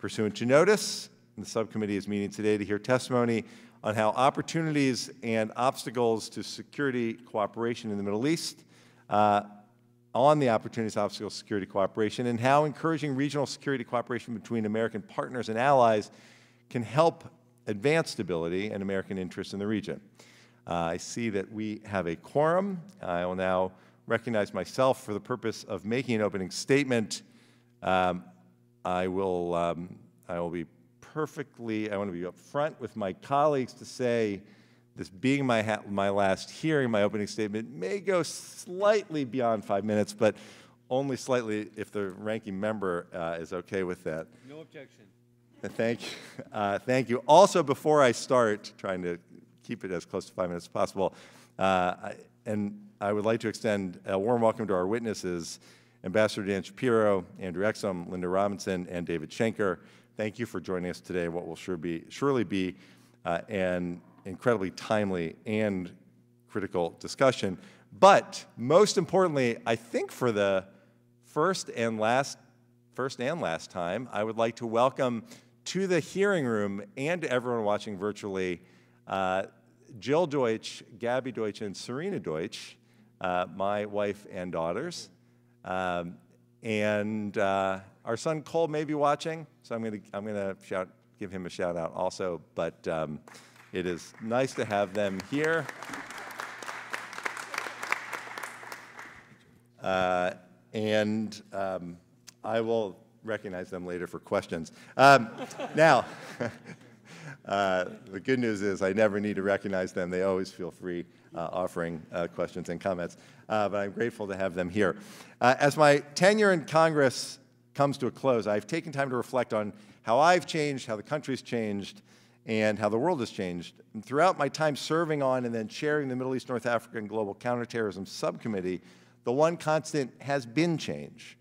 Pursuant to notice, the subcommittee is meeting today to hear testimony on how opportunities and obstacles to security cooperation in the Middle East, uh, on the opportunities, obstacles, security cooperation, and how encouraging regional security cooperation between American partners and allies can help advance stability and American interests in the region. Uh, I see that we have a quorum. I will now recognize myself for the purpose of making an opening statement. Um, I will, um, I will be perfectly, I want to be upfront with my colleagues to say this being my, my last hearing, my opening statement may go slightly beyond five minutes, but only slightly if the ranking member uh, is okay with that. No objection. Thank you. Uh, thank you. Also, before I start, trying to keep it as close to five minutes as possible, uh, I, and I would like to extend a warm welcome to our witnesses, Ambassador Dan Shapiro, Andrew Exum, Linda Robinson, and David Schenker. Thank you for joining us today, what will sure be, surely be uh, an incredibly timely and critical discussion. But most importantly, I think for the first and last, first and last time, I would like to welcome to the hearing room and everyone watching virtually, uh, Jill Deutch, Gabby Deutch, and Serena Deutch, uh, my wife and daughters. Um, and uh, our son Cole may be watching, so I'm going to I'm to shout give him a shout out also. But um, it is nice to have them here. Uh, and um, I will recognize them later for questions. Um, now, uh, the good news is I never need to recognize them. They always feel free offering uh, questions and comments. Uh, but I'm grateful to have them here. Uh, as my tenure in Congress comes to a close, I've taken time to reflect on how I've changed, how the country's changed, and how the world has changed. And throughout my time serving on and then chairing the Middle East, North Africa, and Global Counterterrorism Subcommittee, the one constant has been change.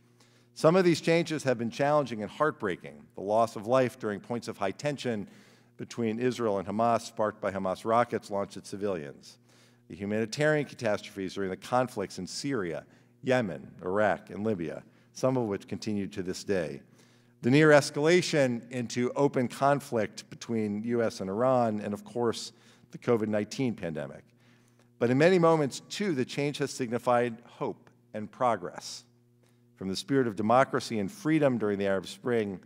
Some of these changes have been challenging and heartbreaking. The loss of life during points of high tension between Israel and Hamas, sparked by Hamas rockets launched at civilians. The humanitarian catastrophes during the conflicts in Syria, Yemen, Iraq, and Libya, some of which continue to this day the near escalation into open conflict between U.S. and Iran, and of course, the COVID 19 pandemic. But in many moments, too, the change has signified hope and progress. From the spirit of democracy and freedom during the Arab Spring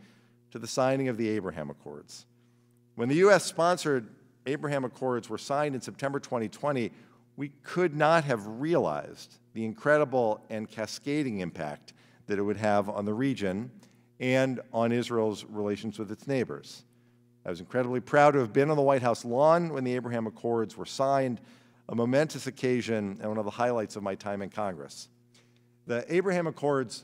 to the signing of the Abraham Accords. When the U.S. sponsored Abraham Accords were signed in September 2020, we could not have realized the incredible and cascading impact that it would have on the region and on Israel's relations with its neighbors. I was incredibly proud to have been on the White House lawn when the Abraham Accords were signed, a momentous occasion and one of the highlights of my time in Congress. The Abraham Accords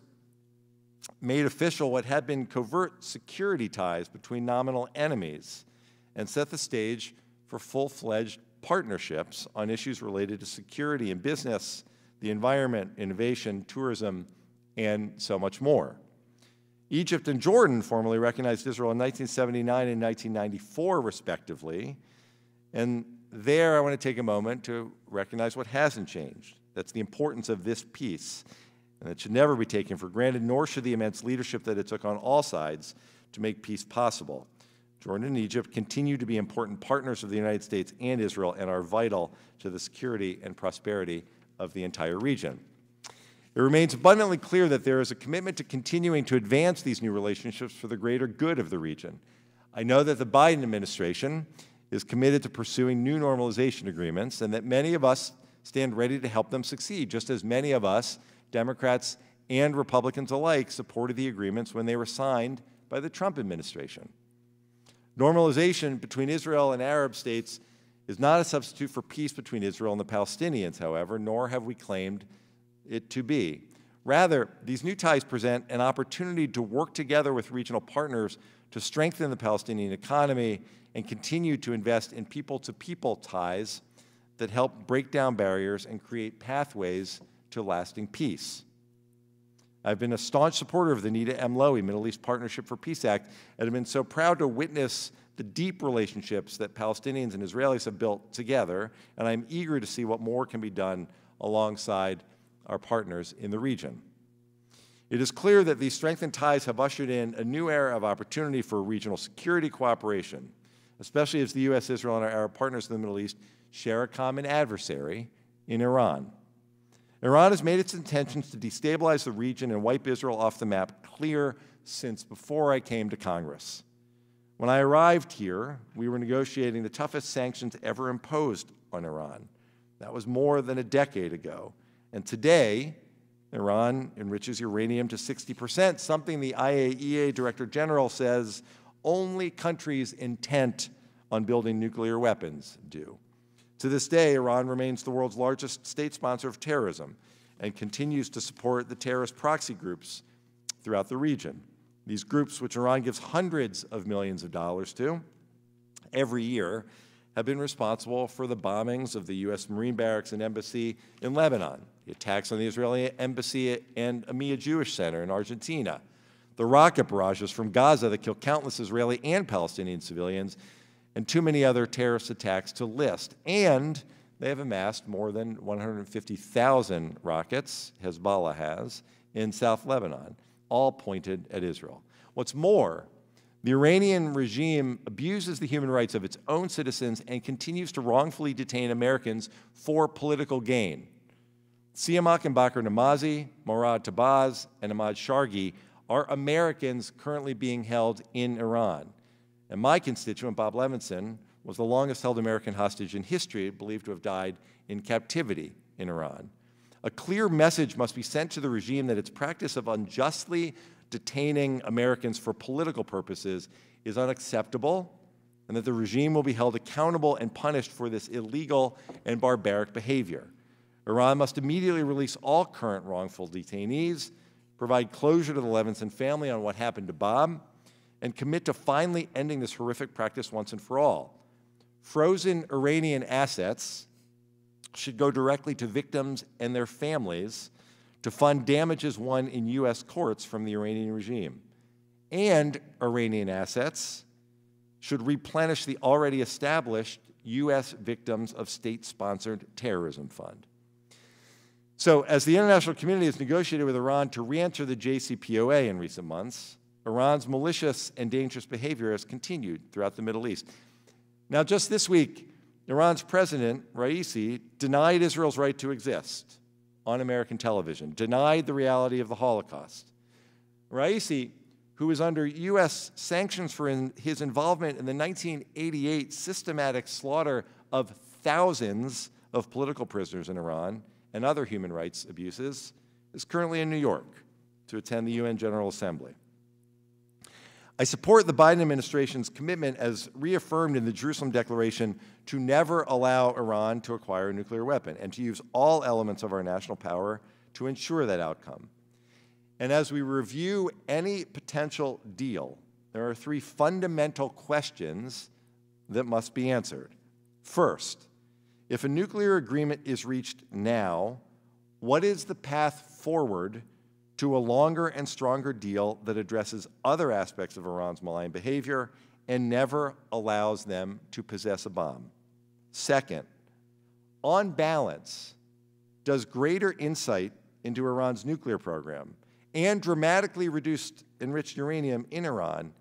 made official what had been covert security ties between nominal enemies and set the stage for full fledged partnerships on issues related to security and business, the environment, innovation, tourism, and so much more. Egypt and Jordan formally recognized Israel in 1979 and 1994, respectively. And there, I want to take a moment to recognize what hasn't changed. That's the importance of this peace. And it should never be taken for granted, nor should the immense leadership that it took on all sides to make peace possible. Jordan and Egypt continue to be important partners of the United States and Israel and are vital to the security and prosperity of the entire region. It remains abundantly clear that there is a commitment to continuing to advance these new relationships for the greater good of the region. I know that the Biden administration is committed to pursuing new normalization agreements and that many of us stand ready to help them succeed, just as many of us, Democrats and Republicans alike, supported the agreements when they were signed by the Trump administration. Normalization between Israel and Arab states is not a substitute for peace between Israel and the Palestinians, however, nor have we claimed it to be. Rather, these new ties present an opportunity to work together with regional partners to strengthen the Palestinian economy and continue to invest in people to people ties that help break down barriers and create pathways to lasting peace. I've been a staunch supporter of the Nita M. Lowey Middle East Partnership for Peace Act and have been so proud to witness the deep relationships that Palestinians and Israelis have built together, and I'm eager to see what more can be done alongside our partners in the region. It is clear that these strengthened ties have ushered in a new era of opportunity for regional security cooperation, especially as the U.S., Israel, and our Arab partners in the Middle East share a common adversary in Iran. Iran has made its intentions to destabilize the region and wipe Israel off the map clear since before I came to Congress. When I arrived here, we were negotiating the toughest sanctions ever imposed on Iran. That was more than a decade ago. And today, Iran enriches uranium to 60%, something the IAEA Director General says only countries intent on building nuclear weapons do. To this day, Iran remains the world's largest state sponsor of terrorism and continues to support the terrorist proxy groups throughout the region. These groups, which Iran gives hundreds of millions of dollars to every year, have been responsible for the bombings of the U.S. Marine barracks and embassy in Lebanon, the attacks on the Israeli embassy and AMIA Jewish Center in Argentina, the rocket barrages from Gaza that kill countless Israeli and Palestinian civilians, and too many other terrorist attacks to list. And they have amassed more than 150,000 rockets, Hezbollah has, in South Lebanon, all pointed at Israel. What's more, the Iranian regime abuses the human rights of its own citizens and continues to wrongfully detain Americans for political gain. Siamak and Baquer Namazi, Morad Tahbaz, and Emad Shargi are Americans currently being held in Iran. And my constituent, Bob Levinson, was the longest held American hostage in history, believed to have died in captivity in Iran. A clear message must be sent to the regime that its practice of unjustly detaining Americans for political purposes is unacceptable and that the regime will be held accountable and punished for this illegal and barbaric behavior. Iran must immediately release all current wrongful detainees, provide closure to the Levinson family on what happened to Bob, and commit to finally ending this horrific practice once and for all. Frozen Iranian assets should go directly to victims and their families to fund damages won in U.S. courts from the Iranian regime. And Iranian assets should replenish the already established U.S. Victims of State Sponsored Terrorism Fund. So, as the international community has negotiated with Iran to re enter the JCPOA in recent months, Iran's malicious and dangerous behavior has continued throughout the Middle East. Now, just this week, Iran's president, Raisi, denied Israel's right to exist on American television, denied the reality of the Holocaust. Raisi, who is under U.S. sanctions for in his involvement in the 1988 systematic slaughter of thousands of political prisoners in Iran and other human rights abuses, is currently in New York to attend the UN General Assembly. I support the Biden administration's commitment, as reaffirmed in the Jerusalem Declaration, to never allow Iran to acquire a nuclear weapon and to use all elements of our national power to ensure that outcome. And as we review any potential deal, there are three fundamental questions that must be answered. First, if a nuclear agreement is reached now, what is the path forward to a longer and stronger deal that addresses other aspects of Iran's malign behavior and never allows them to possess a bomb. Second, on balance, does greater insight into Iran's nuclear program and dramatically reduced enriched uranium in Iran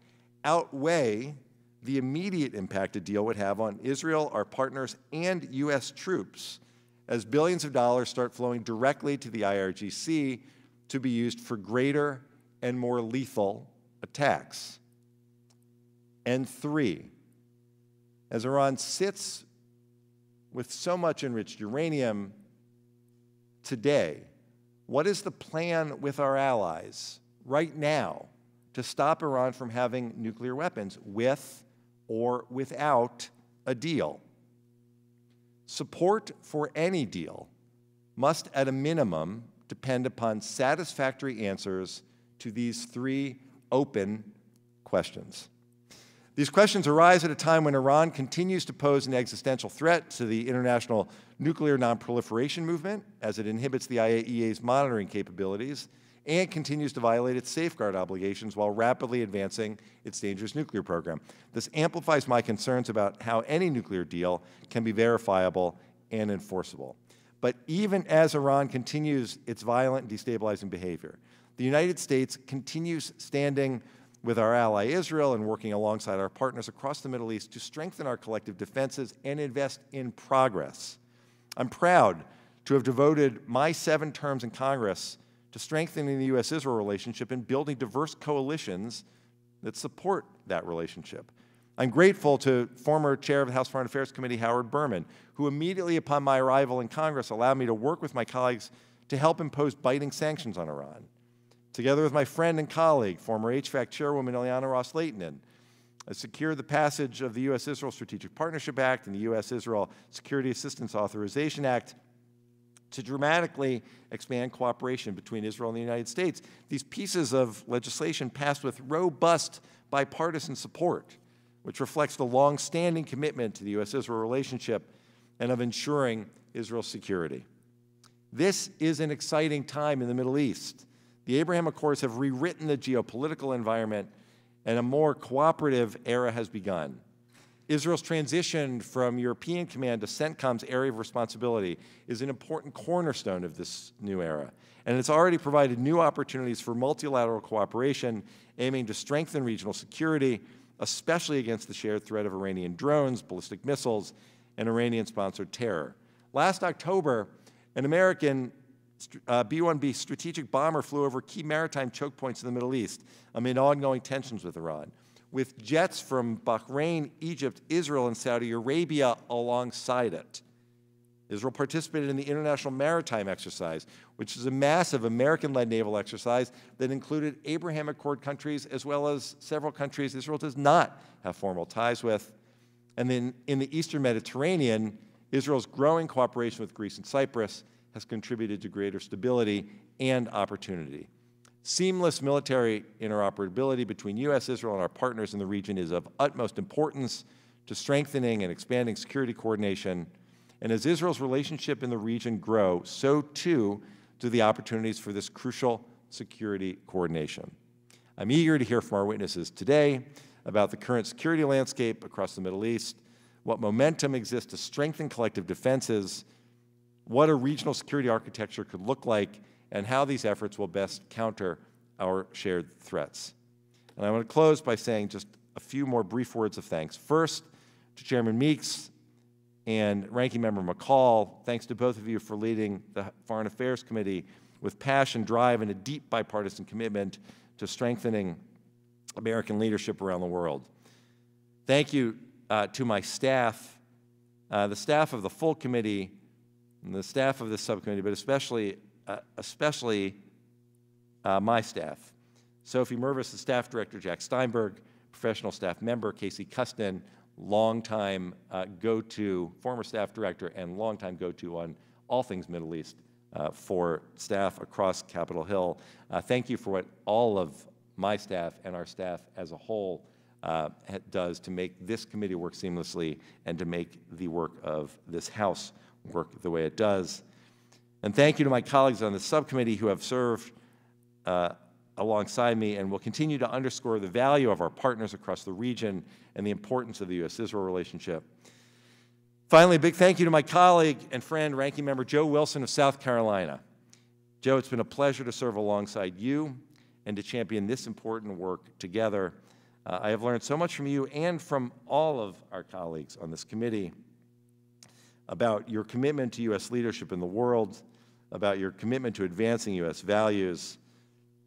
outweigh the immediate impact a deal would have on Israel, our partners, and U.S. troops as billions of dollars start flowing directly to the IRGC to be used for greater and more lethal attacks. And three, as Iran sits with so much enriched uranium today, what is the plan with our allies right now to stop Iran from having nuclear weapons with or without a deal? Support for any deal must, at a minimum, depend upon satisfactory answers to these three open questions. These questions arise at a time when Iran continues to pose an existential threat to the international nuclear nonproliferation movement as it inhibits the IAEA's monitoring capabilities and continues to violate its safeguard obligations while rapidly advancing its dangerous nuclear program. This amplifies my concerns about how any nuclear deal can be verifiable and enforceable. But even as Iran continues its violent and destabilizing behavior, the United States continues standing with our ally Israel and working alongside our partners across the Middle East to strengthen our collective defenses and invest in progress. I'm proud to have devoted my seven terms in Congress to strengthening the U.S. Israel relationship and building diverse coalitions that support that relationship. I'm grateful to former chair of the House Foreign Affairs Committee, Howard Berman, who immediately upon my arrival in Congress allowed me to work with my colleagues to help impose biting sanctions on Iran. Together with my friend and colleague, former HFAC chairwoman Ileana Ros-Lehtinen, I secured the passage of the U.S. Israel Strategic Partnership Act and the U.S. Israel Security Assistance Authorization Act to dramatically expand cooperation between Israel and the United States. These pieces of legislation passed with robust bipartisan support, which reflects the long-standing commitment to the U.S.-Israel relationship and of ensuring Israel's security. This is an exciting time in the Middle East. The Abraham Accords have rewritten the geopolitical environment, and a more cooperative era has begun. Israel's transition from European command to CENTCOM's area of responsibility is an important cornerstone of this new era, and it's already provided new opportunities for multilateral cooperation aiming to strengthen regional security, especially against the shared threat of Iranian drones, ballistic missiles, and Iranian-sponsored terror. Last October, an American uh, B-1B strategic bomber flew over key maritime choke points in the Middle East amid ongoing tensions with Iran with jets from Bahrain, Egypt, Israel, and Saudi Arabia alongside it. Israel participated in the International Maritime Exercise, which is a massive American-led naval exercise that included Abraham Accord countries as well as several countries Israel does not have formal ties with. And then in the Eastern Mediterranean, Israel's growing cooperation with Greece and Cyprus has contributed to greater stability and opportunity. Seamless military interoperability between U.S., Israel, and our partners in the region is of utmost importance to strengthening and expanding security coordination. And as Israel's relationship in the region grow, so too do the opportunities for this crucial security coordination. I'm eager to hear from our witnesses today about the current security landscape across the Middle East, what momentum exists to strengthen collective defenses, what a regional security architecture could look like, and how these efforts will best counter our shared threats. And I want to close by saying just a few more brief words of thanks. First, to Chairman Meeks and Ranking Member McCall. thanks to both of you for leading the Foreign Affairs Committee with passion, drive, and a deep bipartisan commitment to strengthening American leadership around the world. Thank you uh, to my staff, uh, the staff of the full committee, and the staff of this subcommittee, but especially uh, especially uh, my staff. Sophie Mervis, the staff director, Jack Steinberg, professional staff member, Casey Kustin, longtime uh, go-to, former staff director and longtime go-to on all things Middle East uh, for staff across Capitol Hill. Uh, thank you for what all of my staff and our staff as a whole uh, does to make this committee work seamlessly and to make the work of this House work the way it does. And thank you to my colleagues on the subcommittee who have served uh, alongside me and will continue to underscore the value of our partners across the region and the importance of the U.S.-Israel relationship. Finally, a big thank you to my colleague and friend, Ranking Member Joe Wilson of South Carolina. Joe, it's been a pleasure to serve alongside you and to champion this important work together. Uh, I have learned so much from you and from all of our colleagues on this committee about your commitment to U.S. leadership in the world, about your commitment to advancing U.S. values,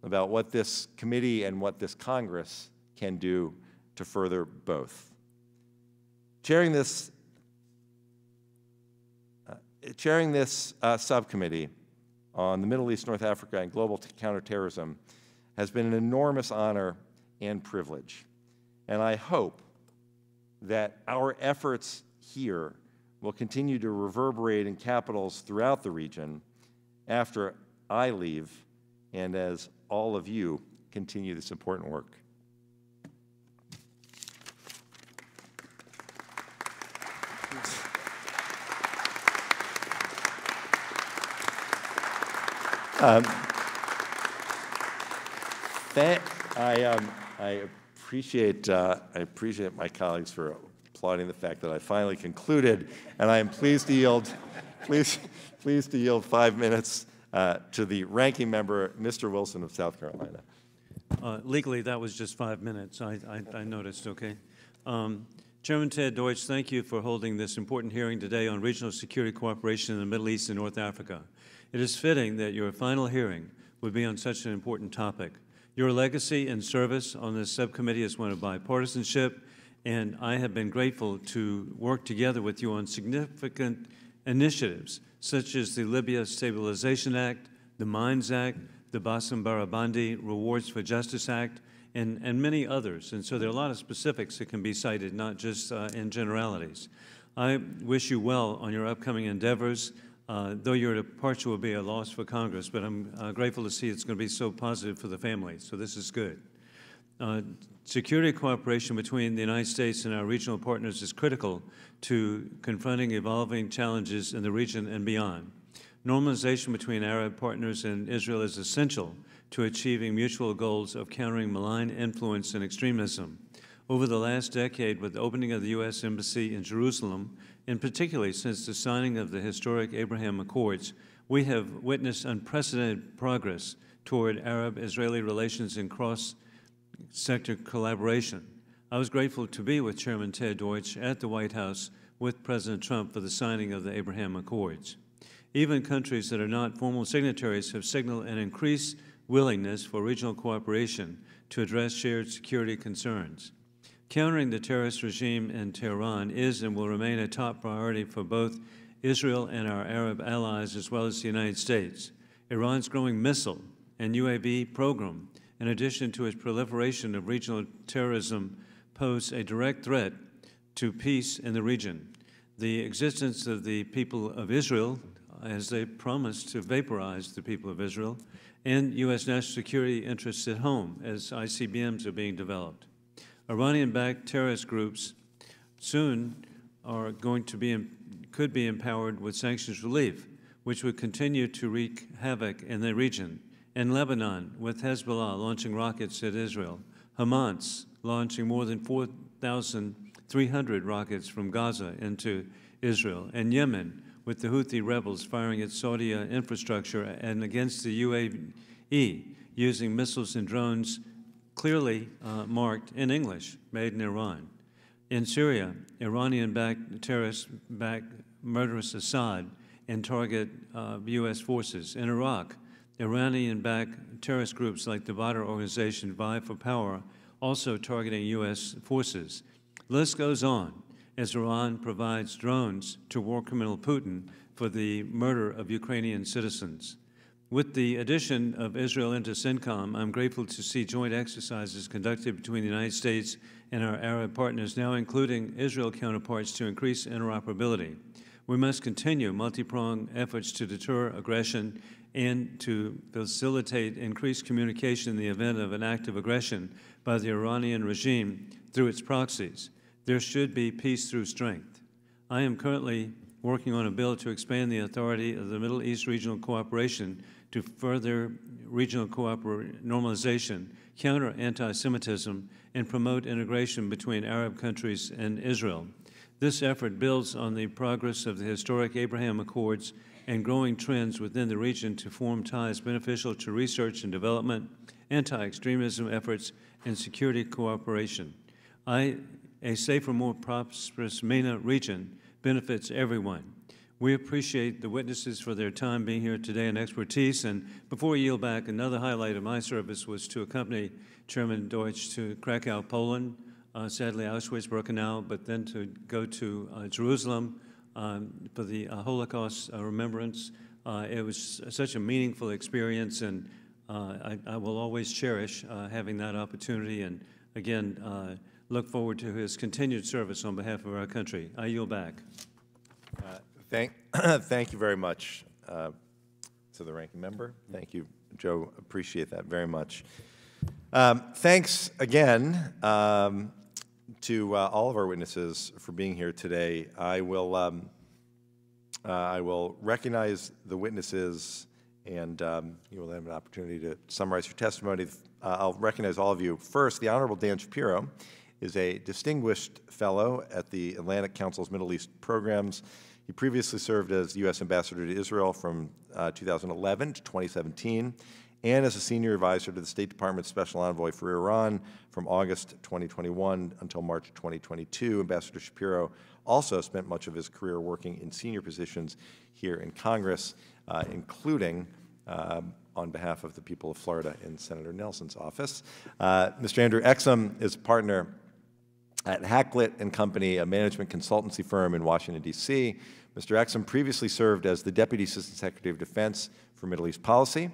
about what this committee and what this Congress can do to further both. Chairing this, uh, chairing this uh, subcommittee on the Middle East, North Africa, and global counterterrorism has been an enormous honor and privilege. And I hope that our efforts here will continue to reverberate in capitals throughout the region after I leave and as all of you continue this important work. Um, I, um, I appreciate uh, I appreciate my colleagues for applauding the fact that I finally concluded, and I am pleased to yield, pleased, pleased to yield five minutes uh, to the ranking member, Mr. Wilson of South Carolina. Uh, Legally, that was just five minutes, I, I- I noticed, okay? Um, Chairman Ted Deutch, thank you for holding this important hearing today on regional security cooperation in the Middle East and North Africa. It is fitting that your final hearing would be on such an important topic. Your legacy and service on this subcommittee is one of bipartisanship, and I have been grateful to work together with you on significant initiatives such as the Libya Stabilization Act, the Mines Act, the Bassam Barabandi Rewards for Justice Act, and, and many others. And so there are a lot of specifics that can be cited, not just uh, in generalities. I wish you well on your upcoming endeavors. Uh, though your departure will be a loss for Congress, but I'm uh, grateful to see it's going to be so positive for the family. So this is good. Security cooperation between the United States and our regional partners is critical to confronting evolving challenges in the region and beyond. Normalization between Arab partners and Israel is essential to achieving mutual goals of countering malign influence and extremism. Over the last decade, with the opening of the U.S. Embassy in Jerusalem, and particularly since the signing of the historic Abraham Accords, we have witnessed unprecedented progress toward Arab Israeli relations and cross sector collaboration. I was grateful to be with Chairman Ted Deutch at the White House with President Trump for the signing of the Abraham Accords. Even countries that are not formal signatories have signaled an increased willingness for regional cooperation to address shared security concerns. Countering the terrorist regime in Tehran is and will remain a top priority for both Israel and our Arab allies, as well as the United States. Iran's growing missile and UAV program, in addition to its proliferation of regional terrorism, pose a direct threat to peace in the region. The existence of the people of Israel, as they promised to vaporize the people of Israel, and U.S. national security interests at home as ICBMs are being developed. Iranian-backed terrorist groups soon are going to be, could be empowered with sanctions relief, which would continue to wreak havoc in the region. In Lebanon, with Hezbollah launching rockets at Israel, Hamas launching more than 4,300 rockets from Gaza into Israel, and Yemen, with the Houthi rebels firing at Saudi infrastructure and against the UAE, using missiles and drones clearly uh, marked in English, made in Iran. In Syria, Iranian-backed terrorists back murderous Assad and target uh, U.S. forces. In Iraq, Iranian-backed terrorist groups like the Badr organization vie for power, also targeting U.S. forces. The list goes on as Iran provides drones to war criminal Putin for the murder of Ukrainian citizens. With the addition of Israel into CENTCOM, I'm grateful to see joint exercises conducted between the United States and our Arab partners, now including Israel counterparts, to increase interoperability. We must continue multi-pronged efforts to deter aggression and to facilitate increased communication in the event of an act of aggression by the Iranian regime through its proxies. There should be peace through strength. I am currently working on a bill to expand the authority of the Middle East Regional Cooperation to further regional normalization, counter anti-Semitism, and promote integration between Arab countries and Israel. This effort builds on the progress of the historic Abraham Accords and growing trends within the region to form ties beneficial to research and development, anti-extremism efforts, and security cooperation. I, a safer, more prosperous MENA region benefits everyone, we appreciate the witnesses for their time being here today and expertise. And before I yield back, another highlight of my service was to accompany Chairman Deutch to Krakow, Poland, uh, sadly Auschwitz-Birkenau, but then to go to uh, Jerusalem um, for the uh, Holocaust uh, remembrance. Uh, it was such a meaningful experience, and I, I, will always cherish having that opportunity. And again, look forward to his continued service on behalf of our country. I yield back. Thank, thank you very much to the ranking member. Thank you, Joe. Appreciate that very much. Um, thanks again um, to uh, all of our witnesses for being here today. I will, um, uh, I will recognize the witnesses and um, you will have an opportunity to summarize your testimony. Uh, I'll recognize all of you. First, the Honorable Dan Shapiro is a distinguished fellow at the Atlantic Council's Middle East Programs He previously served as U.S. Ambassador to Israel from uh, 2011 to 2017 and as a senior advisor to the State Department Special Envoy for Iran from August 2021 until March 2022. Ambassador Shapiro also spent much of his career working in senior positions here in Congress, uh, including uh, on behalf of the people of Florida in Senator Nelson's office. Uh, Mr. Andrew Exum is partner at Hakluyt and Company, a management consultancy firm in Washington, D.C. Mr. Exum previously served as the Deputy Assistant Secretary of Defense for Middle East Policy,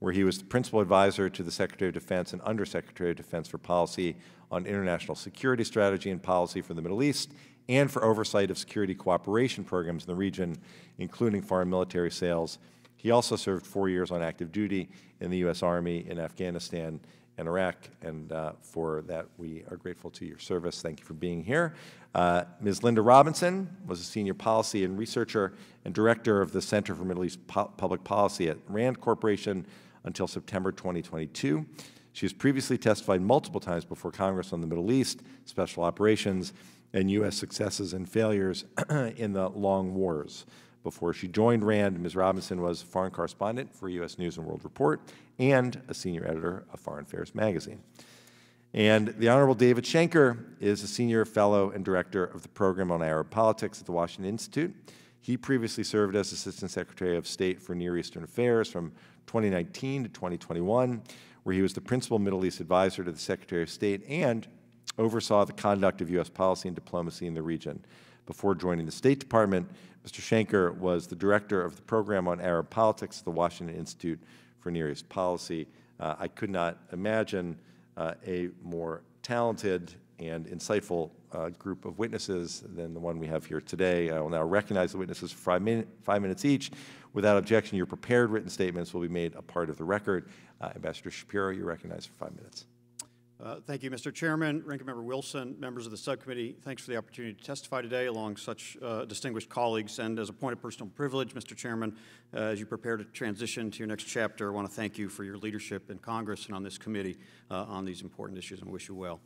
where he was the principal advisor to the Secretary of Defense and Undersecretary of Defense for Policy on international security strategy and policy for the Middle East and for oversight of security cooperation programs in the region, including foreign military sales. He also served four years on active duty in the U.S. Army in Afghanistan and Iraq, and uh, for that we are grateful to your service. Thank you for being here. Uh, Ms. Linda Robinson was a senior policy and researcher and director of the Center for Middle East po Public Policy at RAND Corporation until September 2022. She has previously testified multiple times before Congress on the Middle East, special operations, and U.S. successes and failures in the long wars. Before she joined RAND, Ms. Robinson was foreign correspondent for U.S. News and World Report and a senior editor of Foreign Affairs magazine. And the Honorable David Schenker is a senior fellow and director of the program on Arab politics at the Washington Institute. He previously served as Assistant Secretary of State for Near Eastern Affairs from 2019 to 2021, where he was the principal Middle East advisor to the Secretary of State and oversaw the conduct of U.S. policy and diplomacy in the region. Before joining the State Department, Mr. Schenker was the director of the program on Arab politics at the Washington Institute for Near East Policy. Uh, I could not imagine uh, a more talented and insightful uh, group of witnesses than the one we have here today. I will now recognize the witnesses for five, min five minutes each. Without objection, your prepared written statements will be made a part of the record. Uh, Ambassador Shapiro, you're recognized for five minutes. Uh, thank you, Mr. Chairman, Ranking Member Wilson, members of the subcommittee. Thanks for the opportunity to testify today along such uh, distinguished colleagues. And as a point of personal privilege, Mr. Chairman, uh, as you prepare to transition to your next chapter, I want to thank you for your leadership in Congress and on this committee uh, on these important issues and wish you well.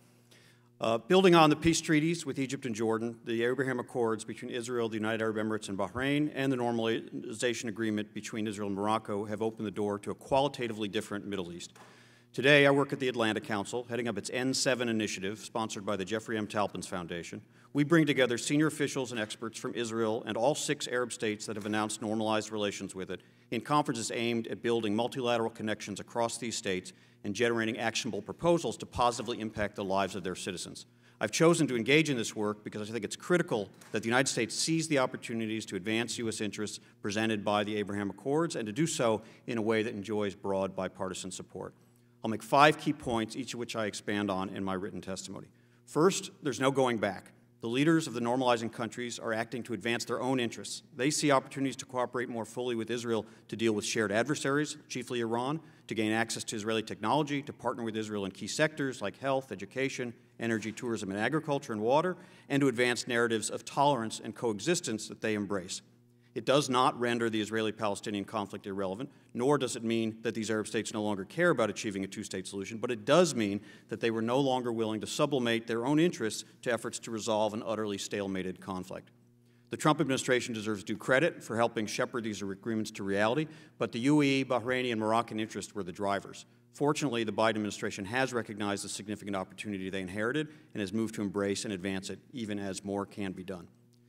Uh, building on the peace treaties with Egypt and Jordan, the Abraham Accords between Israel, the United Arab Emirates, and Bahrain, and the normalization agreement between Israel and Morocco have opened the door to a qualitatively different Middle East. Today, I work at the Atlantic Council, heading up its N7 initiative, sponsored by the Jeffrey M. Talpins Foundation. We bring together senior officials and experts from Israel and all six Arab states that have announced normalized relations with it in conferences aimed at building multilateral connections across these states and generating actionable proposals to positively impact the lives of their citizens. I've chosen to engage in this work because I think it's critical that the United States seize the opportunities to advance U.S. interests presented by the Abraham Accords and to do so in a way that enjoys broad bipartisan support. I'll make five key points, each of which I expand on in my written testimony. First, there's no going back. The leaders of the normalizing countries are acting to advance their own interests. They see opportunities to cooperate more fully with Israel to deal with shared adversaries, chiefly Iran, to gain access to Israeli technology, to partner with Israel in key sectors like health, education, energy, tourism, and agriculture and water, and to advance narratives of tolerance and coexistence that they embrace. It does not render the Israeli Palestinian conflict irrelevant, nor does it mean that these Arab states no longer care about achieving a two state solution, but it does mean that they were no longer willing to sublimate their own interests to efforts to resolve an utterly stalemated conflict. The Trump administration deserves due credit for helping shepherd these agreements to reality, but the UAE, Bahraini, and Moroccan interests were the drivers. Fortunately, the Biden administration has recognized the significant opportunity they inherited and has moved to embrace and advance it, even as more can be done.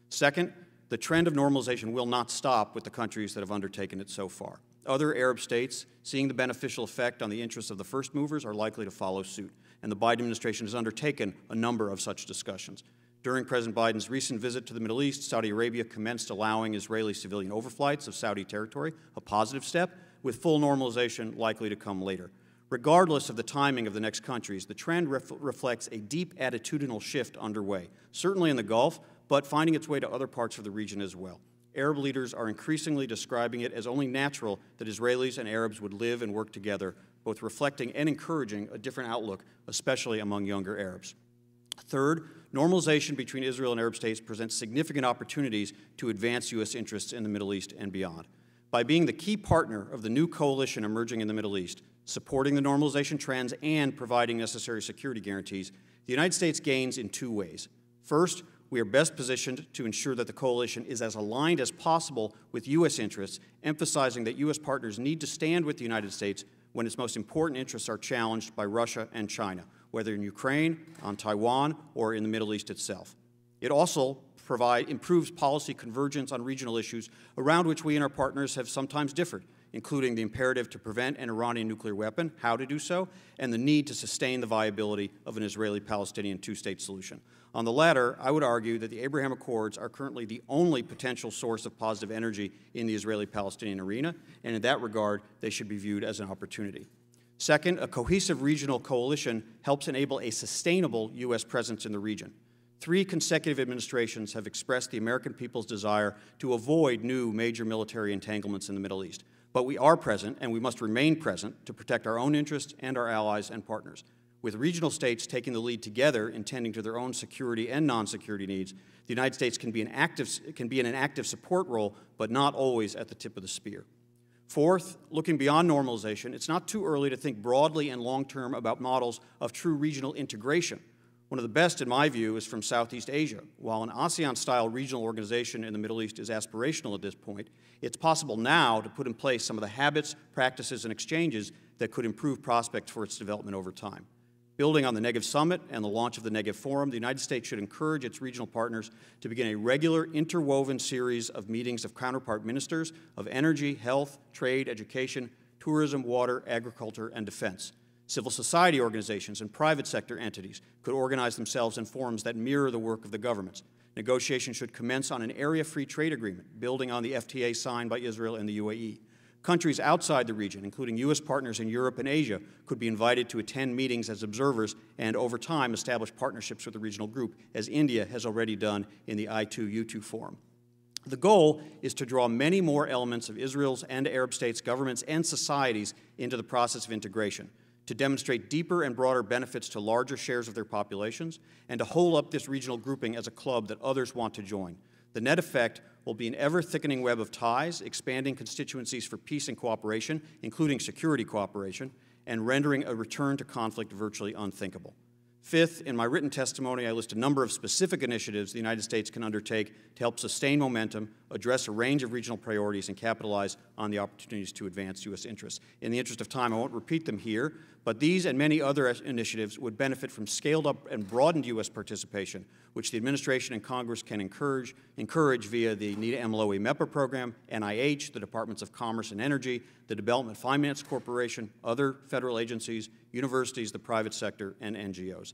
Second, the trend of normalization will not stop with the countries that have undertaken it so far. Other Arab states, seeing the beneficial effect on the interests of the first movers, are likely to follow suit, and the Biden administration has undertaken a number of such discussions. During President Biden's recent visit to the Middle East, Saudi Arabia commenced allowing Israeli civilian overflights of Saudi territory, a positive step, with full normalization likely to come later. Regardless of the timing of the next countries, the trend ref reflects a deep attitudinal shift underway, certainly in the Gulf, but finding its way to other parts of the region as well. Arab leaders are increasingly describing it as only natural that Israelis and Arabs would live and work together, both reflecting and encouraging a different outlook, especially among younger Arabs. Third, normalization between Israel and Arab states presents significant opportunities to advance U.S. interests in the Middle East and beyond. By being the key partner of the new coalition emerging in the Middle East, supporting the normalization trends and providing necessary security guarantees, the United States gains in two ways. First, we are best positioned to ensure that the coalition is as aligned as possible with U.S. interests, emphasizing that U.S. partners need to stand with the United States when its most important interests are challenged by Russia and China, whether in Ukraine, on Taiwan, or in the Middle East itself. It also provide, improves policy convergence on regional issues around which we and our partners have sometimes differed, including the imperative to prevent an Iranian nuclear weapon, how to do so, and the need to sustain the viability of an Israeli Palestinian two state solution. On the latter, I would argue that the Abraham Accords are currently the only potential source of positive energy in the Israeli Palestinian arena, and in that regard, they should be viewed as an opportunity. Second, a cohesive regional coalition helps enable a sustainable U.S. presence in the region. Three consecutive administrations have expressed the American people's desire to avoid new major military entanglements in the Middle East. But we are present, and we must remain present to protect our own interests and our allies and partners. With regional states taking the lead together in tending to their own security and non-security needs, the United States can be, an active, can be in an active support role, but not always at the tip of the spear. Fourth, looking beyond normalization, it's not too early to think broadly and long-term about models of true regional integration. One of the best, in my view, is from Southeast Asia. While an ASEAN-style regional organization in the Middle East is aspirational at this point, it's possible now to put in place some of the habits, practices, and exchanges that could improve prospects for its development over time. Building on the Negev Summit and the launch of the Negev Forum, the United States should encourage its regional partners to begin a regular interwoven series of meetings of counterpart ministers of energy, health, trade, education, tourism, water, agriculture, and defense. Civil society organizations and private sector entities could organize themselves in forums that mirror the work of the governments. Negotiations should commence on an area free trade agreement, building on the FTA signed by Israel and the UAE. Countries outside the region, including U.S. partners in Europe and Asia, could be invited to attend meetings as observers and, over time, establish partnerships with the regional group, as India has already done in the I2U2 Forum. The goal is to draw many more elements of Israel's and Arab states' governments and societies into the process of integration, to demonstrate deeper and broader benefits to larger shares of their populations, and to hold up this regional grouping as a club that others want to join. The net effect will be an ever thickening web of ties, expanding constituencies for peace and cooperation, including security cooperation, and rendering a return to conflict virtually unthinkable. Fifth, in my written testimony, I list a number of specific initiatives the United States can undertake to help sustain momentum, address a range of regional priorities, and capitalize on the opportunities to advance U.S. interests. In the interest of time, I won't repeat them here, but these and many other initiatives would benefit from scaled up and broadened U.S. participation, which the administration and Congress can encourage, encourage via the. Lowey MEPA program, NIH, the Departments of Commerce and Energy, the Development Finance Corporation, other federal agencies, universities, the private sector, and NGOs.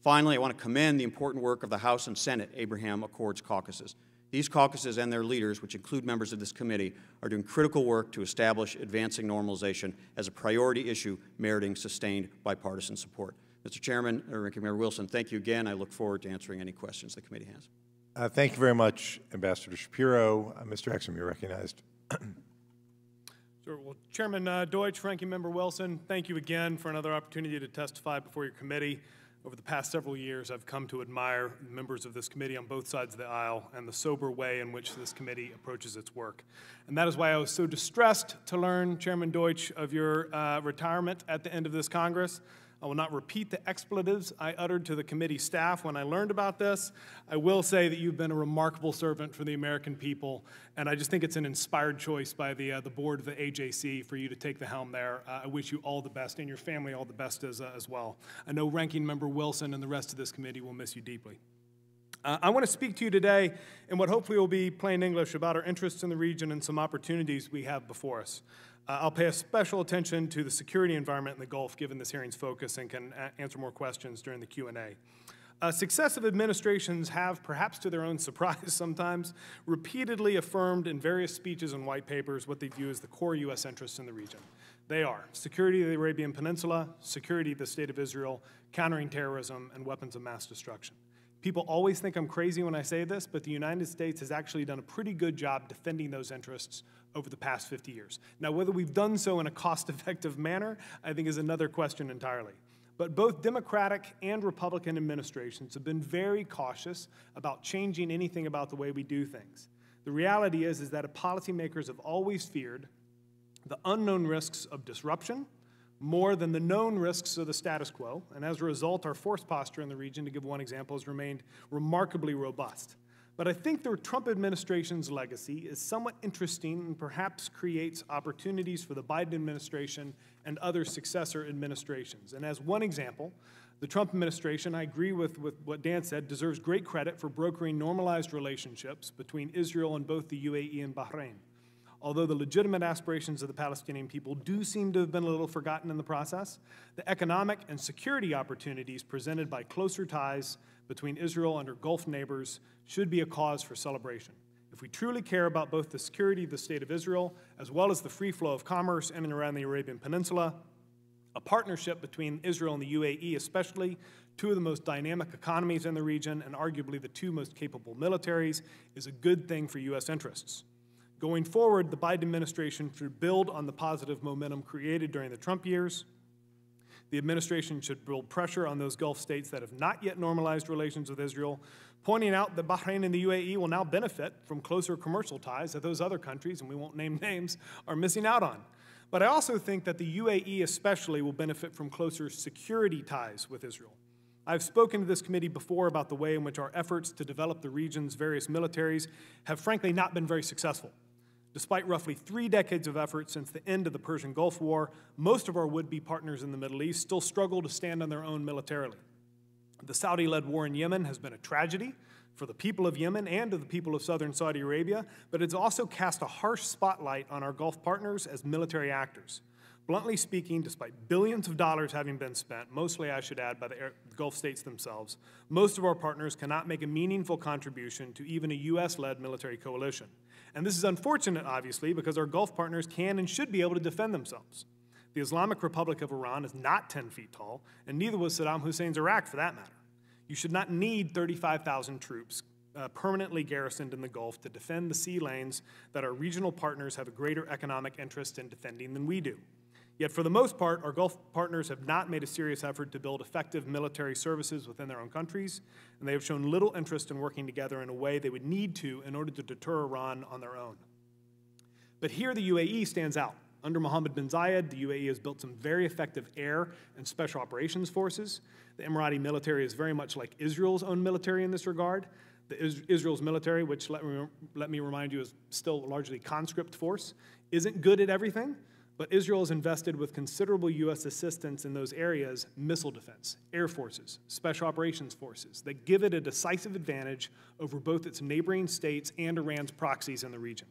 Finally, I want to commend the important work of the House and Senate Abraham Accords caucuses. These caucuses and their leaders, which include members of this committee, are doing critical work to establish advancing normalization as a priority issue meriting sustained bipartisan support. Mr. Chairman, uh, Ranking Member Wilson, thank you again. I look forward to answering any questions the committee has. Uh, thank you very much, Ambassador Shapiro. Uh, Mr. Exum, you're recognized. Sure. Well, Chairman uh, Deutch, Ranking Member Wilson, thank you again for another opportunity to testify before your committee. Over the past several years, I've come to admire members of this committee on both sides of the aisle and the sober way in which this committee approaches its work. And that is why I was so distressed to learn, Chairman Deutch, of your uh, retirement at the end of this Congress. I will not repeat the expletives I uttered to the committee staff when I learned about this. I will say that you've been a remarkable servant for the American people, and I just think it's an inspired choice by the, uh, the board of the AJC for you to take the helm there. Uh, I wish you all the best, and your family all the best as, uh, as well. I know Ranking Member Wilson and the rest of this committee will miss you deeply. Uh, I want to speak to you today in what hopefully will be plain English about our interests in the region and some opportunities we have before us. Uh, I'll pay a special attention to the security environment in the Gulf, given this hearing's focus, and can answer more questions during the Q&A. Uh, successive administrations have, perhaps to their own surprise sometimes, repeatedly affirmed in various speeches and white papers what they view as the core U.S. interests in the region. They are security of the Arabian Peninsula, security of the State of Israel, countering terrorism, and weapons of mass destruction. People always think I'm crazy when I say this, but the United States has actually done a pretty good job defending those interests over the past 50 years. Now, whether we've done so in a cost effective manner, I think is another question entirely. But both Democratic and Republican administrations have been very cautious about changing anything about the way we do things. The reality is, is that policymakers have always feared the unknown risks of disruption, more than the known risks of the status quo, and as a result, our force posture in the region, to give one example, has remained remarkably robust. But I think the Trump administration's legacy is somewhat interesting and perhaps creates opportunities for the Biden administration and other successor administrations. And as one example, the Trump administration, I agree with, with what Dan said, deserves great credit for brokering normalized relationships between Israel and both the UAE and Bahrain. Although the legitimate aspirations of the Palestinian people do seem to have been a little forgotten in the process, the economic and security opportunities presented by closer ties between Israel and her Gulf neighbors should be a cause for celebration. If we truly care about both the security of the State of Israel as well as the free flow of commerce in and around the Arabian Peninsula, a partnership between Israel and the UAE, especially two of the most dynamic economies in the region and arguably the two most capable militaries, is a good thing for U.S. interests. Going forward, the Biden administration should build on the positive momentum created during the Trump years. The administration should build pressure on those Gulf states that have not yet normalized relations with Israel, pointing out that Bahrain and the UAE will now benefit from closer commercial ties that those other countries, and we won't name names, are missing out on. But I also think that the UAE especially will benefit from closer security ties with Israel. I've spoken to this committee before about the way in which our efforts to develop the region's various militaries have frankly not been very successful. Despite roughly three decades of effort since the end of the Persian Gulf War, most of our would be partners in the Middle East still struggle to stand on their own militarily. The Saudi led war in Yemen has been a tragedy for the people of Yemen and to the people of southern Saudi Arabia, but it's also cast a harsh spotlight on our Gulf partners as military actors. Bluntly speaking, despite billions of dollars having been spent, mostly I should add by the Gulf states themselves, most of our partners cannot make a meaningful contribution to even a U.S. led military coalition. And this is unfortunate, obviously, because our Gulf partners can and should be able to defend themselves. The Islamic Republic of Iran is not 10 feet tall, and neither was Saddam Hussein's Iraq for that matter. You should not need 35,000 troops uh, permanently garrisoned in the Gulf to defend the sea lanes that our regional partners have a greater economic interest in defending than we do. Yet, for the most part, our Gulf partners have not made a serious effort to build effective military services within their own countries, and they have shown little interest in working together in a way they would need to in order to deter Iran on their own. But here the UAE stands out. Under Mohammed bin Zayed, the UAE has built some very effective air and special operations forces. The Emirati military is very much like Israel's own military in this regard. The Israel's military, which let me, let me remind you is still largely conscript force, isn't good at everything, but Israel has invested with considerable U.S. assistance in those areas missile defense, air forces, special operations forces that give it a decisive advantage over both its neighboring states and Iran's proxies in the region.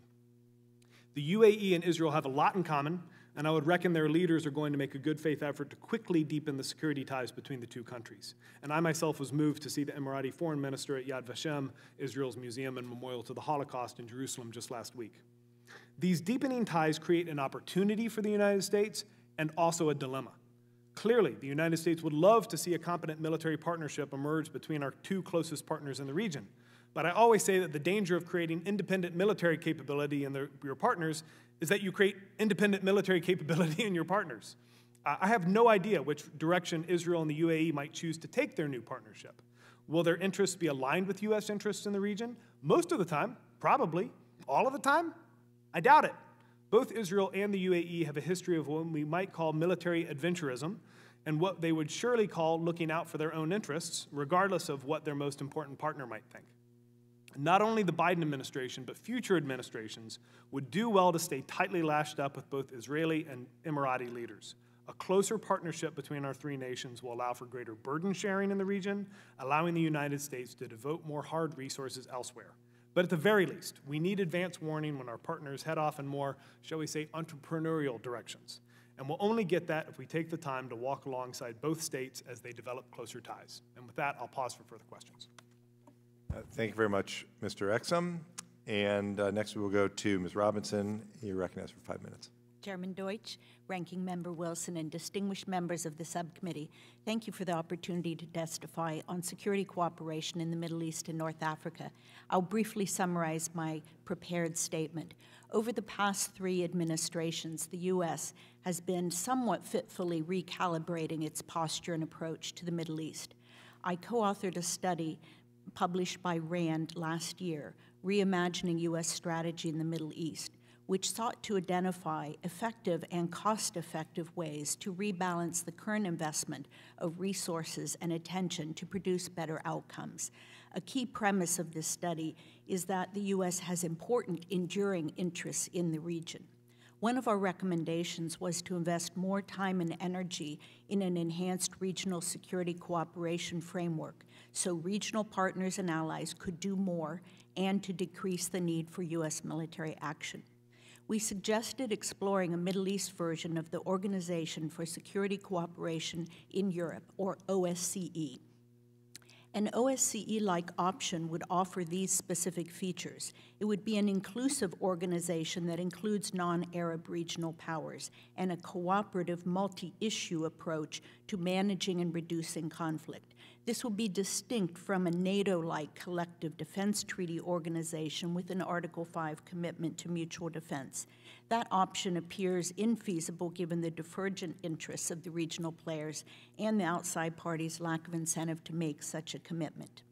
The UAE and Israel have a lot in common, and I would reckon their leaders are going to make a good faith effort to quickly deepen the security ties between the two countries. And I myself was moved to see the Emirati foreign minister at Yad Vashem, Israel's museum and memorial to the Holocaust in Jerusalem just last week. These deepening ties create an opportunity for the United States and also a dilemma. Clearly, the United States would love to see a competent military partnership emerge between our two closest partners in the region. But I always say that the danger of creating independent military capability in the, your partners is that you create independent military capability in your partners. Uh, I have no idea which direction Israel and the UAE might choose to take their new partnership. Will their interests be aligned with U.S. interests in the region? Most of the time, probably. All of the time? I doubt it. Both Israel and the UAE have a history of what we might call military adventurism and what they would surely call looking out for their own interests, regardless of what their most important partner might think. Not only the Biden administration, but future administrations would do well to stay tightly lashed up with both Israeli and Emirati leaders. A closer partnership between our three nations will allow for greater burden sharing in the region, allowing the United States to devote more hard resources elsewhere. But at the very least, we need advance warning when our partners head off in more, shall we say, entrepreneurial directions. And we'll only get that if we take the time to walk alongside both states as they develop closer ties. And with that, I'll pause for further questions. Uh, thank you very much, Mr. Exum. And uh, next we will go to Ms. Robinson. You're recognized for five minutes. Chairman Deutch, Ranking Member Wilson, and distinguished members of the subcommittee, thank you for the opportunity to testify on security cooperation in the Middle East and North Africa. I'll briefly summarize my prepared statement. Over the past three administrations, the U.S. has been somewhat fitfully recalibrating its posture and approach to the Middle East. I co authored a study published by RAND last year, Reimagining U.S. Strategy in the Middle East which sought to identify effective and cost effective ways to rebalance the current investment of resources and attention to produce better outcomes. A key premise of this study is that the U.S. has important enduring interests in the region. One of our recommendations was to invest more time and energy in an enhanced regional security cooperation framework so regional partners and allies could do more and to decrease the need for U.S. military action. We suggested exploring a Middle East version of the Organization for Security Cooperation in Europe, or OSCE. An OSCE like option would offer these specific features. It would be an inclusive organization that includes non Arab regional powers and a cooperative multi issue approach to managing and reducing conflict. This will be distinct from a NATO like collective defense treaty organization with an Article 5 commitment to mutual defense. That option appears infeasible given the divergent interests of the regional players and the outside parties' lack of incentive to make such a commitment.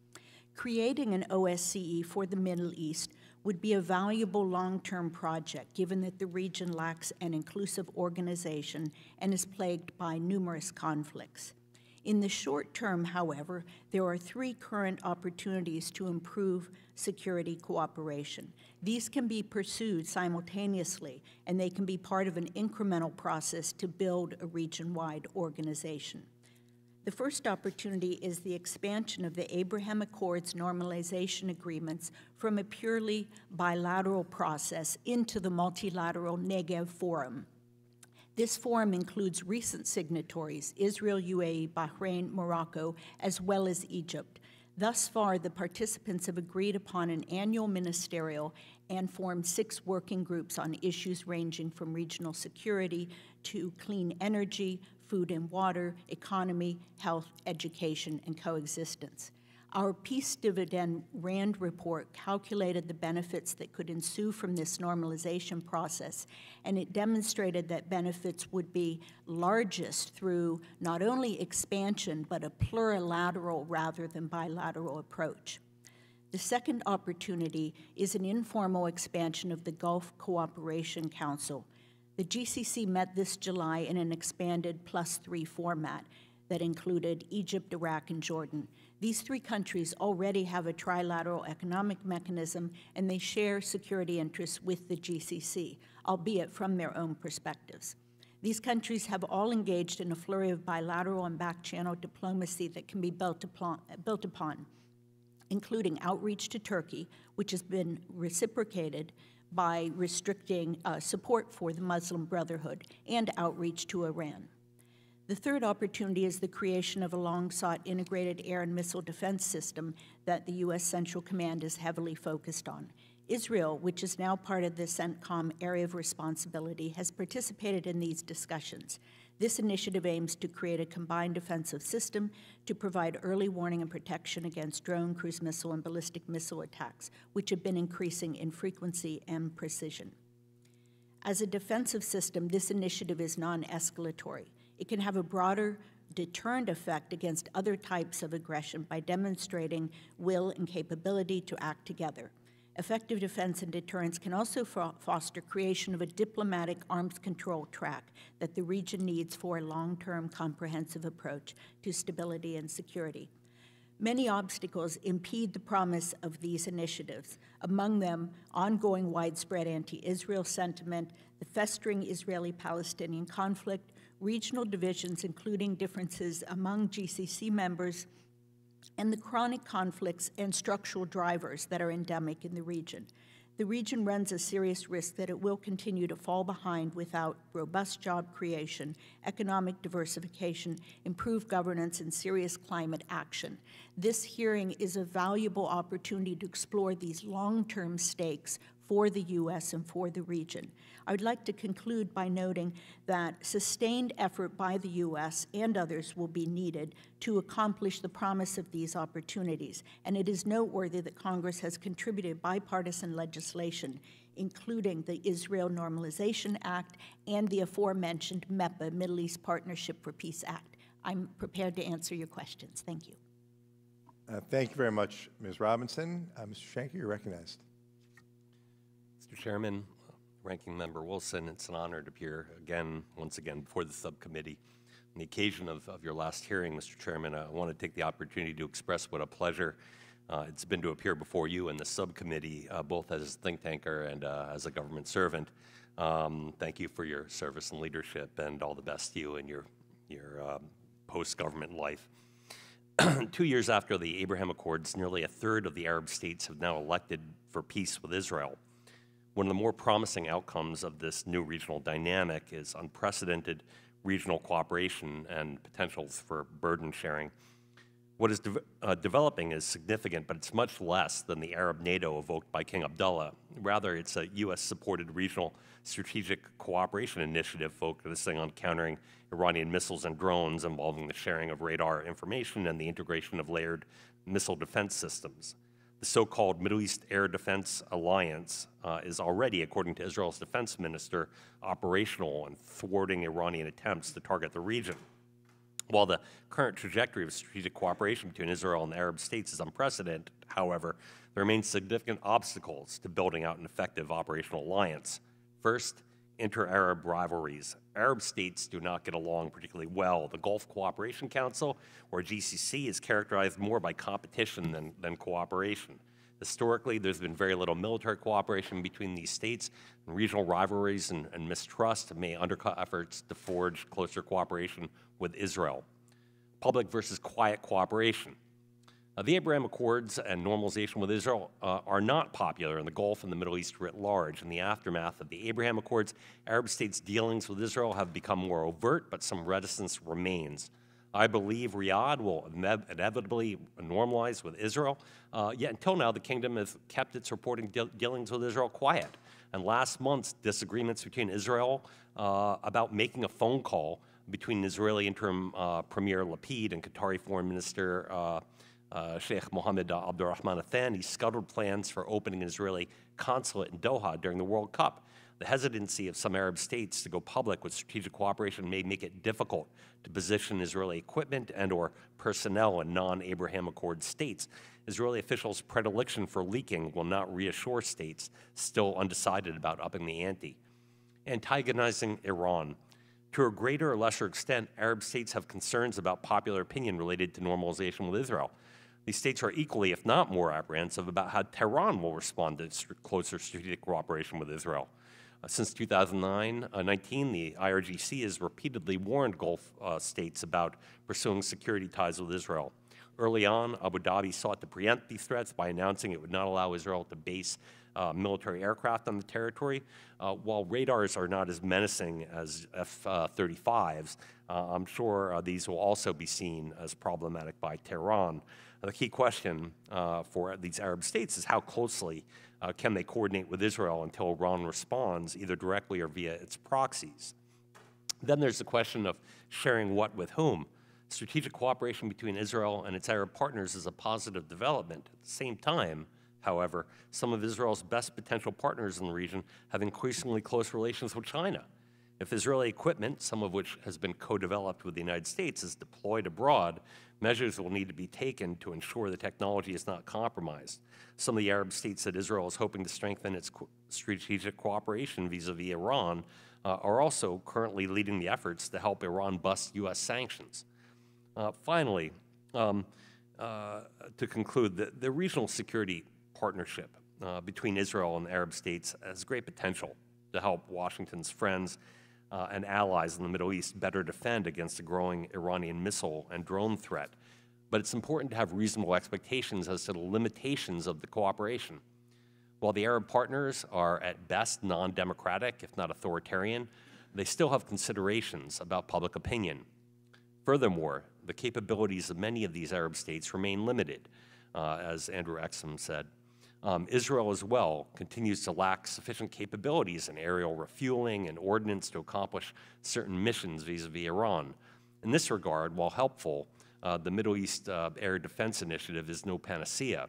Creating an OSCE for the Middle East would be a valuable long term project given that the region lacks an inclusive organization and is plagued by numerous conflicts. In the short term, however, there are three current opportunities to improve security cooperation. These can be pursued simultaneously, and they can be part of an incremental process to build a region wide organization. The first opportunity is the expansion of the Abraham Accords normalization agreements from a purely bilateral process into the multilateral Negev Forum. This forum includes recent signatories Israel, UAE, Bahrain, Morocco, as well as Egypt. Thus far, the participants have agreed upon an annual ministerial and formed six working groups on issues ranging from regional security to clean energy, food and water, economy, health, education, and coexistence. Our peace dividend RAND report calculated the benefits that could ensue from this normalization process, and it demonstrated that benefits would be largest through not only expansion, but a plurilateral rather than bilateral approach. The second opportunity is an informal expansion of the Gulf Cooperation Council. The GCC met this July in an expanded plus three format that included Egypt, Iraq, and Jordan. These three countries already have a trilateral economic mechanism and they share security interests with the GCC, albeit from their own perspectives. These countries have all engaged in a flurry of bilateral and back channel diplomacy that can be built upon, built upon, including outreach to Turkey, which has been reciprocated by restricting uh, support for the Muslim Brotherhood, and outreach to Iran. The third opportunity is the creation of a long sought integrated air and missile defense system that the U.S. Central Command is heavily focused on. Israel, which is now part of the CENTCOM area of responsibility, has participated in these discussions. This initiative aims to create a combined defensive system to provide early warning and protection against drone, cruise missile, and ballistic missile attacks, which have been increasing in frequency and precision. As a defensive system, this initiative is non escalatory. It can have a broader deterrent effect against other types of aggression by demonstrating will and capability to act together. Effective defense and deterrence can also foster creation of a diplomatic arms control track that the region needs for a long-term comprehensive approach to stability and security. Many obstacles impede the promise of these initiatives, among them ongoing widespread anti-Israel sentiment, the festering Israeli-Palestinian conflict, regional divisions, including differences among GCC members, and the chronic conflicts and structural drivers that are endemic in the region. The region runs a serious risk that it will continue to fall behind without robust job creation, economic diversification, improved governance, and serious climate action. This hearing is a valuable opportunity to explore these long term stakes for the U.S. and for the region. I would like to conclude by noting that sustained effort by the U.S. and others will be needed to accomplish the promise of these opportunities, and it is noteworthy that Congress has contributed bipartisan legislation including the Israel Normalization Act and the aforementioned MEPA, Middle East Partnership for Peace Act. I'm prepared to answer your questions. Thank you. Uh, thank you very much, Ms. Robinson. Uh, Mr. Schenker, you're recognized. Mr. Chairman, Ranking Member Wilson. It's an honor to appear again, once again, before the subcommittee. On the occasion of, of your last hearing, Mr. Chairman, I want to take the opportunity to express what a pleasure uh, it's been to appear before you and the subcommittee, uh, both as a think tanker and uh, as a government servant. Um, thank you for your service and leadership, and all the best to you in your, your um, post-government life. Two years after the Abraham Accords, nearly a third of the Arab states have now elected for peace with Israel. One of the more promising outcomes of this new regional dynamic is unprecedented regional cooperation and potentials for burden sharing. What is de uh, developing is significant, but it's much less than the Arab NATO evoked by King Abdullah. Rather, it's a U.S. supported regional strategic cooperation initiative focusing on countering Iranian missiles and drones, involving the sharing of radar information and the integration of layered missile defense systems. The so called Middle East Air Defense Alliance uh, is already, according to Israel's defense minister, operational and thwarting Iranian attempts to target the region. While the current trajectory of strategic cooperation between Israel and the Arab states is unprecedented, however, there remain significant obstacles to building out an effective operational alliance. First, inter Arab rivalries. Arab states do not get along particularly well. The Gulf Cooperation Council, or GCC, is characterized more by competition than, than cooperation. Historically, there's been very little military cooperation between these states, and regional rivalries and, and mistrust may undercut efforts to forge closer cooperation with Israel. Public versus quiet cooperation. Uh, the Abraham Accords and normalization with Israel uh, are not popular in the Gulf and the Middle East writ large. In the aftermath of the Abraham Accords, Arab states' dealings with Israel have become more overt, but some reticence remains. I believe Riyadh will inevitably normalize with Israel. Uh, yet until now, the kingdom has kept its reporting dealings with Israel quiet. And last month's disagreements between Israel uh, about making a phone call between Israeli interim uh, Premier Lapid and Qatari Foreign Minister uh, Sheikh Mohammed Abdurrahman Thani scuttled plans for opening an Israeli consulate in Doha during the World Cup. The hesitancy of some Arab states to go public with strategic cooperation may make it difficult to position Israeli equipment and or personnel in non-Abraham Accord states. Israeli officials' predilection for leaking will not reassure states still undecided about upping the ante. Antagonizing Iran. To a greater or lesser extent, Arab states have concerns about popular opinion related to normalization with Israel. These states are equally, if not more, apprehensive about how Tehran will respond to closer strategic cooperation with Israel. Uh, since 2019, uh, the IRGC has repeatedly warned Gulf uh, states about pursuing security ties with Israel. Early on, Abu Dhabi sought to preempt these threats by announcing it would not allow Israel to base uh, military aircraft on the territory. Uh, while radars are not as menacing as F-35s, uh, I'm sure these will also be seen as problematic by Tehran. The key question for these Arab states is how closely uh, can they coordinate with Israel until Iran responds, either directly or via its proxies? Then there's the question of sharing what with whom. Strategic cooperation between Israel and its Arab partners is a positive development. At the same time, however, some of Israel's best potential partners in the region have increasingly close relations with China. If Israeli equipment, some of which has been co-developed with the United States, is deployed abroad, measures will need to be taken to ensure the technology is not compromised. Some of the Arab states that Israel is hoping to strengthen its strategic cooperation vis-a-vis -vis Iran uh, are also currently leading the efforts to help Iran bust U.S. sanctions. Uh, finally, um, uh, to conclude, the, the, regional security partnership uh, between Israel and Arab states has great potential to help Washington's friends uh, and allies in the Middle East better defend against the growing Iranian missile and drone threat. But it's important to have reasonable expectations as to the limitations of the cooperation. While the Arab partners are at best non democratic, if not authoritarian, they still have considerations about public opinion. Furthermore, the capabilities of many of these Arab states remain limited, uh, as Andrew Exum said. Um, Israel as well continues to lack sufficient capabilities in aerial refueling and ordnance to accomplish certain missions vis-a-vis Iran. In this regard, while helpful, uh, the Middle East uh, Air Defense Initiative is no panacea.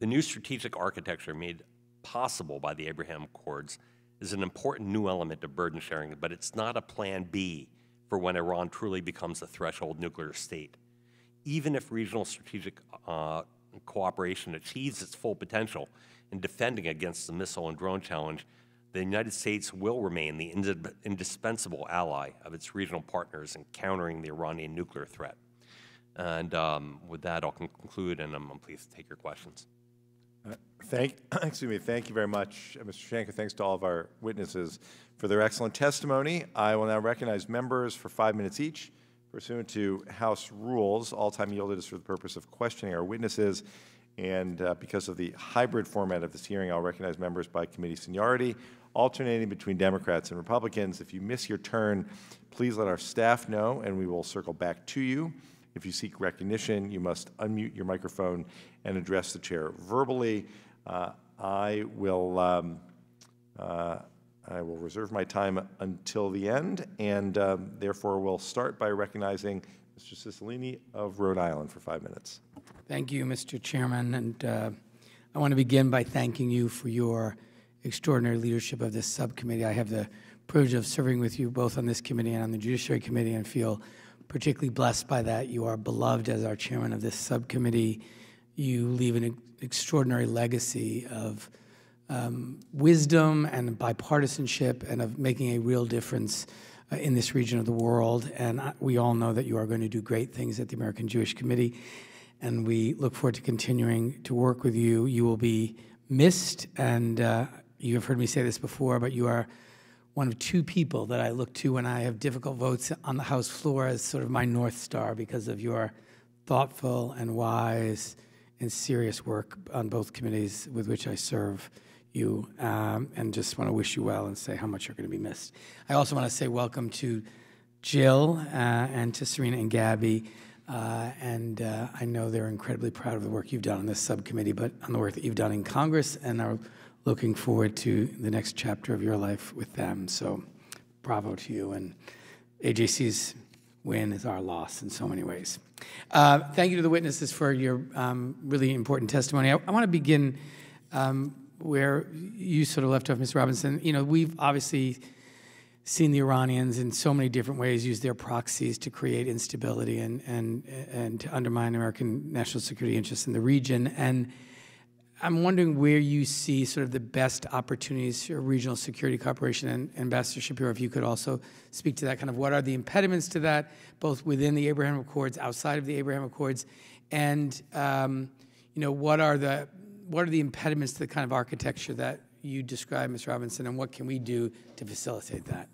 The new strategic architecture made possible by the Abraham Accords is an important new element of burden sharing, but it's not a plan B for when Iran truly becomes a threshold nuclear state. Even if regional strategic uh, cooperation achieves its full potential in defending against the missile and drone challenge, the United States will remain the indi- indispensable ally of its regional partners in countering the Iranian nuclear threat. And um, with that, I'll con- conclude, and I'm I'm pleased to take your questions. Thank, excuse me, thank you very much, uh, Mr. Schenker. Thanks to all of our witnesses for their excellent testimony. I will now recognize members for five minutes each. Pursuant to House rules, all time yielded is for the purpose of questioning our witnesses. And uh, because of the hybrid format of this hearing, I'll recognize members by committee seniority, alternating between Democrats and Republicans. If you miss your turn, please let our staff know, and we will circle back to you. If you seek recognition, you must unmute your microphone and address the chair verbally. Uh, I will, um, uh, I will reserve my time until the end, and um, therefore will start by recognizing Mr. Cicilline of Rhode Island for five minutes. Thank you, Mr. Chairman, and uh, I want to begin by thanking you for your extraordinary leadership of this subcommittee. I have the privilege of serving with you both on this committee and on the Judiciary Committee and feel particularly blessed by that. You are beloved as our chairman of this subcommittee. You leave an extraordinary legacy of um, wisdom and bipartisanship and of making a real difference uh, in this region of the world. And I- we all know that you are going to do great things at the American Jewish Committee. And we look forward to continuing to work with you. You will be missed, and uh, you have heard me say this before, but you are one of two people that I look to when I have difficult votes on the House floor as sort of my North Star because of your thoughtful and wise and serious work on both committees with which I serve you. Um, and just want to wish you well and say how much you're going to be missed. I also want to say welcome to Jill uh, and to Serena and Gabby. Uh, and uh, I know they're incredibly proud of the work you've done on this subcommittee, but on the work that you've done in Congress, and are looking forward to the next chapter of your life with them. So, bravo to you. And AJC's win is our loss in so many ways. Uh, thank you to the witnesses for your um, really important testimony. I, I want to begin um, where you sort of left off, Ms. Robinson. You know, we've obviously seen the Iranians in so many different ways use their proxies to create instability and, and, and to undermine American national security interests in the region. And I'm wondering where you see sort of the best opportunities for regional security cooperation. And Ambassador Shapiro, if you could also speak to that, kind of what are the impediments to that, both within the Abraham Accords, outside of the Abraham Accords, and um, you know what are the what are the impediments to the kind of architecture that you described, Ms. Robinson, and what can we do to facilitate that?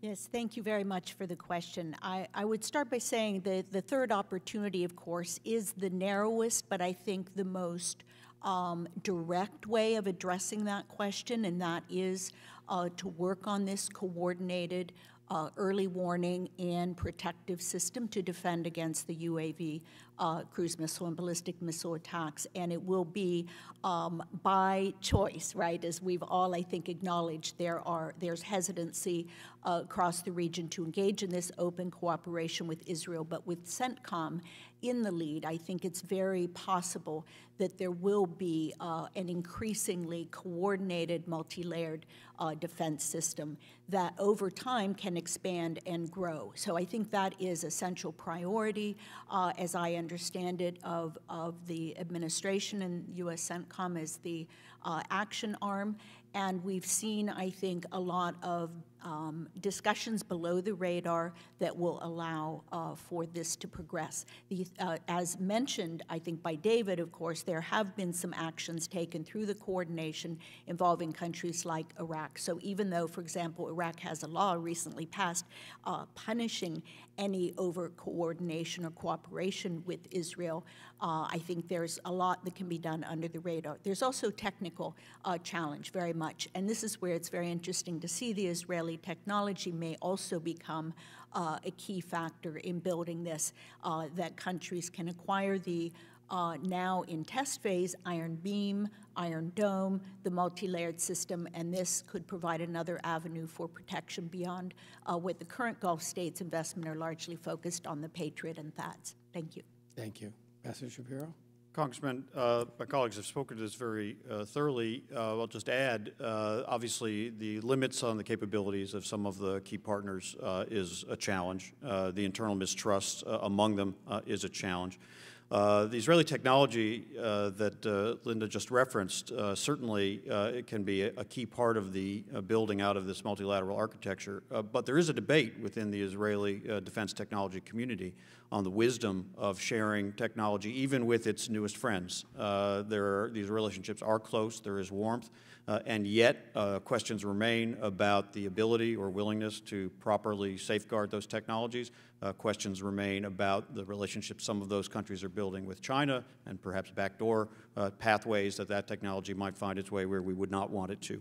Yes, thank you very much for the question. I, I would start by saying that the third opportunity, of course, is the narrowest, but I think the most um, direct way of addressing that question, and that is uh, to work on this coordinated uh, early warning and protective system to defend against the UAV uh, cruise missile and ballistic missile attacks. And it will be um, by choice, right? As we've all, I think, acknowledged, there are there's hesitancy uh, across the region to engage in this open cooperation with Israel. But with CENTCOM in the lead, I think it's very possible that there will be uh, an increasingly coordinated, multi-layered uh, defense system that over time can expand and grow. So I think that is a central priority, uh, as I understand it, of, of the administration and U.S. CENTCOM as the uh, action arm. And we've seen, I think, a lot of um, discussions below the radar that will allow uh, for this to progress. The, uh, as mentioned, I think, by David, of course, there have been some actions taken through the coordination involving countries like Iraq. So even though, for example, Iraq has a law recently passed uh, punishing any over coordination or cooperation with Israel, uh, I think there's a lot that can be done under the radar. There's also technical uh, challenge, very much, and this is where it's very interesting to see the Israeli technology may also become uh, a key factor in building this, uh, that countries can acquire the uh, now in test phase Iron Beam, Iron Dome, the multi-layered system, and this could provide another avenue for protection beyond uh, what the current Gulf states investment are largely focused on the Patriot and THAADs. Thank you. Thank you. Ambassador Shapiro? Congressman, uh, my colleagues have spoken to this very uh, thoroughly. Uh, I'll just add, uh, obviously, the limits on the capabilities of some of the key partners uh, is a challenge. Uh, the internal mistrust among them is a challenge. Uh, the Israeli technology uh, that uh, Linda just referenced uh, certainly uh, it can be a, a, key part of the uh, building out of this multilateral architecture. but there is a debate within the Israeli defense technology community on the wisdom of sharing technology, even with its newest friends. there are, these relationships are close. There is warmth. Uh, and yet, uh, questions remain about the ability or willingness to properly safeguard those technologies. Uh, questions remain about the relationship some of those countries are building with China and perhaps backdoor uh, pathways that that technology might find its way where we would not want it to.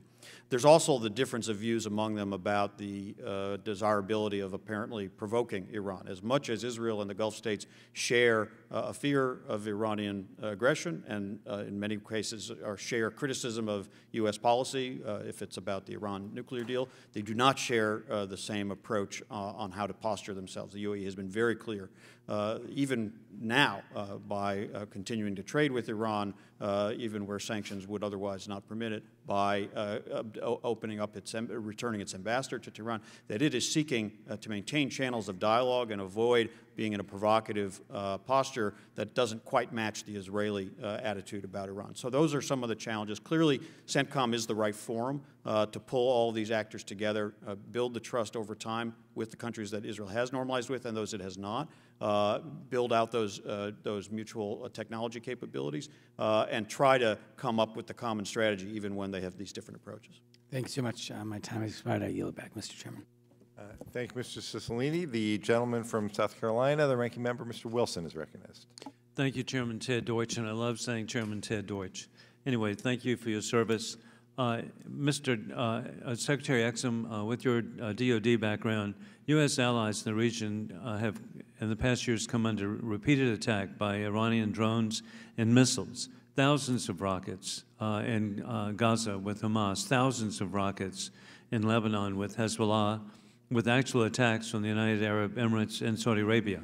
There's also the difference of views among them about the uh, desirability of apparently provoking Iran. As much as Israel and the Gulf states share uh, a fear of Iranian aggression and uh, in many cases are share criticism of U.S. policy uh, if it's about the Iran nuclear deal, they do not share the same approach on how to posture themselves. The UAE has been very clear uh, even now uh, by uh, continuing to trade with Iran, uh, even where sanctions would otherwise not permit it, by uh, opening up its, returning its ambassador to Tehran, that it is seeking uh, to maintain channels of dialogue and avoid being in a provocative posture that doesn't quite match the Israeli attitude about Iran. So those are some of the challenges. Clearly, CENTCOM is the right forum to pull all these actors together, build the trust over time with the countries that Israel has normalized with and those it has not uh, build out those, uh, those mutual uh, technology capabilities, uh, and try to come up with the common strategy even when they have these different approaches. Thanks so much. Uh, my time has expired. I yield back, Mr. Chairman. Uh, thank you, Mr. Cicilline. The gentleman from South Carolina, the ranking member, Mr. Wilson, is recognized. Thank you, Chairman Ted Deutch, and I love saying Chairman Ted Deutch. Anyway, thank you for your service. Uh, Mr. Uh, Secretary Exum, uh, with your DoD background, U.S. allies in the region have in the past years come under repeated attack by Iranian drones and missiles. Thousands of rockets uh, in uh, Gaza with Hamas, thousands of rockets in Lebanon with Hezbollah, with actual attacks on the United Arab Emirates and Saudi Arabia.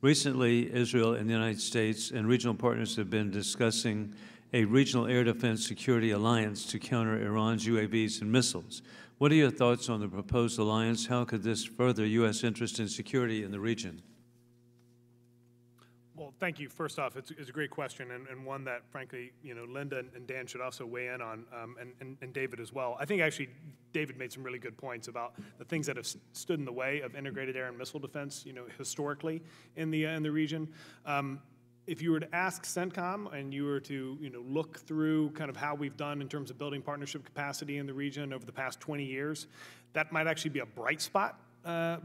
Recently, Israel and the United States and regional partners have been discussing a regional air defense security alliance to counter Iran's UAVs and missiles. What are your thoughts on the proposed alliance? How could this further U.S. interest in security in the region? Well, thank you. First off, it's, it's a great question and, and, one that, frankly, you know, Linda and Dan should also weigh in on, um, and, and, and, David as well. I think actually David made some really good points about the things that have stood in the way of integrated air and missile defense, you know, historically in the uh, in the region. Um, if you were to ask CENTCOM and you were to, you know, look through kind of how we've done in terms of building partnership capacity in the region over the past 20 years, that might actually be a bright spot uh,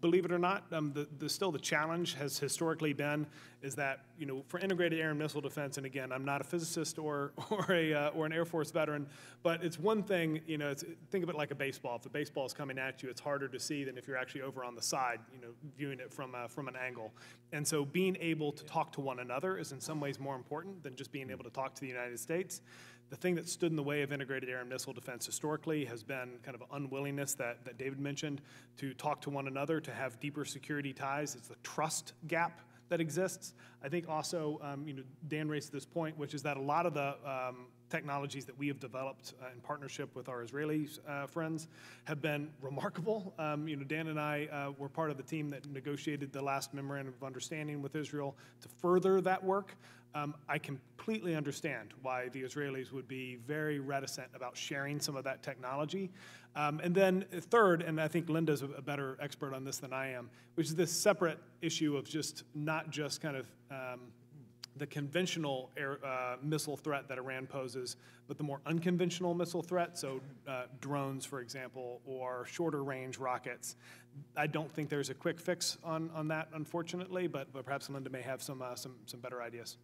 believe it or not, um, the, the, still the challenge has historically been is that you know for integrated air and missile defense, and again, I'm not a physicist or or a uh, or an Air Force veteran, but it's one thing you know. think of it like a baseball. If the baseball is coming at you, it's harder to see than if you're actually over on the side, you know, viewing it from uh, from an angle. And so, being able to talk to one another is in some ways more important than just being able to talk to the United States the thing that stood in the way of integrated air and missile defense historically has been kind of unwillingness that, that David mentioned to talk to one another, to have deeper security ties. It's the trust gap that exists. I think also, um, you know, Dan raised this point, which is that a lot of the um, technologies that we have developed uh, in partnership with our Israeli uh, friends have been remarkable. Um, you know, Dan and I uh, were part of the team that negotiated the last memorandum of understanding with Israel to further that work. Um, I completely understand why the Israelis would be very reticent about sharing some of that technology. Um, and then third, and I think Linda's a, better expert on this than I am, which is this separate issue of just not just kind of um, the conventional air, uh, missile threat that Iran poses, but the more unconventional missile threat, so uh, drones, for example, or shorter range rockets. I don't think there's a quick fix on, on that, unfortunately, but, but perhaps Linda may have some, uh, some, some better ideas.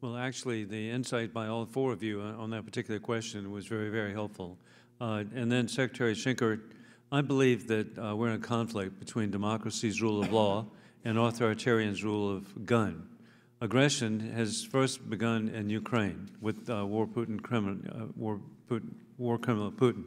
Well, actually, the insight by all four of you on that particular question was very, very helpful. Uh, and then Secretary Schenker, I believe that uh, we're in a conflict between democracy's rule of law and authoritarian's rule of gun. Aggression has first begun in Ukraine with uh, war, Putin, criminal, uh, war, Putin, war criminal Putin.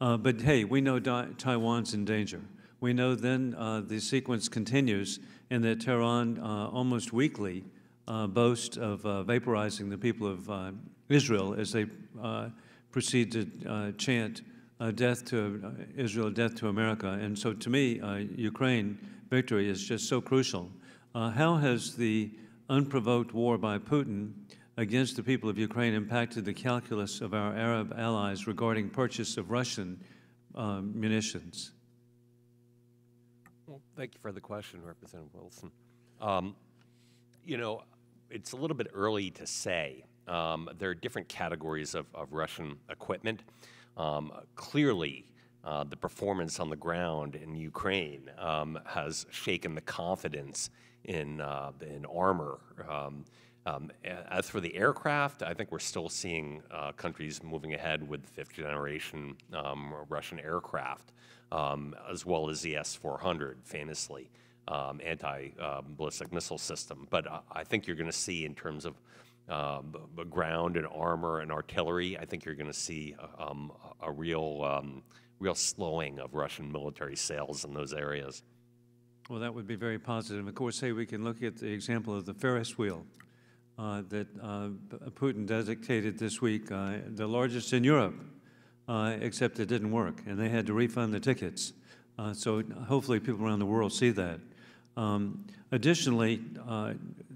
Uh, but hey, we know Taiwan's in danger. We know then uh, the sequence continues and that Tehran almost weekly uh, boast of uh, vaporizing the people of uh, Israel as they uh, proceed to uh, chant uh, death to Israel, death to America. And so to me, Ukraine victory is just so crucial. how has the unprovoked war by Putin against the people of Ukraine impacted the calculus of our Arab allies regarding purchase of Russian um, munitions? Well, thank you for the question, Representative Wilson. Um, you know, it's a little bit early to say. Um, there are different categories of, of Russian equipment. Um, clearly, uh, the performance on the ground in Ukraine um, has shaken the confidence in, uh, in armor. Um, um, as for the aircraft, I think we're still seeing uh, countries moving ahead with fifth generation um, Russian aircraft, as well as the S 400, famously, um, anti ballistic missile system. But I think you're going to see, in terms of um, ground and armor and artillery, I think you're going to see uh, um, a real, um, real slowing of Russian military sales in those areas. Well, that would be very positive. Of course, hey, we can look at the example of the Ferris wheel uh, that uh, Putin designated this week, uh, the largest in Europe, uh, except it didn't work, and they had to refund the tickets. Uh, so hopefully, people around the world see that. Um, additionally, uh,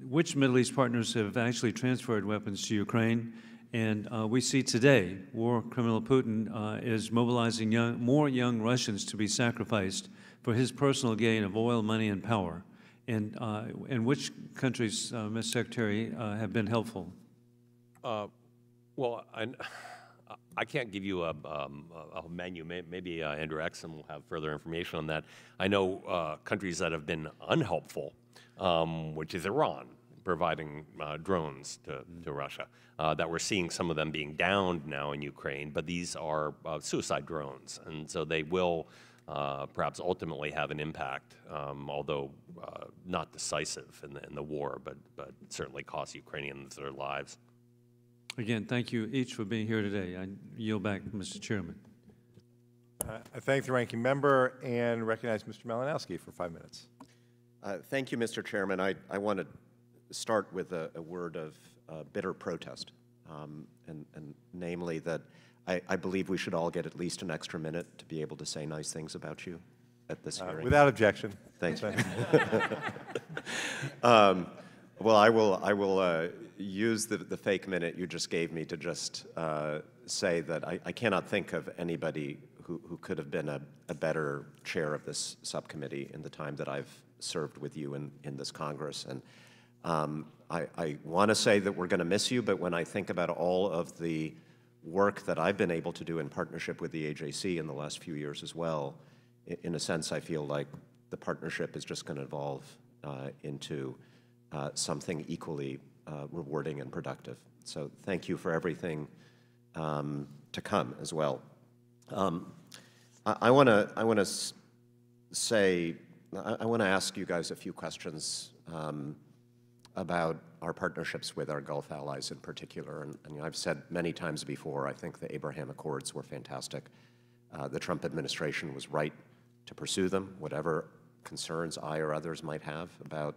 which Middle East partners have actually transferred weapons to Ukraine? And uh, we see today, war criminal Putin uh, is mobilizing young, more young Russians to be sacrificed for his personal gain of oil, money, and power. And, uh, and which countries, uh. Secretary, uh, have been helpful? Uh, Well, I, I can't give you a, um, a menu. Maybe uh, Andrew Exum will have further information on that. I know countries that have been unhelpful, um, which is Iran, providing uh, drones to, to Russia. Uh, that we're seeing some of them being downed now in Ukraine, but these are uh, suicide drones, and so they will uh, perhaps ultimately have an impact, um, although uh, not decisive in the, in the war, but, but certainly cost Ukrainians their lives. Again, thank you each for being here today. I yield back, Mr. Chairman. Uh, I thank the ranking member and recognize Mr. Malinowski for five minutes. Uh, Thank you, Mr. Chairman. I, I want to start with a, a word of uh, bitter protest, um, and, and namely that I, I believe we should all get at least an extra minute to be able to say nice things about you at this Uh, hearing. Without objection. Thanks. Um, Well, I will, I will uh, use the, the fake minute you just gave me to just uh, say that I, I cannot think of anybody who, who could have been a, a better chair of this subcommittee in the time that I've served with you in, in this Congress. And um, I, I want to say that we're going to miss you, but when I think about all of the work that I've been able to do in partnership with the AJC in the last few years as well, in a sense, I feel like the partnership is just going to evolve uh, into uh, something equally uh, rewarding and productive. So thank you for everything um, to come as well. Um, I want to I want to say I, I want to ask you guys a few questions um, about our partnerships with our Gulf allies in particular. And, and I've said many times before, I think the Abraham Accords were fantastic. Uh, the Trump administration was right to pursue them, whatever concerns I or others might have about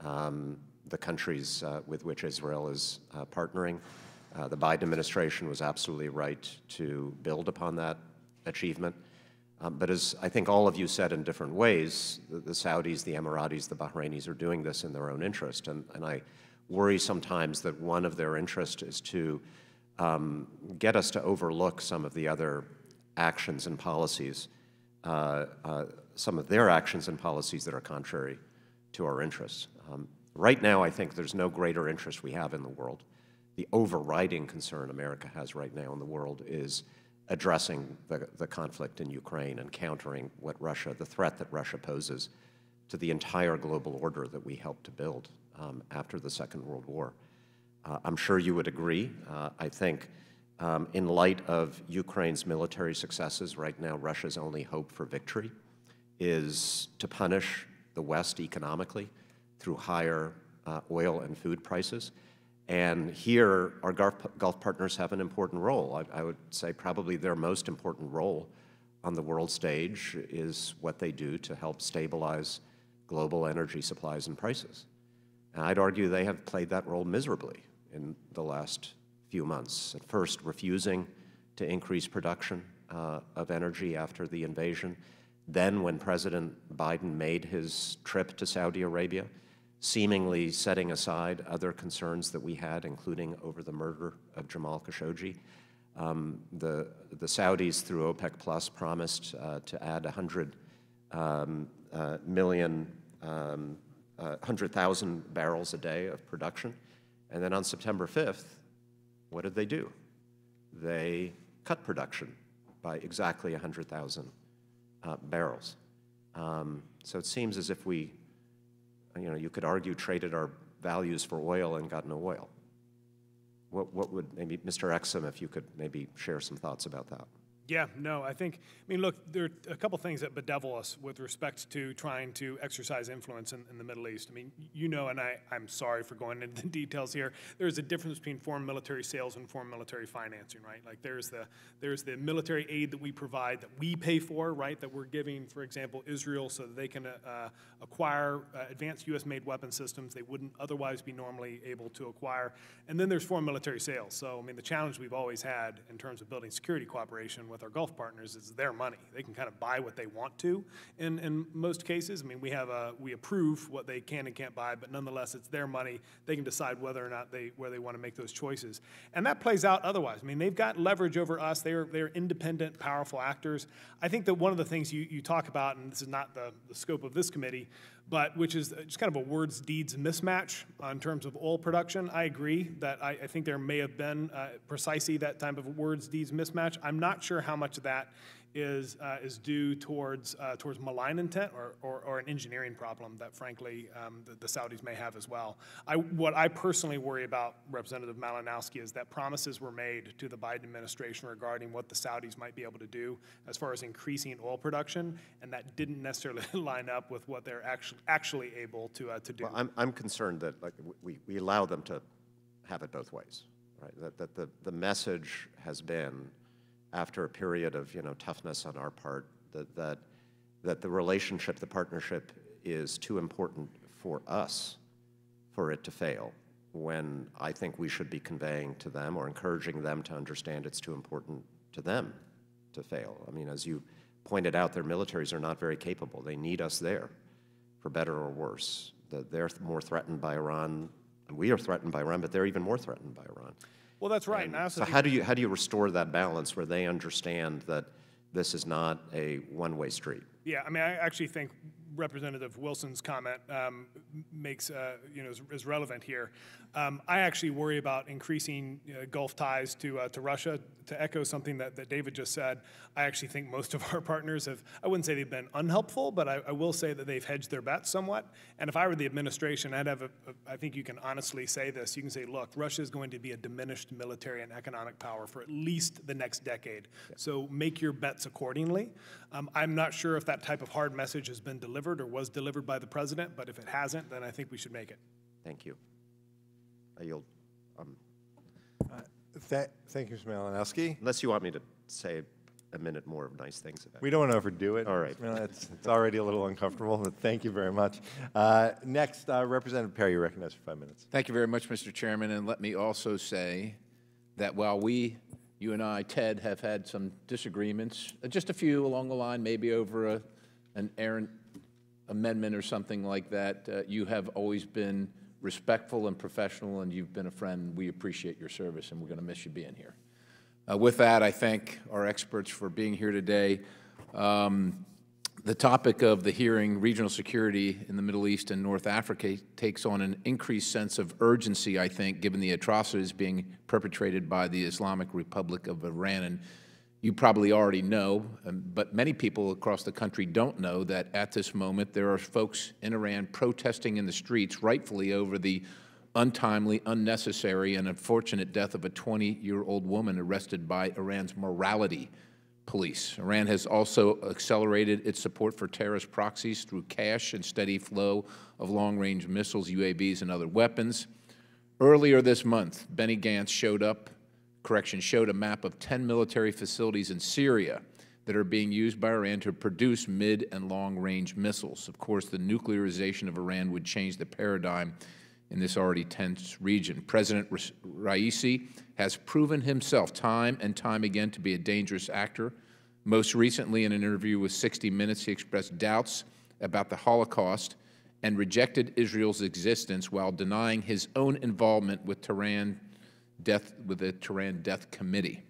um, the countries uh, with which Israel is uh, partnering. Uh, the Biden administration was absolutely right to build upon that achievement. Um, but as I think all of you said in different ways, the, the Saudis, the Emiratis, the Bahrainis are doing this in their own interest. And, and I worry sometimes that one of their interests is to um, get us to overlook some of the other actions and policies, uh, uh, some of their actions and policies that are contrary to our interests. Um, right now, I think there's no greater interest we have in the world. The overriding concern America has right now in the world is addressing the, the conflict in Ukraine and countering what Russia, the threat that Russia poses to the entire global order that we helped to build um, after the Second World War. Uh, I'm sure you would agree. Uh, I think um, in light of Ukraine's military successes right now, Russia's only hope for victory is to punish the West economically through higher uh, oil and food prices. And here, our Gulf, Gulf partners have an important role. I, I would say probably their most important role on the world stage is what they do to help stabilize global energy supplies and prices. And I'd argue they have played that role miserably in the last few months. At first, refusing to increase production uh, of energy after the invasion. Then, when President Biden made his trip to Saudi Arabia, seemingly setting aside other concerns that we had, including over the murder of Jamal Khashoggi. Um, the, the Saudis, through OPEC Plus, promised uh, to add 100 um, uh, million, um, uh, 100,000 barrels a day of production. And then on September 5th, what did they do? They cut production by exactly 100,000 uh, barrels. Um, so it seems as if we, you know, you could argue traded our values for oil and got no oil. What, what would maybe, Mr. Exum, if you could maybe share some thoughts about that? Yeah, no, I think, I mean, look, there are a couple things that bedevil us with respect to trying to exercise influence in, in the Middle East. I mean, you know, and I, I'm sorry for going into the details here, there's a difference between foreign military sales and foreign military financing, right? Like there's the, there's the military aid that we provide that we pay for, right? That we're giving, for example, Israel so that they can uh, acquire uh, advanced U.S. made weapon systems they wouldn't otherwise be normally able to acquire. And then there's foreign military sales. So, I mean, the challenge we've always had in terms of building security cooperation with with our Gulf partners is their money. They can kind of buy what they want to in, in most cases. I mean, we have a, we approve what they can and can't buy, but nonetheless, it's their money. They can decide whether or not they, where they want to make those choices. And that plays out otherwise. I mean, they've got leverage over us. They're, they're independent, powerful actors. I think that one of the things you, you talk about, and this is not the, the scope of this committee, but which is just kind of a words deeds mismatch in terms of oil production. I agree that I, I think there may have been uh, precisely that type of words deeds mismatch. I'm not sure how much of that is, uh, is due towards, uh, towards malign intent or, or, or, an engineering problem that, frankly, um, the, the, Saudis may have as well. I, what I personally worry about, Representative Malinowski, is that promises were made to the Biden administration regarding what the Saudis might be able to do as far as increasing oil production, and that didn't necessarily line up with what they're actually, actually able to, uh, to do. Well, I'm, I'm concerned that like, we, we allow them to have it both ways, right? That, that the, the message has been after a period of you know toughness on our part that that that the relationship, the partnership, is too important for us for it to fail. When I think we should be conveying to them or encouraging them to understand it's too important to them to fail. I mean, as you pointed out, their militaries are not very capable. They need us there, for better or worse. They're more threatened by Iran, and we are threatened by Iran, but they're even more threatened by Iran. Well, that's right. And so how do you how do you restore that balance where they understand that this is not a one-way street? Yeah, I mean, I actually think Representative Wilson's comment um, makes uh, you know is, is, relevant here. Um, I actually worry about increasing uh, Gulf ties to uh, to Russia. To echo something that, that David just said, I actually think most of our partners have. I wouldn't say they've been unhelpful, but I, I will say that they've hedged their bets somewhat. And if I were the administration, I'd have. A, a, I think you can honestly say this. You can say, look, Russia is going to be a diminished military and economic power for at least the next decade. Yeah. So make your bets accordingly. Um, I'm not sure if that type of hard message has been delivered or was delivered by the president, but if it hasn't, then I think we should make it. Thank you. I yield. Um, uh, th thank you, Mr. Malinowski. Unless you want me to say a minute more of nice things about We don't want to overdo it. All right. It's, it's already a little uncomfortable, but thank you very much. Uh, next, uh, Representative Perry, you recognized for five minutes. Thank you very much, Mr. Chairman. And let me also say that while we you and I, Ted, have had some disagreements, uh, just a few along the line, maybe over a, an errant amendment or something like that. Uh, you have always been respectful and professional, and you've been a friend. We appreciate your service, and we're going to miss you being here. Uh, with that, I thank our experts for being here today. Um, the topic of the hearing, regional security in the Middle East and North Africa, takes on an increased sense of urgency, I think, given the atrocities being perpetrated by the Islamic Republic of Iran. And you probably already know, um, but many people across the country don't know that at this moment there are folks in Iran protesting in the streets, rightfully, over the untimely, unnecessary, and unfortunate death of a 20-year-old woman arrested by Iran's morality police. Iran has also accelerated its support for terrorist proxies through cash and steady flow of long-range missiles, UAVs, and other weapons. Earlier this month, Benny Gantz showed up, correction, showed a map of 10 military facilities in Syria that are being used by Iran to produce mid and long-range missiles. Of course, the nuclearization of Iran would change the paradigm in this already tense region. President Raisi has proven himself time and time again to be a dangerous actor. Most recently, in an interview with 60 Minutes, he expressed doubts about the Holocaust and rejected Israel's existence while denying his own involvement with Tehran death with the Tehran Death Committee.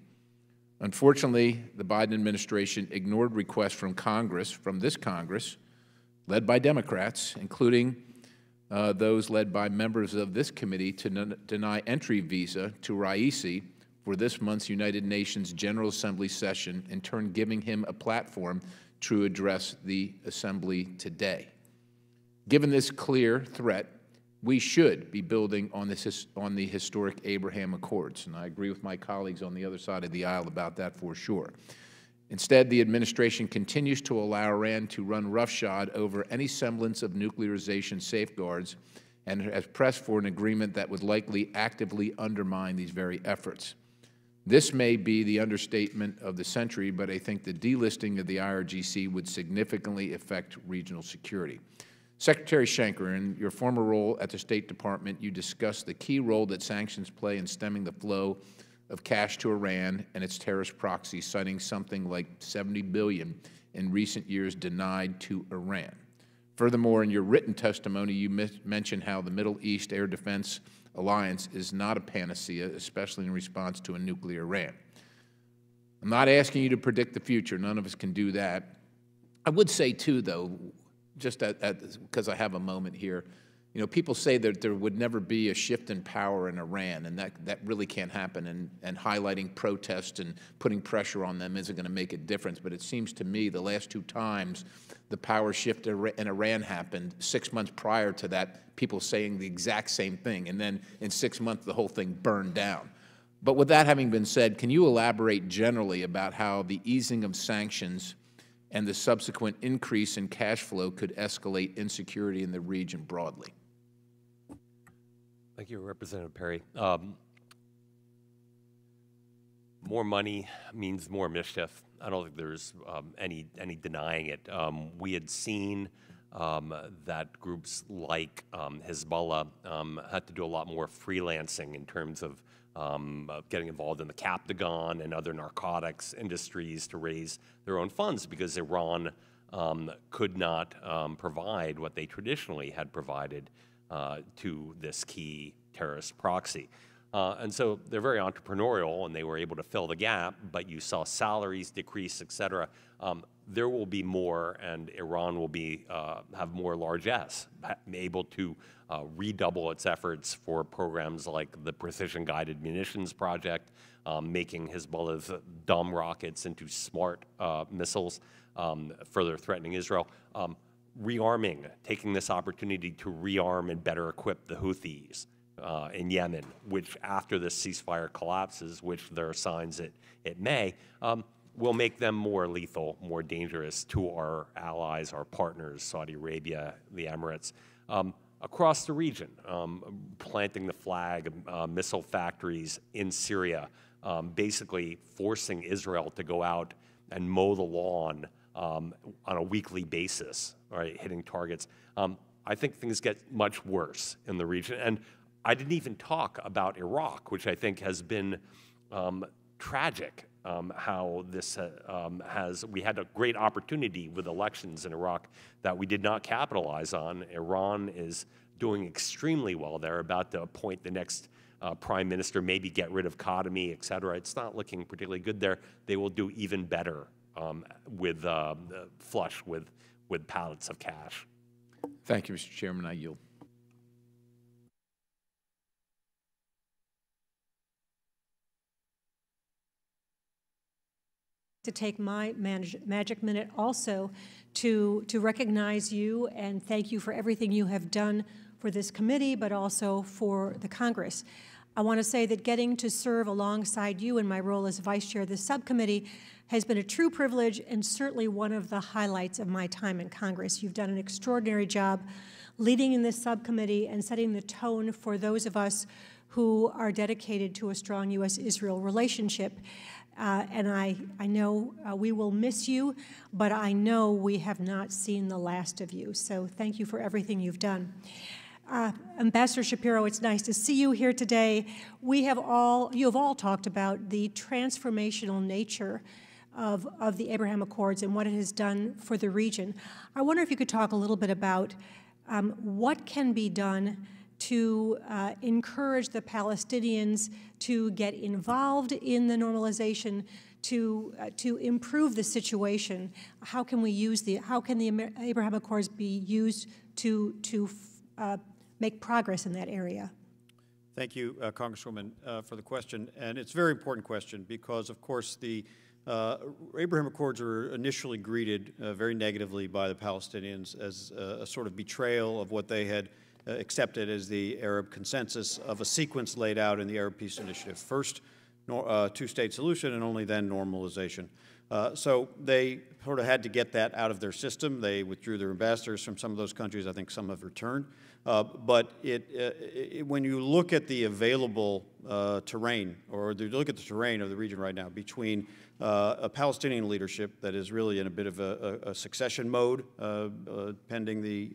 Unfortunately, the Biden administration ignored requests from Congress, from this Congress, led by Democrats, including uh, those led by members of this committee to deny entry visa to Raisi for this month's United Nations General Assembly session, in turn giving him a platform to address the Assembly today. Given this clear threat, we should be building on, this, on the historic Abraham Accords, and I agree with my colleagues on the other side of the aisle about that for sure. Instead, the administration continues to allow Iran to run roughshod over any semblance of nuclearization safeguards and has pressed for an agreement that would likely actively undermine these very efforts. This may be the understatement of the century, but I think the delisting of the IRGC would significantly affect regional security. Secretary Schenker, in your former role at the State Department, you discussed the key role that sanctions play in stemming the flow of cash to Iran and its terrorist proxies, citing something like 70 billion in recent years denied to Iran. Furthermore, in your written testimony, you mentioned how the Middle East Air Defense alliance is not a panacea, especially in response to a nuclear Iran. I'm not asking you to predict the future. None of us can do that. I would say, too, though, just because I have a moment here, you know, people say that there would never be a shift in power in Iran, and that, that really can't happen, and, and highlighting protests and putting pressure on them isn't going to make a difference. But it seems to me the last two times the power shift in Iran happened, six months prior to that, people saying the exact same thing, and then in six months the whole thing burned down. But with that having been said, can you elaborate generally about how the easing of sanctions and the subsequent increase in cash flow could escalate insecurity in the region broadly? Thank you, Representative Perry. Um, more money means more mischief. I don't think there's um, any any denying it. Um, we had seen um, that groups like um, Hezbollah um, had to do a lot more freelancing in terms of um, getting involved in the Captagon and other narcotics industries to raise their own funds because Iran could not provide what they traditionally had provided uh, to this key terrorist proxy. Uh, and so they're very entrepreneurial and they were able to fill the gap, but you saw salaries decrease, et cetera. Um, there will be more, and Iran will be uh, have more largesse, able to uh, redouble its efforts for programs like the Precision Guided Munitions Project, um, making Hezbollah's dumb rockets into smart uh, missiles, um, further threatening Israel. Um, rearming, taking this opportunity to rearm and better equip the Houthis uh, in Yemen, which after this ceasefire collapses, which there are signs it, it may, um, will make them more lethal, more dangerous to our allies, our partners, Saudi Arabia, the Emirates, um, across the region, um, planting the flag, uh, missile factories in Syria, um, basically forcing Israel to go out and mow the lawn um, on a weekly basis, right, hitting targets. Um, I think things get much worse in the region. And I didn't even talk about Iraq, which I think has been um, tragic. Um, how this uh, um, has, we had a great opportunity with elections in Iraq that we did not capitalize on. Iran is doing extremely well. They're about to appoint the next uh, prime minister, maybe get rid of Kadhimi, et cetera. It's not looking particularly good there. They will do even better um, with uh, flush with, with pallets of cash. Thank you, Mr. Chairman. I yield. To take my magic minute also to, to recognize you and thank you for everything you have done for this committee, but also for the Congress. I want to say that getting to serve alongside you in my role as vice chair of the subcommittee has been a true privilege and certainly one of the highlights of my time in Congress. You've done an extraordinary job leading in this subcommittee and setting the tone for those of us who are dedicated to a strong U.S. Israel relationship. Uh, and I, I know uh, we will miss you, but I know we have not seen the last of you. So thank you for everything you've done. Uh, Ambassador Shapiro, it's nice to see you here today. We have all, you have all talked about the transformational nature of, of the Abraham Accords and what it has done for the region. I wonder if you could talk a little bit about um, what can be done to uh, encourage the Palestinians to get involved in the normalization, to uh, to improve the situation? How can we use the How can the Abraham Accords be used to to uh, make progress in that area? Thank you, uh, Congresswoman, uh, for the question. And it's a very important question because, of course, the uh, Abraham Accords were initially greeted uh, very negatively by the Palestinians as a, a sort of betrayal of what they had uh, accepted as the Arab consensus of a sequence laid out in the Arab Peace Initiative. First, uh, two-state solution, and only then normalization. Uh, so they sort of had to get that out of their system. They withdrew their ambassadors from some of those countries. I think some have returned. Uh, but it, uh, it, when you look at the available uh, terrain, or look at the terrain of the region right now, between uh, a Palestinian leadership that is really in a bit of a, a, a succession mode, uh, uh, pending the,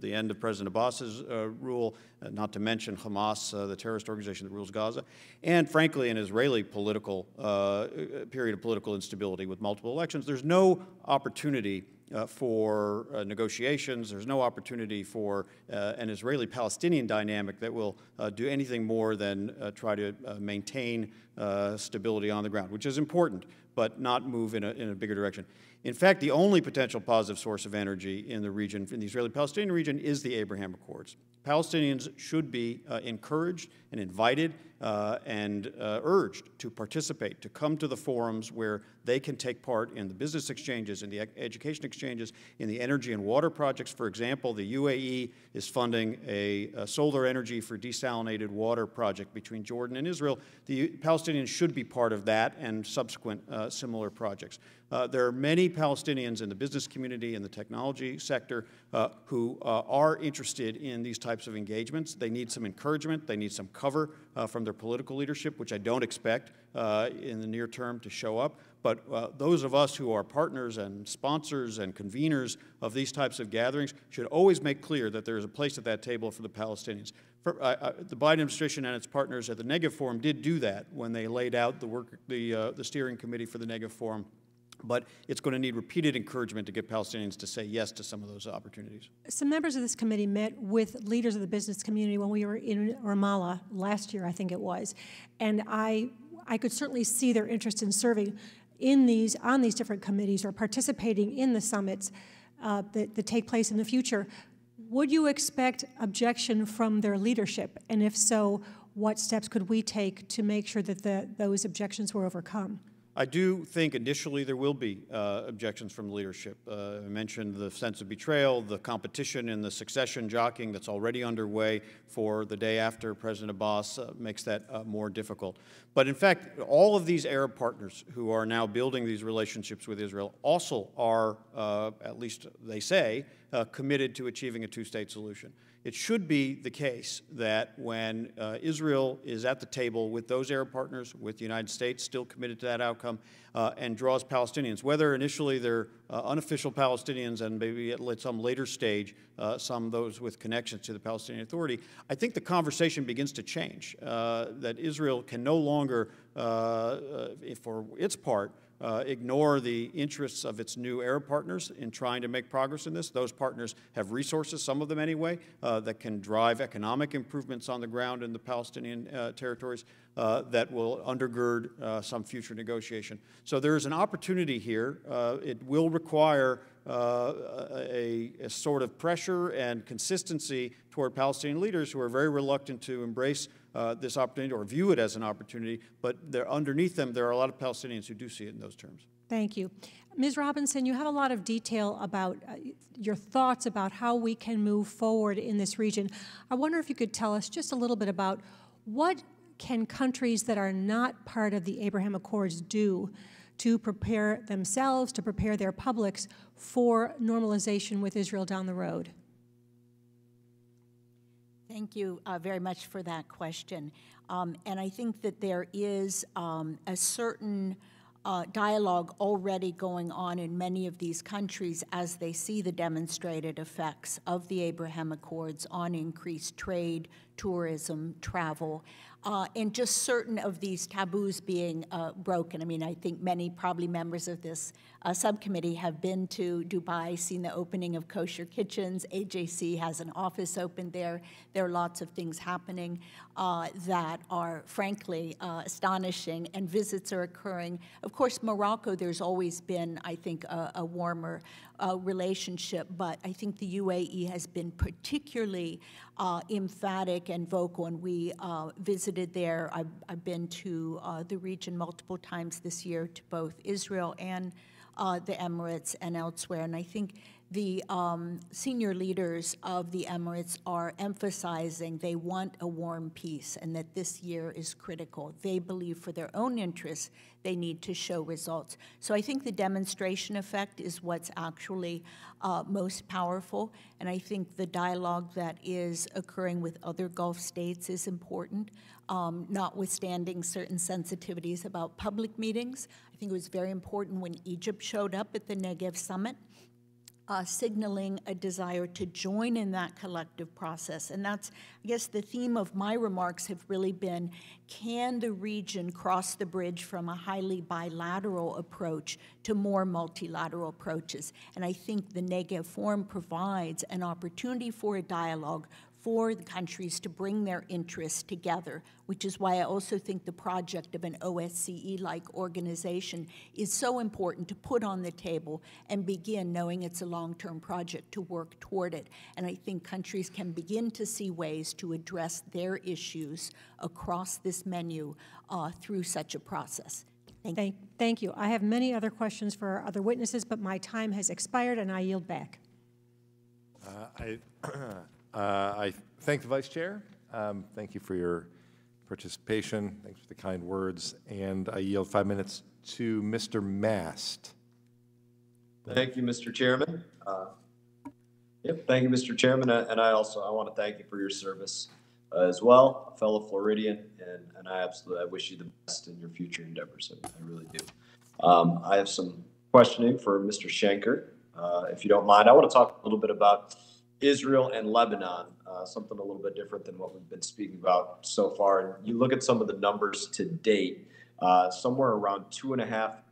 the end of President Abbas's rule, not to mention Hamas, the terrorist organization that rules Gaza, and frankly, an Israeli political period of political instability with multiple elections, there's no opportunity uh, for uh, negotiations. There's no opportunity for uh, an Israeli Palestinian dynamic that will uh, do anything more than uh, try to uh, maintain stability on the ground, which is important, but not move in a, in a bigger direction. In fact, the only potential positive source of energy in the region, in the Israeli Palestinian region, is the Abraham Accords. Palestinians should be uh, encouraged and invited uh, and uh, urged to participate, to come to the forums where they can take part in the business exchanges, in the education exchanges, in the energy and water projects. For example, the UAE is funding a, a solar energy for desalinated water project between Jordan and Israel. The Palestinians should be part of that and subsequent uh, similar projects. Uh, there are many Palestinians in the business community and the technology sector uh, who uh, are interested in these types of engagements. They need some encouragement, they need some cover uh, from their political leadership, which I don't expect uh, in the near term to show up. But uh, those of us who are partners and sponsors and conveners of these types of gatherings should always make clear that there is a place at that table for the Palestinians. For, the Biden administration and its partners at the Negev Forum did do that when they laid out the work, the, the steering committee for the Negev Forum but it's going to need repeated encouragement to get Palestinians to say yes to some of those opportunities. Some members of this committee met with leaders of the business community when we were in Ramallah last year, I think it was, and I, I could certainly see their interest in serving in these, on these different committees or participating in the summits uh, that, that take place in the future. Would you expect objection from their leadership? And if so, what steps could we take to make sure that the, those objections were overcome? I do think initially there will be uh, objections from leadership. Uh, I mentioned the sense of betrayal, the competition and the succession jockeying that's already underway for the day after President Abbas uh, makes that uh, more difficult. But in fact, all of these Arab partners who are now building these relationships with Israel also are, uh, at least they say, uh, committed to achieving a two-state solution. It should be the case that when uh, Israel is at the table with those Arab partners, with the United States still committed to that outcome, uh, and draws Palestinians, whether initially they're uh, unofficial Palestinians and maybe at some later stage, uh, some those with connections to the Palestinian Authority, I think the conversation begins to change. Uh, that Israel can no longer, uh, for its part, uh, ignore the interests of its new Arab partners in trying to make progress in this. Those partners have resources, some of them anyway, uh, that can drive economic improvements on the ground in the Palestinian uh, territories uh, that will undergird uh, some future negotiation. So there is an opportunity here. Uh, it will require a, a, sort of pressure and consistency toward Palestinian leaders who are very reluctant to embrace uh, this opportunity or view it as an opportunity, but there underneath them, there are a lot of Palestinians who do see it in those terms. Thank you. Ms. Robinson, you have a lot of detail about uh, your thoughts about how we can move forward in this region. I wonder if you could tell us just a little bit about what can countries that are not part of the Abraham Accords do to prepare themselves, to prepare their publics for normalization with Israel down the road? Thank you uh, very much for that question. Um, and I think that there is um, a certain uh, dialogue already going on in many of these countries as they see the demonstrated effects of the Abraham Accords on increased trade, tourism, travel. uh, and just certain of these taboos being uh, broken. I mean, I think many probably members of this uh, subcommittee have been to Dubai, seen the opening of kosher kitchens. AJC has an office open there. There are lots of things happening uh, that are frankly uh, astonishing, and visits are occurring. Of course, Morocco, there's always been, I think, a, a warmer uh, relationship, but I think the UAE has been particularly uh, emphatic and vocal, and we uh, visited there. I've, I've been to the region multiple times this year to both Israel and uh, the Emirates and elsewhere. And I think the um, senior leaders of the Emirates are emphasizing they want a warm peace and that this year is critical. They believe for their own interests they need to show results. So I think the demonstration effect is what's actually uh, most powerful. And I think the dialogue that is occurring with other Gulf states is important, um, notwithstanding certain sensitivities about public meetings. I think it was very important when Egypt showed up at the Negev Summit uh, signaling a desire to join in that collective process. And that's, I guess, the theme of my remarks have really been can the region cross the bridge from a highly bilateral approach to more multilateral approaches? And I think the Negev Forum provides an opportunity for a dialogue for the countries to bring their interests together, which is why I also think the project of an OSCE like organization is so important to put on the table and begin knowing it's a long term project to work toward it. And I think countries can begin to see ways to address their issues across this menu uh, through such a process. Thank, Thank, thank you. I have many other questions for our other witnesses, but my time has expired and I yield back. Uh, I Uh, I thank the Vice Chair. Um, Thank you for your participation. Thanks for the kind words. And I yield five minutes to Mr. Mast. Thank you, Mr. Chairman. Uh, Yep, thank you, Mr. Chairman, and I also, I want to thank you for your service uh, as well, a fellow Floridian, and, and I absolutely, I wish you the best in your future endeavors, I I really do. Um, I have some questioning for Mr. Schenker, uh, if you don't mind. I want to talk a little bit about Israel and Lebanon, uh, something a little bit different than what we've been speaking about so far. And you look at some of the numbers to date, uh, somewhere around two and a half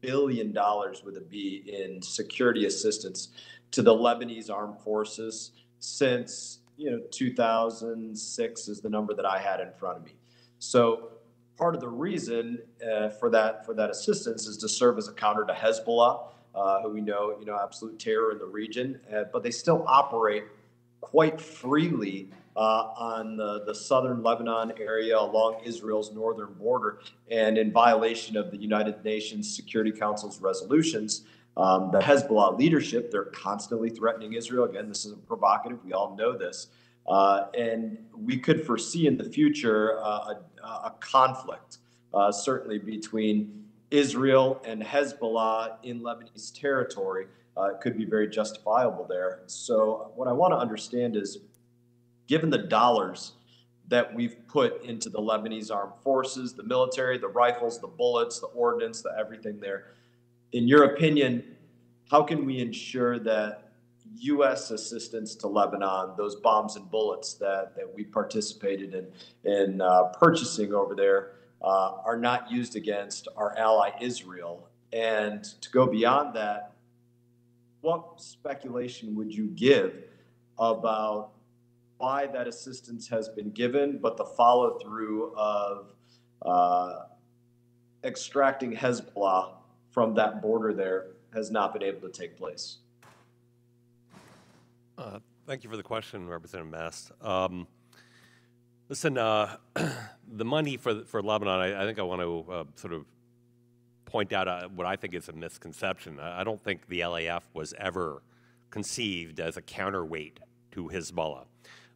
billion dollars with a B in security assistance to the Lebanese armed forces since you know 2006 is the number that I had in front of me. So part of the reason uh, for that for that assistance is to serve as a counter to Hezbollah uh, who we know, you know, absolute terror in the region, uh, but they still operate quite freely uh, on the, the southern Lebanon area along Israel's northern border and in violation of the United Nations Security Council's resolutions. Um, the Hezbollah leadership, they're constantly threatening Israel. Again, this isn't provocative. We all know this. Uh, and we could foresee in the future uh, a, a, conflict, uh, certainly between Israel and Hezbollah in Lebanese territory uh, could be very justifiable there. So, what I want to understand is given the dollars that we've put into the Lebanese armed forces, the military, the rifles, the bullets, the ordnance, the everything there, in your opinion, how can we ensure that U.S. assistance to Lebanon, those bombs and bullets that, that we participated in, in uh, purchasing over there, uh, are not used against our ally Israel. And to go beyond that, what speculation would you give about why that assistance has been given, but the follow through of uh, extracting Hezbollah from that border there has not been able to take place? Uh, thank you for the question, Representative Mast. Um, Listen, uh, the money for for Lebanon, I, I think I want to uh, sort of point out uh, what I think is a misconception. I, I, don't think the LAF was ever conceived as a counterweight to Hezbollah.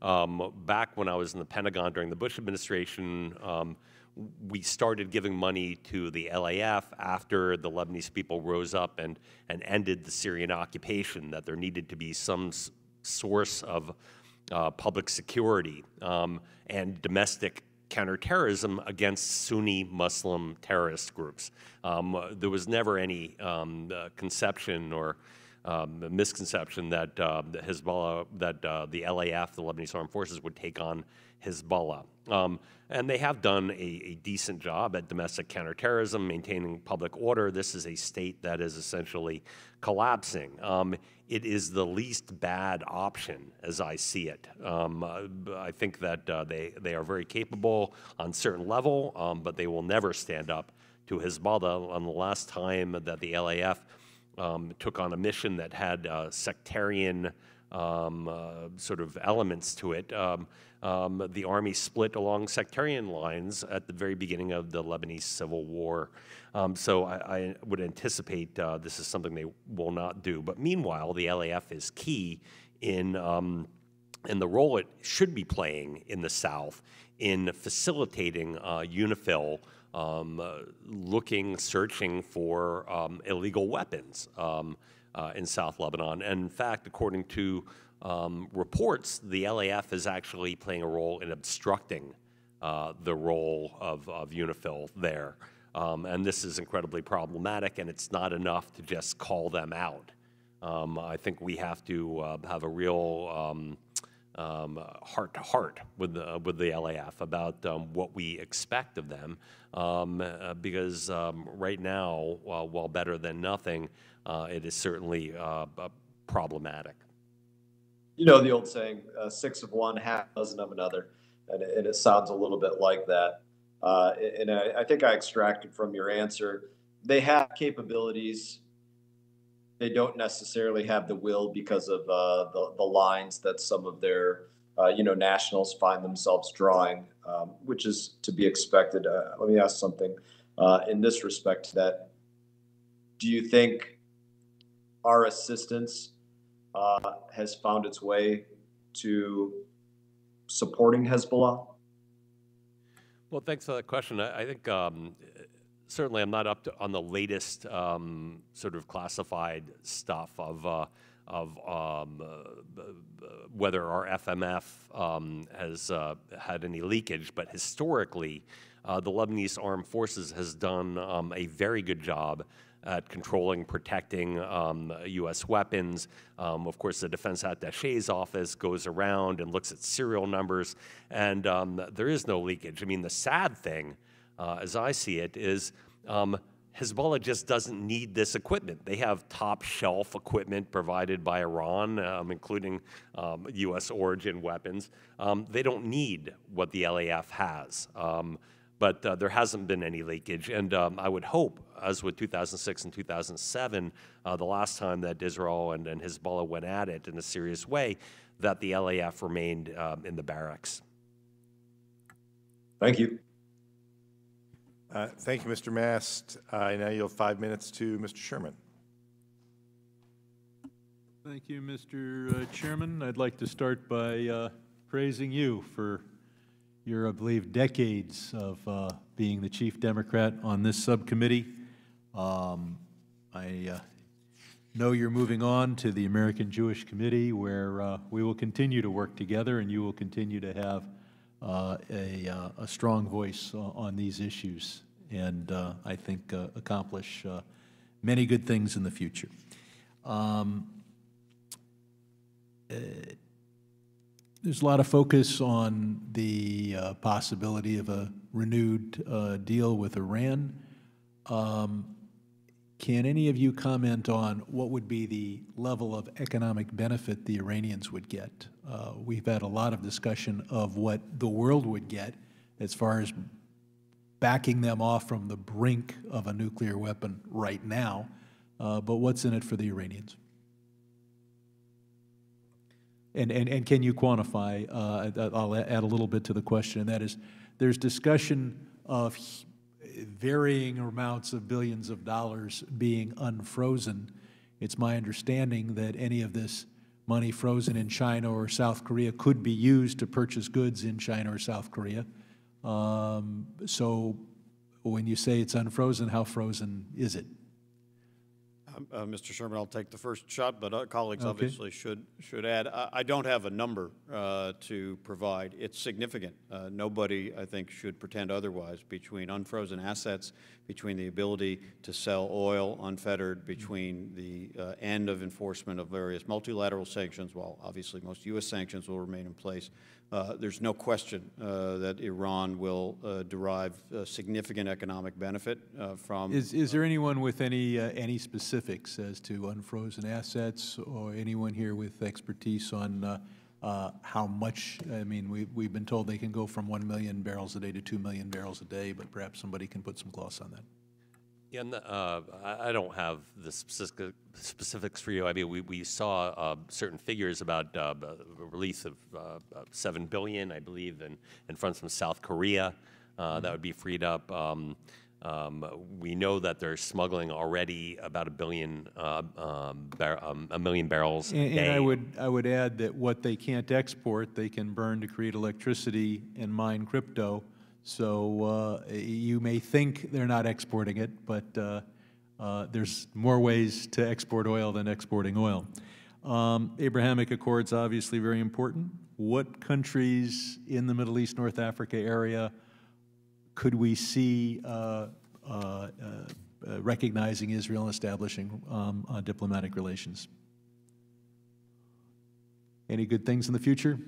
Um, back when I was in the Pentagon during the Bush administration, um, we started giving money to the LAF after the Lebanese people rose up and, and ended the Syrian occupation, that there needed to be some source of uh, public security um, and domestic counterterrorism against Sunni Muslim terrorist groups. Um, there was never any um, uh, conception or um, misconception that uh, the Hezbollah, that uh, the LAF, the Lebanese Armed Forces, would take on Hezbollah. Um, and they have done a, a, decent job at domestic counterterrorism, maintaining public order. This is a state that is essentially collapsing. Um, it is the least bad option as I see it. Um, I think that uh, they, they are very capable on certain level, um, but they will never stand up to Hezbollah. On the last time that the LAF um, took on a mission that had uh, sectarian um, uh, sort of elements to it. Um, um, the army split along sectarian lines at the very beginning of the Lebanese civil war. Um, so I, I, would anticipate uh, this is something they will not do. But meanwhile, the LAF is key in um, in the role it should be playing in the South in facilitating uh, UNIFIL um, uh, looking, searching for um, illegal weapons um, uh, in South Lebanon. And in fact, according to um, reports, the LAF is actually playing a role in obstructing uh, the role of, of UNIFIL there. Um, and this is incredibly problematic, and it's not enough to just call them out. Um, I think we have to uh, have a real um, heart to heart with the, with the LAF about um, what we expect of them, um, uh, because um, right now, while, while, better than nothing, uh, it is certainly uh, problematic. You know the old saying, uh, six of one, half dozen of another, and, and it sounds a little bit like that. Uh, and I, I think I extracted from your answer, they have capabilities they don't necessarily have the will because of uh, the, the lines that some of their uh, you know nationals find themselves drawing, um, which is to be expected. Uh, let me ask something uh, in this respect: that do you think our assistance uh, has found its way to supporting Hezbollah? Well, thanks for that question. I, I think um, certainly I'm not up to, on the latest um, sort of classified stuff of, uh, of um, uh, whether our FMF um, has uh, had any leakage, but historically, uh, the Lebanese Armed Forces has done um, a very good job at controlling, protecting um, U.S. weapons. Um, of course, the Defense Attache's office goes around and looks at serial numbers, and um, there is no leakage. I mean, the sad thing uh, as I see it, is um, Hezbollah just doesn't need this equipment. They have top shelf equipment provided by Iran, um, including um, U.S. origin weapons. Um, they don't need what the LAF has. Um, but uh, there hasn't been any leakage. And um, I would hope, as with 2006 and 2007, uh, the last time that Israel and, and, Hezbollah went at it in a serious way, that the LAF remained in the barracks. Thank you. Uh, thank you, Mr. Mast. I now yield five minutes to Mr. Sherman. Thank you, Mr. Uh, Chairman. I'd like to start by uh, praising you for your, I believe, decades of uh, being the chief Democrat on this subcommittee. Um, I uh, know you're moving on to the American Jewish Committee, where uh, we will continue to work together, and you will continue to have a, uh, a, strong voice on these issues, and uh, I think accomplish many good things in the future. Um, there's a lot of focus on the uh, possibility of a renewed uh, deal with Iran. Um, can any of you comment on what would be the level of economic benefit the Iranians would get? Uh, we've had a lot of discussion of what the world would get as far as backing them off from the brink of a nuclear weapon right now, uh, but what's in it for the Iranians? And, and, and can you quantify, uh, I'll add a little bit to the question, and that is, there's discussion of varying amounts of billions of dollars being unfrozen. It's my understanding that any of this money frozen in China or South Korea could be used to purchase goods in China or South Korea. Um, so when you say it's unfrozen, how frozen is it? Uh, Mr. Sherman, I'll take the first shot, but uh, colleagues Okay. obviously should, should add. I, I don't have a number uh, to provide. It's significant. Uh, Nobody, I think, should pretend otherwise between unfrozen assets, between the ability to sell oil unfettered, between the uh, end of enforcement of various multilateral sanctions, while obviously most U.S. sanctions will remain in place. Uh, There's no question uh, that Iran will uh, derive uh, significant economic benefit uh, from Is, is there anyone with any, uh, any specifics as to unfrozen assets, or anyone here with expertise on uh, uh, how much? I mean, we, we've been told they can go from 1 million barrels a day to 2 million barrels a day, but perhaps somebody can put some gloss on that. Yeah, uh, I don't have the specific specifics for you. I mean, we, we saw uh, certain figures about uh, release of uh, uh, seven billion, I believe, in, in funds from South Korea uh, that would be freed up. Um, um, we know that they're smuggling already about a billion, uh, um, bar- um, a million barrels a And, day. and I would, I would add that what they can't export, they can burn to create electricity and mine crypto. So uh, you may think they're not exporting it, but uh, uh, there's more ways to export oil than exporting oil. Um, Abrahamic Accords obviously very important. What countries in the Middle East, North Africa area could we see uh, uh, recognizing Israel and establishing um, diplomatic relations? Any good things in the future?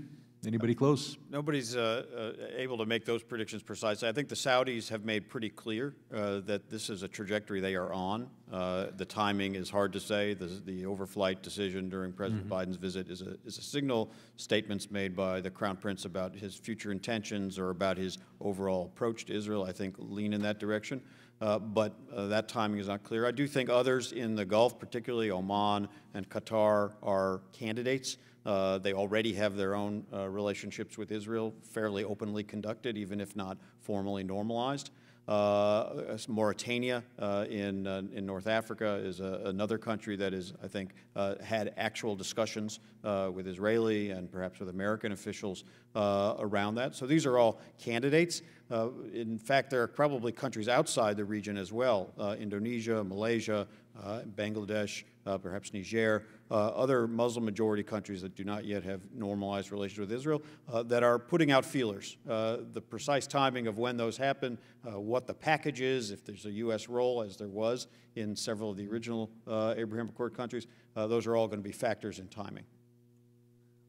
Anybody close? Nobody's uh, uh, able to make those predictions precisely. I think the Saudis have made pretty clear uh, that this is a trajectory they are on. Uh, The timing is hard to say. The the overflight decision during President Biden's visit is a, is a signal. Statements made by the Crown Prince about his future intentions or about his overall approach to Israel, I think, lean in that direction. Uh, But uh, that timing is not clear. I do think others in the Gulf, particularly Oman and Qatar, are candidates. Uh, They already have their own uh, relationships with Israel fairly openly conducted, even if not formally normalized. Uh, Mauritania uh, in, uh, in North Africa is a- another country that is, I think, uh, had actual discussions uh, with Israeli and perhaps with American officials uh, around that. So these are all candidates. Uh, In fact, there are probably countries outside the region as well, uh, Indonesia, Malaysia, uh, Bangladesh, uh, perhaps Niger, uh, other Muslim-majority countries that do not yet have normalized relations with Israel, uh, that are putting out feelers. Uh, The precise timing of when those happen, uh, what the package is, if there's a U.S. role, as there was in several of the original uh, Abraham Accord countries, uh, those are all going to be factors in timing.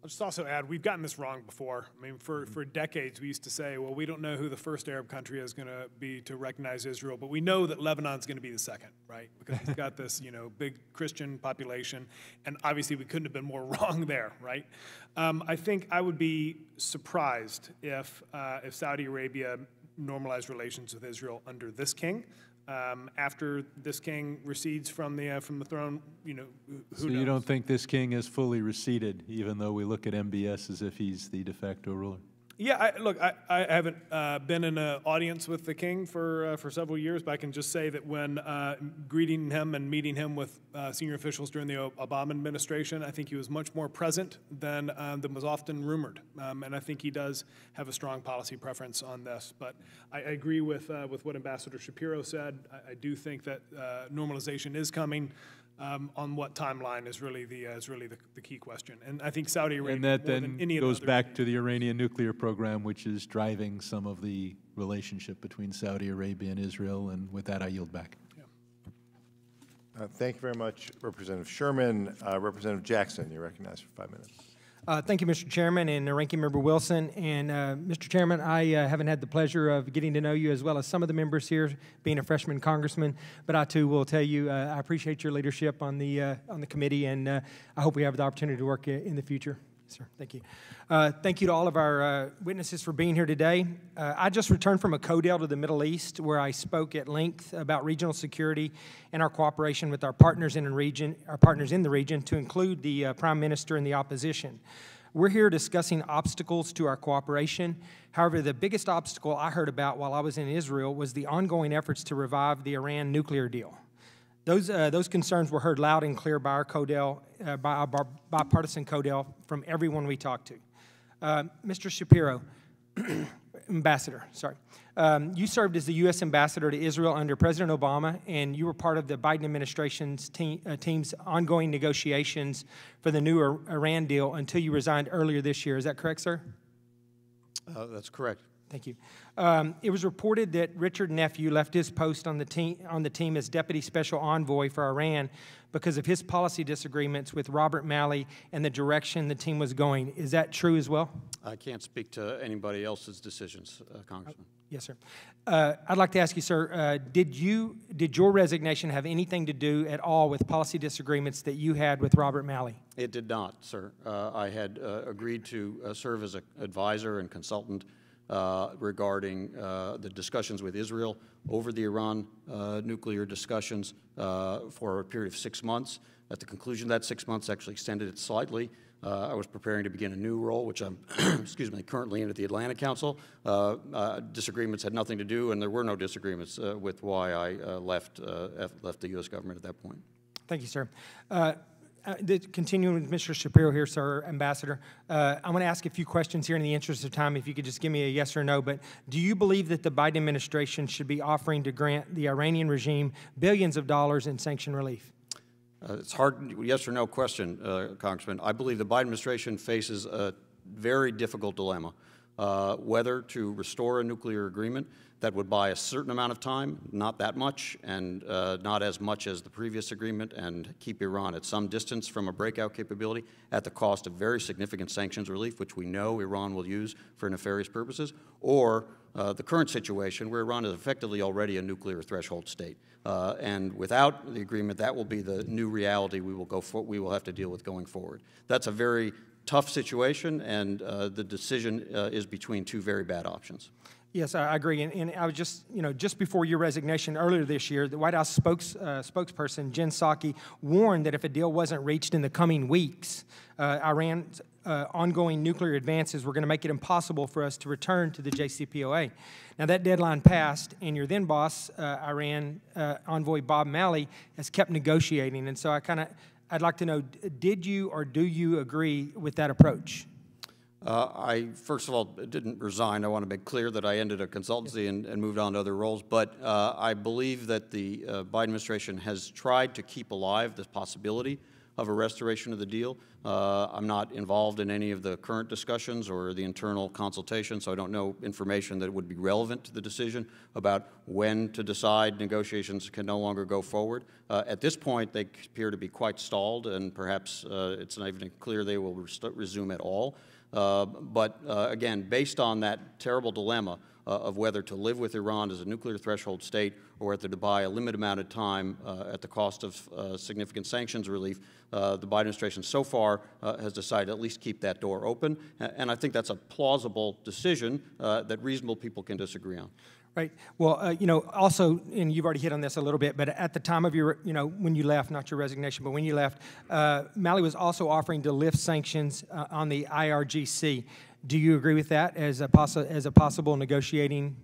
I'll just also add, we've gotten this wrong before. I mean, for, for decades, we used to say, well, we don't know who the first Arab country is going to be to recognize Israel, but we know that Lebanon's going to be the second, right? Because it's got this, you know, big Christian population, and obviously we couldn't have been more wrong there, right? Um, I think I would be surprised if, uh, if Saudi Arabia normalized relations with Israel under this king. Um, after this king recedes from the, uh, from the throne, you know, who So knows? you don't think this king has fully receded, even though we look at MBS as if he's the de facto ruler? Yeah, I, look, I, I haven't uh, been in an audience with the king for uh, for several years, but I can just say that when uh, greeting him and meeting him with uh, senior officials during the Obama administration, I think he was much more present than um, than was often rumored, um, and I think he does have a strong policy preference on this. But I, I agree with uh, with what Ambassador Shapiro said. I, I do think that normalization is coming. Um, on what timeline is really the uh, is really the, the key question, and I think Saudi Arabia And that more then than any of the goes other back to the Iranian nuclear program, which is driving some of the relationship between Saudi Arabia and Israel. And with that, I yield back. Uh, Thank you very much, Representative Sherman. Uh, Representative Jackson, you're recognized for five minutes. Uh, Thank you, Mr. Chairman, and uh, Ranking Member Wilson. And, uh, Mr. Chairman, I uh, haven't had the pleasure of getting to know you as well as some of the members here, being a freshman congressman, but I too will tell you, uh, I appreciate your leadership on the, uh, on the committee, and I hope we have the opportunity to work in the future. Sir, thank you. Uh, Thank you to all of our uh, witnesses for being here today. Uh, I just returned from a CODEL to the Middle East where I spoke at length about regional security and our cooperation with our partners in the region, our partners in the region, to include the uh, Prime Minister and the opposition. We're here discussing obstacles to our cooperation. However, the biggest obstacle I heard about while I was in Israel was the ongoing efforts to revive the Iran nuclear deal. Those, uh, those concerns were heard loud and clear by our CODEL, uh, by our bipartisan CODEL from everyone we talked to. Uh, Mr. Shapiro, ambassador, sorry. Um, you served as the U.S. ambassador to Israel under President Obama, and you were part of the Biden administration's team, uh, team's ongoing negotiations for the new Iran deal until you resigned earlier this year. Is that correct, sir? Uh, That's correct. Thank you. Um, it was reported that Richard Nephew left his post on the team on the team as deputy special envoy for Iran because of his policy disagreements with Robert Malley and the direction the team was going. Is that true as well? I can't speak to anybody else's decisions, uh, Congressman. Yes, sir. Uh, I'd like to ask you, sir, uh, did you did your resignation have anything to do at all with policy disagreements that you had with Robert Malley? It did not, sir. Uh, I had uh, agreed to uh, serve as an advisor and consultant uh, regarding uh, the discussions with Israel over the Iran uh, nuclear discussions uh, for a period of six months. At the conclusion of that six months, actually extended it slightly. Uh, I was preparing to begin a new role, which I'm, excuse me, currently in at the Atlantic Council. Uh, disagreements had nothing to do, and there were no disagreements with why I left left the U.S. government at that point. Thank you, sir. Uh, continuing with Mr. Shapiro here, sir, Ambassador, uh, I want to ask a few questions here in the interest of time. If you could just give me a yes or no. But do you believe that the Biden administration should be offering to grant the Iranian regime billions of dollars in sanction relief? Uh, it's hard, yes or no question, uh, Congressman. I believe the Biden administration faces a very difficult dilemma uh, whether to restore a nuclear agreement that would buy a certain amount of time, not that much, and uh, not as much as the previous agreement, and keep Iran at some distance from a breakout capability at the cost of very significant sanctions relief, which we know Iran will use for nefarious purposes, or uh, the current situation where Iran is effectively already a nuclear threshold state. Uh, and without the agreement, that will be the new reality we will, go for, we will have to deal with going forward. That's a very tough situation, and uh, the decision uh, is between two very bad options. Yes, I agree. And, and, I was just, you know, just before your resignation earlier this year, the White House spokes, uh, spokesperson Jen Psaki warned that if a deal wasn't reached in the coming weeks, uh, Iran's uh, ongoing nuclear advances were going to make it impossible for us to return to the JCPOA. Now, that deadline passed, and your then boss, uh, Iran uh, envoy Bob Malley, has kept negotiating. And so I kind of I'd like to know, did you or do you agree with that approach? Uh, I, first of all, didn't resign. I want to make clear that I ended a consultancy and, and moved on to other roles. But uh, I believe that the uh, Biden administration has tried to keep alive this possibility of a restoration of the deal. Uh, I'm not involved in any of the current discussions or the internal consultation, so I don't know information that would be relevant to the decision about when to decide negotiations can no longer go forward. Uh, at this point, they appear to be quite stalled, and perhaps uh, it's not even clear they will resume at all. Uh, but uh, again, based on that terrible dilemma, of whether to live with Iran as a nuclear threshold state or whether to buy a limited amount of time uh, at the cost of uh, significant sanctions relief, uh, the Biden administration so far uh, has decided at least keep that door open. And I think that's a plausible decision uh, that reasonable people can disagree on. Right. Well, uh, you know, also, and you've already hit on this a little bit, but at the time of your, you know, when you left, not your resignation, but when you left, uh, Malley was also offering to lift sanctions uh, on the IRGC. Do you agree with that as a, possi- as a possible negotiating?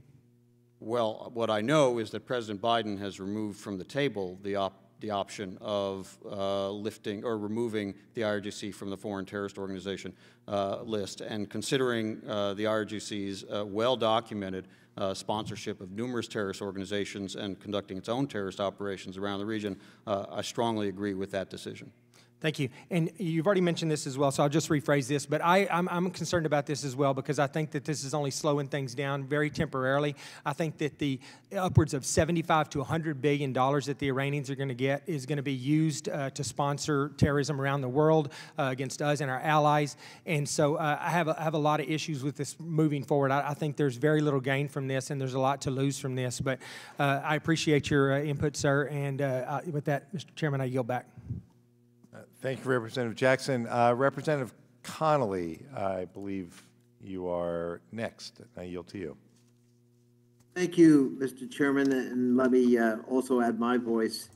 Well, what I know is that President Biden has removed from the table the, op- the option of uh, lifting or removing the IRGC from the Foreign Terrorist Organization uh, list. And considering uh, the IRGC's uh, well documented uh, sponsorship of numerous terrorist organizations and conducting its own terrorist operations around the region, uh, I strongly agree with that decision. Thank you. And you've already mentioned this as well, so I'll just rephrase this. But I, I'm, I'm, concerned about this as well because I think that this is only slowing things down very temporarily. I think that the upwards of 75 to 100 billion dollars that the Iranians are going to get is going to be used uh, to sponsor terrorism around the world uh, against us and our allies. And so uh, I, have a, I have a lot of issues with this moving forward. I, I, think there's very little gain from this, and there's a lot to lose from this. But uh, I appreciate your uh, input, sir. And uh, with that, Mr. Chairman, I yield back. Thank you, Representative Jackson. Uh, Representative Connolly, I believe you are next. I yield to you. Thank you, Mr. Chairman, and let me uh, also add my voice.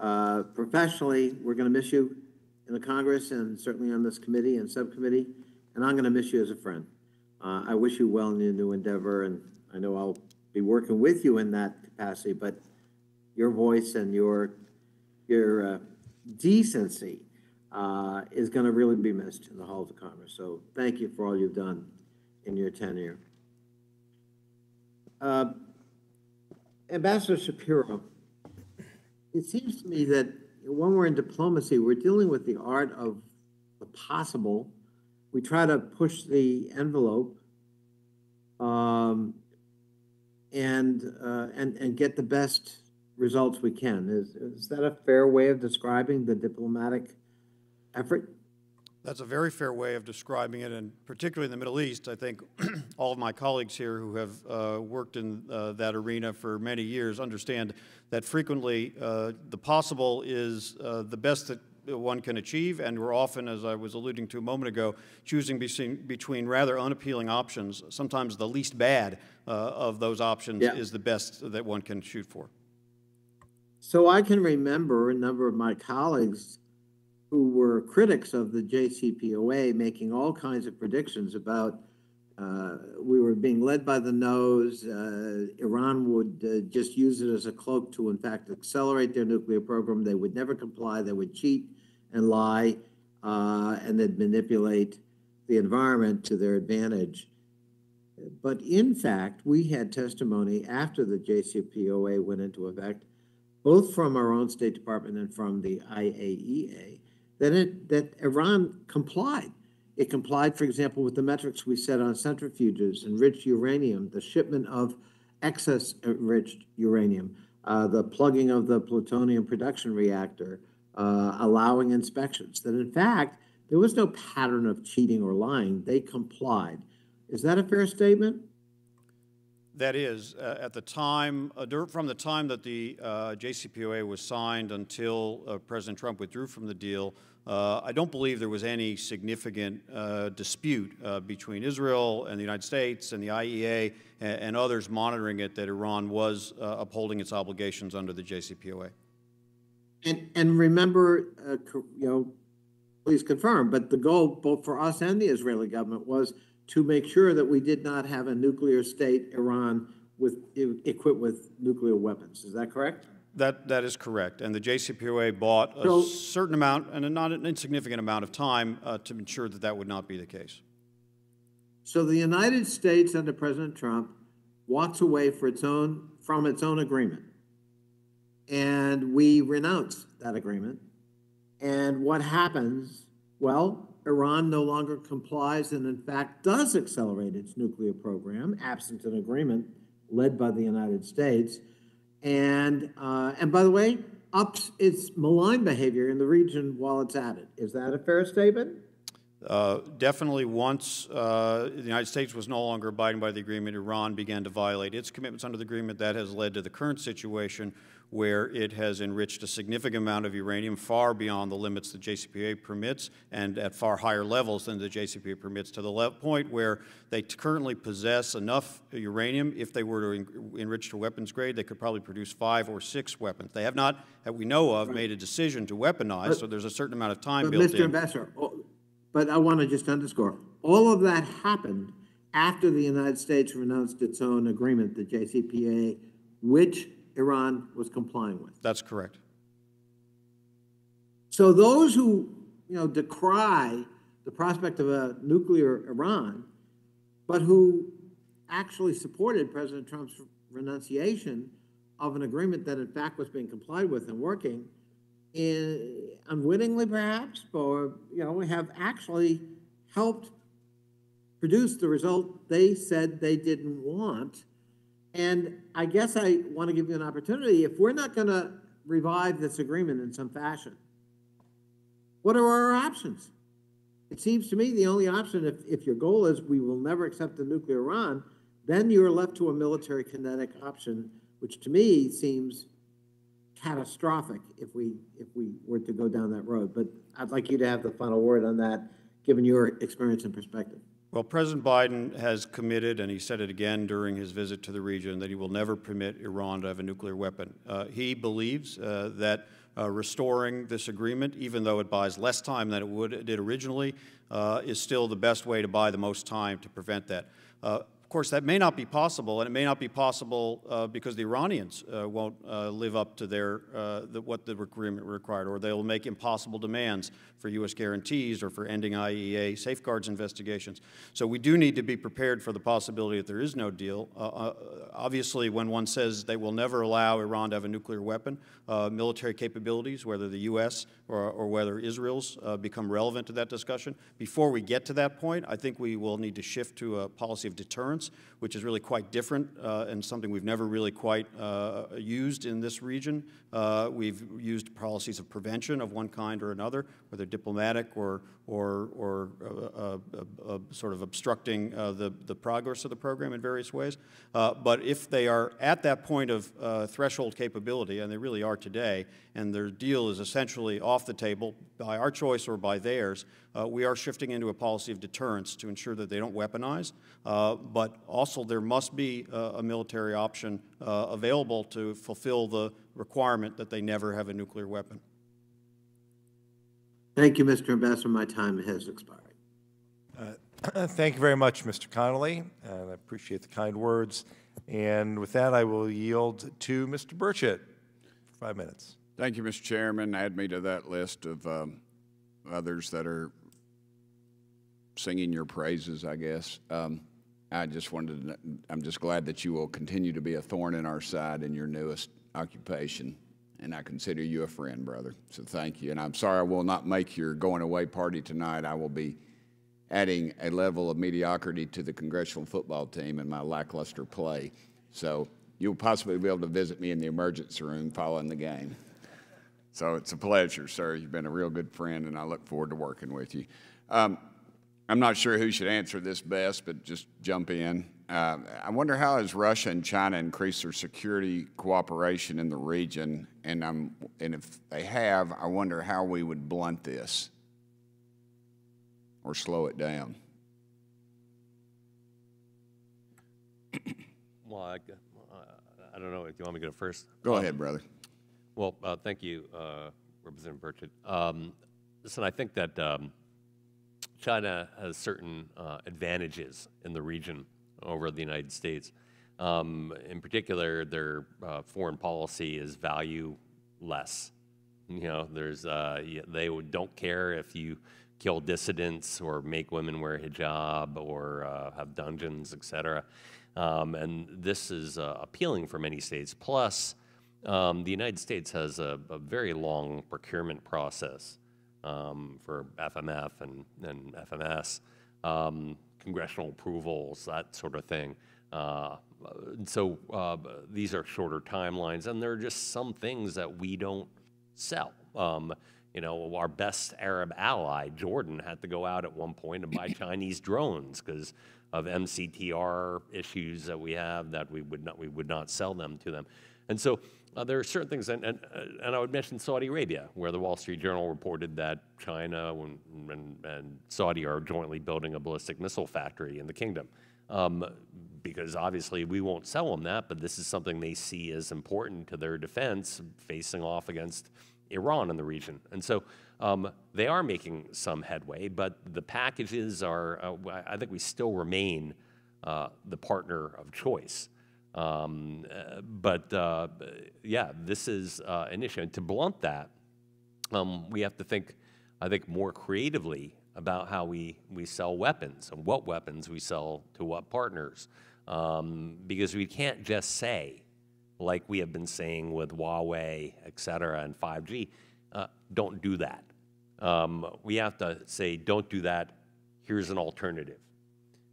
Uh, professionally, we're going to miss you in the Congress and certainly on this committee and subcommittee, and I'm going to miss you as a friend. Uh, I wish you well in your new endeavor, and I know I'll be working with you in that capacity, but your voice and your, your uh, decency uh, is going to really be missed in the halls of Congress. So thank you for all you've done in your tenure. Uh, Ambassador Shapiro, it seems to me that when we're in diplomacy, we're dealing with the art of the possible. We try to push the envelope um, and, uh, and, and get the best results we can. Is, is that a fair way of describing the diplomatic effort? That's a very fair way of describing it, and particularly in the Middle East, I think all of my colleagues here who have uh, worked in uh, that arena for many years understand that frequently uh, the possible is uh, the best that one can achieve, and we're often, as I was alluding to a moment ago, choosing between, between rather unappealing options. Sometimes the least bad uh, of those options Yeah. is the best that one can shoot for. So I can remember a number of my colleagues who were critics of the JCPOA making all kinds of predictions about uh, we were being led by the nose. Uh, Iran would uh, just use it as a cloak to, in fact, accelerate their nuclear program. They would never comply. They would cheat and lie, uh, and they'd manipulate the environment to their advantage. But in fact, we had testimony after the JCPOA went into effect both from our own State Department and from the IAEA, that it, that Iran complied. It complied, for example, with the metrics we set on centrifuges, enriched uranium, the shipment of excess enriched uranium, uh, the plugging of the plutonium production reactor, uh, allowing inspections. That in fact, there was no pattern of cheating or lying. They complied. Is that a fair statement? That is, uh, at the time, uh, from the time that the uh, JCPOA was signed until uh, President Trump withdrew from the deal, uh, I don't believe there was any significant uh, dispute between Israel and the United States and the IEA and, and others monitoring it that Iran was upholding its obligations under the JCPOA. And, and remember, you know, please confirm, but the goal both for us and the Israeli government was to make sure that we did not have a nuclear state, Iran, with, equipped with nuclear weapons. Is that correct? That, that is correct. And the JCPOA bought a So- certain amount, and a not an insignificant amount of time uh, to ensure that that would not be the case. So the United States under President Trump walks away for its own, from its own agreement. And we renounce that agreement. And what happens? Well, Iran no longer complies and in fact does accelerate its nuclear program, absent an agreement led by the United States. And, uh, and by the way, ups its malign behavior in the region while it's at it. Is that a fair statement? Uh, Definitely, once uh, the United States was no longer abiding by the agreement, Iran began to violate its commitments under the agreement. That has led to the current situation where it has enriched a significant amount of uranium far beyond the limits the JCPOA permits and at far higher levels than the JCPOA permits, to the point where they currently possess enough uranium, if they were to en- enrich to weapons grade, they could probably produce five or six weapons. They have not, that we know of, made a decision to weaponize, But- so there's a certain amount of time built Mr. in. Ambassador, oh, but I want to just underscore, all of that happened after the United States renounced its own agreement, the JCPA, which Iran was complying with. That's correct. So those who, you know, decry the prospect of a nuclear Iran, but who actually supported President Trump's renunciation of an agreement that in fact was being complied with and working, in, unwittingly perhaps, or, you know, we have actually helped produce the result they said they didn't want. And I guess I want to give you an opportunity, if we're not going to revive this agreement in some fashion, what are our options? It seems to me the only option, if, if your goal is we will never accept a nuclear Iran, then you're left to a military kinetic option, which to me seems catastrophic if we, if we were to go down that road. But I'd like you to have the final word on that, given your experience and perspective. Well, President Biden has committed, and he said it again during his visit to the region, that he will never permit Iran to have a nuclear weapon. Uh, he believes uh, that uh, restoring this agreement, even though it buys less time than it would it did originally, uh, is still the best way to buy the most time to prevent that. Of course, that may not be possible, and it may not be possible uh, because the Iranians uh, won't uh, live up to their uh, the, what the agreement required, or they will make impossible demands for U.S. guarantees or for ending IEA safeguards investigations. So we do need to be prepared for the possibility that there is no deal. Uh, uh, obviously, when one says they will never allow Iran to have a nuclear weapon, military capabilities, whether the U.S. or, or whether Israel's, uh, become relevant to that discussion. Before we get to that point, I think we will need to shift to a policy of deterrence, which is really quite different uh, and something we've never really quite uh, used in this region. Uh, we've used policies of prevention of one kind or another, whether diplomatic or, or, or uh, uh, sort of obstructing the, the progress of the program in various ways. but if they are at that point of threshold capability, and they really are today, and their deal is essentially off the table by our choice or by theirs, uh, we are shifting into a policy of deterrence to ensure that they don't weaponize. Uh, but also, there must be a, a military option uh, available to fulfill the requirement that they never have a nuclear weapon. Thank you, Mr. Ambassador. My time has expired. Uh, thank you very much, Mr. Connolly. I appreciate the kind words. And with that, I will yield to Mr. Burchett for five minutes. Thank you, Mr. Chairman. Add me to that list of um, others that are singing your praises, I guess. Um, I just wanted to, I'm just glad that you will continue to be a thorn in our side in your newest occupation. And I consider you a friend, brother. So thank you. And I'm sorry I will not make your going away party tonight. I will be adding a level of mediocrity to the congressional football team in my lackluster play. So you'll possibly be able to visit me in the emergency room following the game. So it's a pleasure, sir. You've been a real good friend, and I look forward to working with you. Um, I'm not sure who should answer this best, but just jump in. Uh, I wonder how has Russia and China increased their security cooperation in the region, and I'm, and if they have, I wonder how we would blunt this or slow it down. well, I, I, don't know. Do you want me to go first? Go um, ahead, brother. Well, uh, thank you, uh, Representative Burchett. Um, listen, I think that. Um, China has certain uh, advantages in the region over the United States. Um, in particular, their uh, foreign policy is value less. You know, there's uh, they don't care if you kill dissidents or make women wear hijab or uh, have dungeons, etc. Um, and this is uh, appealing for many states. Plus, um, the United States has a, a very long procurement process um, for FMF and, and FMS, um, congressional approvals, that sort of thing. Uh, so uh, these are shorter timelines, and there are just some things that we don't sell. Um, you know, our best Arab ally, Jordan, had to go out at one point and buy Chinese drones because of MTCR issues that we have that we would not we would not sell them to them. And so uh, there are certain things, and, and, uh, and, I would mention Saudi Arabia, where the Wall Street Journal reported that China and, and, and Saudi are jointly building a ballistic missile factory in the kingdom. Um, because obviously we won't sell them that, but this is something they see as important to their defense facing off against Iran in the region. And so um, they are making some headway, but the packages are, uh, I think we still remain uh, the partner of choice. Um, but uh, yeah, this is uh, an issue. And to blunt that, um, we have to think, I think, more creatively about how we, we sell weapons and what weapons we sell to what partners. Um, because we can't just say, like we have been saying with Huawei, et cetera, and 5G, uh, don't do that. Um, we have to say, don't do that, here's an alternative,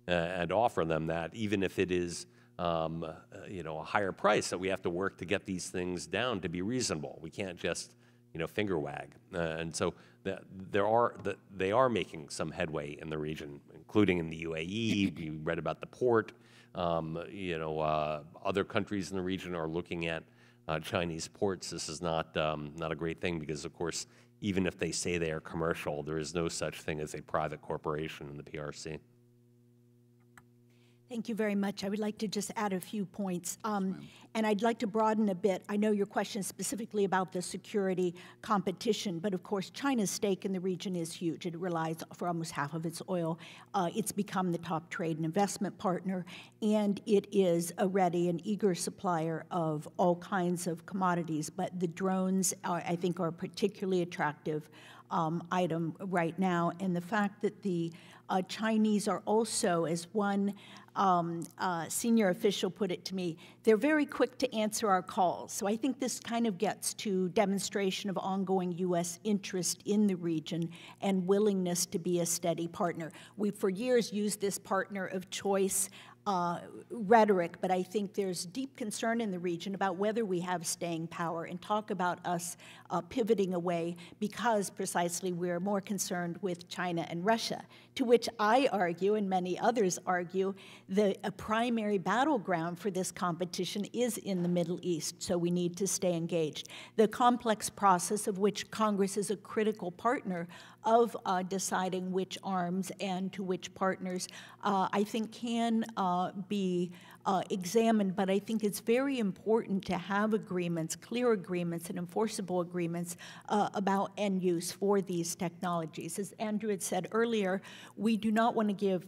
uh, and offer them that, even if it is um, uh, you know, a higher price that we have to work to get these things down to be reasonable. We can't just, you know, finger wag. Uh, and so the, there are the, they are making some headway in the region, including in the UAE. you read about the port. Um, you know, uh, other countries in the region are looking at uh, Chinese ports. This is not um, not a great thing because, of course, even if they say they are commercial, there is no such thing as a private corporation in the PRC. Thank you very much. I would like to just add a few points. Um, and I'd like to broaden a bit. I know your question is specifically about the security competition, but of course, China's stake in the region is huge. It relies for almost half of its oil. Uh, it's become the top trade and investment partner, and it is a ready and eager supplier of all kinds of commodities. But the drones, are, I think, are a particularly attractive um, item right now. And the fact that the uh, Chinese are also, as one um, uh, senior official put it to me, they're very quick to answer our calls. So I think this kind of gets to demonstration of ongoing U.S. interest in the region and willingness to be a steady partner. We, for years, used this partner of choice uh, rhetoric, but I think there's deep concern in the region about whether we have staying power and talk about us uh, pivoting away because precisely we're more concerned with China and Russia. To which I argue, and many others argue, the primary battleground for this competition is in the Middle East, so we need to stay engaged. The complex process of which Congress is a critical partner of uh, deciding which arms and to which partners, uh, I think can uh, be uh, examined, but I think it's very important to have agreements, clear agreements, and enforceable agreements uh, about end use for these technologies. As Andrew had said earlier, we do not want to give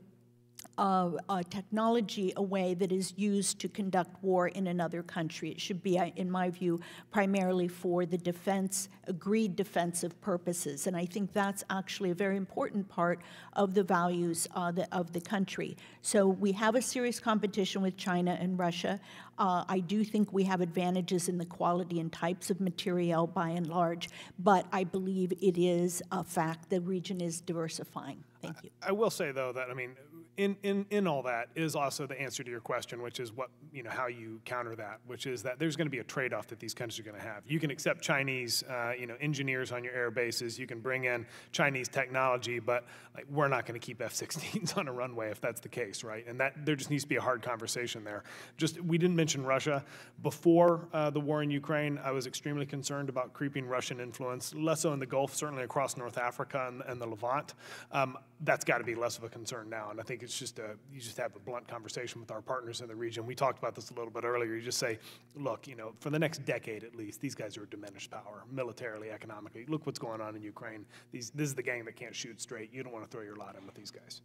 uh, uh, technology a way that is used to conduct war in another country. It should be, in my view, primarily for the defense, agreed defensive purposes. And I think that's actually a very important part of the values uh, the, of the country. So we have a serious competition with China and Russia. Uh, I do think we have advantages in the quality and types of material by and large, but I believe it is a fact the region is diversifying. Thank you. I will say, though, that, I mean, in, in, in all that is also the answer to your question, which is what, you know, how you counter that, which is that there's going to be a trade-off that these countries are going to have. You can accept Chinese, uh, you know, engineers on your air bases. You can bring in Chinese technology, but like, we're not going to keep F-16s on a runway if that's the case, right? And that there just needs to be a hard conversation there. Just we didn't mention Russia before uh, the war in Ukraine. I was extremely concerned about creeping Russian influence, less so in the Gulf, certainly across North Africa and, and the Levant. Um, that's got to be less of a concern now, and I think it's just a you just have a blunt conversation with our partners in the region. We talked about this a little bit earlier. You just say, look, you know, for the next decade at least, these guys are a diminished power, militarily, economically. Look what's going on in Ukraine. These, this is the gang that can't shoot straight. You don't want to throw your lot in with these guys.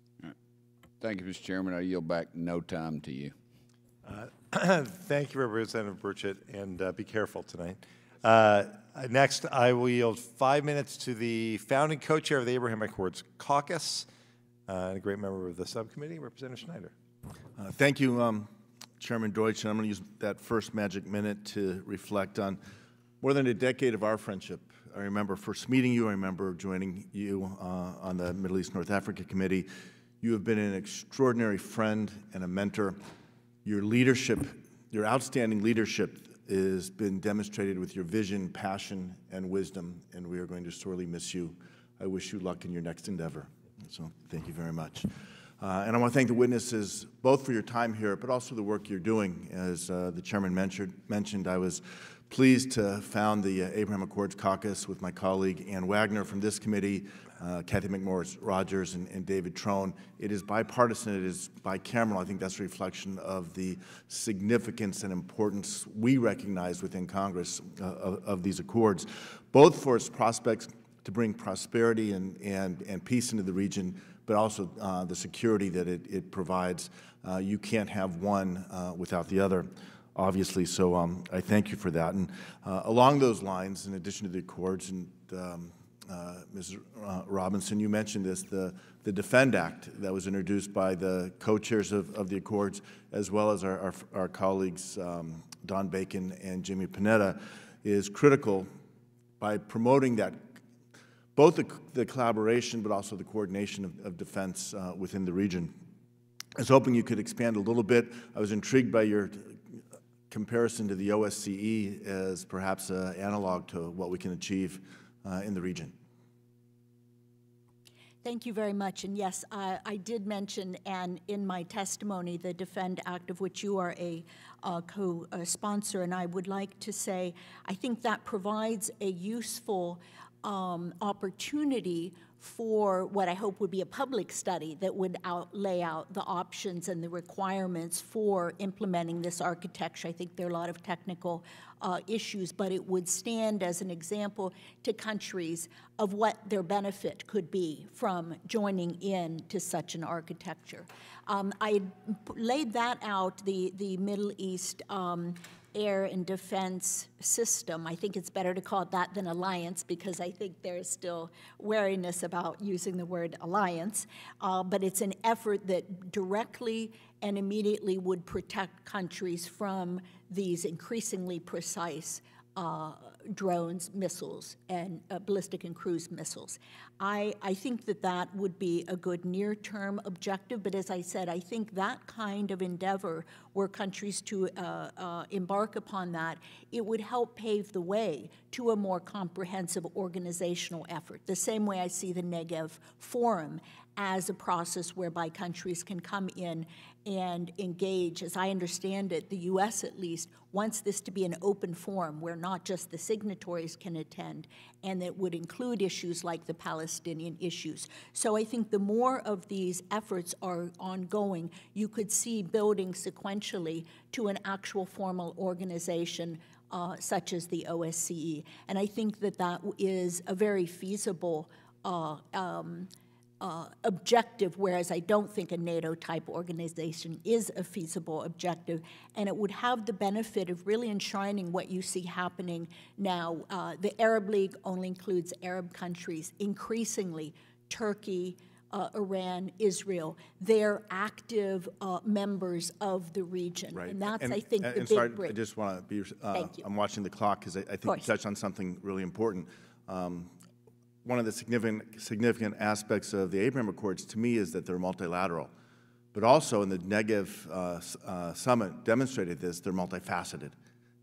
Thank you, Mr. Chairman. I yield back no time to you. Uh, Thank you, Representative Burchett, and uh, be careful tonight. Uh, Next, I will yield five minutes to the founding co-chair of the Abraham Accords Caucus, uh, and a great member of the subcommittee, Representative Schneider. Uh, Thank you, um, Chairman Deutch, and I'm going to use that first magic minute to reflect on more than a decade of our friendship. I remember first meeting you, I remember joining you uh, on the Middle East North Africa Committee. You have been an extraordinary friend and a mentor. Your leadership, your outstanding leadership has been demonstrated with your vision, passion, and wisdom, and we are going to sorely miss you. I wish you luck in your next endeavor. So thank you very much. Uh, and I want to thank the witnesses both for your time here, but also the work you're doing. As uh, the chairman mentioned, mentioned, I was pleased to found the uh, Abraham Accords Caucus with my colleague Ann Wagner from this committee, uh, Cathy McMorris Rodgers and, and, David Trone. It is bipartisan, it is bicameral. I think that's a reflection of the significance and importance we recognize within Congress uh, of, of, these accords, both for its prospects to bring prosperity and, and, and peace into the region, but also uh, the security that it, it provides. Uh, you can't have one uh, without the other obviously. So um, I thank you for that. And uh, along those lines, in addition to the accords, and um, uh, Ms. Uh, Robinson, you mentioned this, the, the Defend Act that was introduced by the co-chairs of, of the Accords, as well as our, our, our colleagues um, Don Bacon and Jimmy Panetta, is critical by promoting that, both the, the collaboration but also the coordination of, of defense uh, within the region. I was hoping you could expand a little bit. I was intrigued by your comparison to the OSCE as perhaps an analog to what we can achieve uh, in the region. Thank you very much. And yes, I, I did mention, and in my testimony, the Defend Act, of which you are a uh, co-sponsor, and I would like to say, I think that provides a useful um, opportunity for what I hope would be a public study that would out, lay out the options and the requirements for implementing this architecture. I think there are a lot of technical uh, issues, but it would stand as an example to countries of what their benefit could be from joining in to such an architecture. Um, I laid that out, the, the Middle East um, air and defense system. I think it's better to call it that than alliance because I think there's still wariness about using the word alliance. Uh, but it's an effort that directly and immediately would protect countries from these increasingly precise uh, drones, missiles, and uh, ballistic and cruise missiles. I, I think that that would be a good near-term objective, but as I said, I think that kind of endeavor, were countries to uh, uh, embark upon that, it would help pave the way to a more comprehensive organizational effort. The same way I see the Negev Forum as a process whereby countries can come in and engage, as I understand it, the U.S. at least, wants this to be an open forum where not just the signatories can attend, and that would include issues like the Palestinian issues. So I think the more of these efforts are ongoing, you could see building sequentially to an actual formal organization uh, such as the OSCE. And I think that that is a very feasible uh, um, uh, objective, whereas I don't think a NATO type organization is a feasible objective. And it would have the benefit of really enshrining what you see happening now. Uh, the Arab League only includes Arab countries, increasingly, Turkey. Uh, Iran, Israel, they're active uh, members of the region, Right. and that's, And- I think, and- the and big sorry, bridge. I just want to be, uh, Thank you. I'm watching the clock because I I think you touched on something really important. Um, One of the significant, significant aspects of the Abraham Accords to me is that they're multilateral. But also in the Negev uh, uh, Summit demonstrated this, they're multifaceted.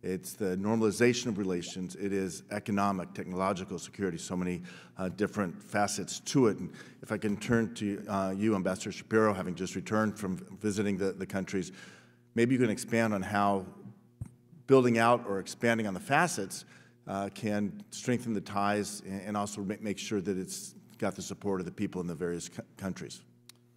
It's the normalization of relations. It is economic, technological security, so many uh, different facets to it. And if I can turn to uh, you, Ambassador Shapiro, having just returned from visiting the, the countries, maybe you can expand on how building out or expanding on the facets uh, can strengthen the ties and also make sure that it's got the support of the people in the various co- countries.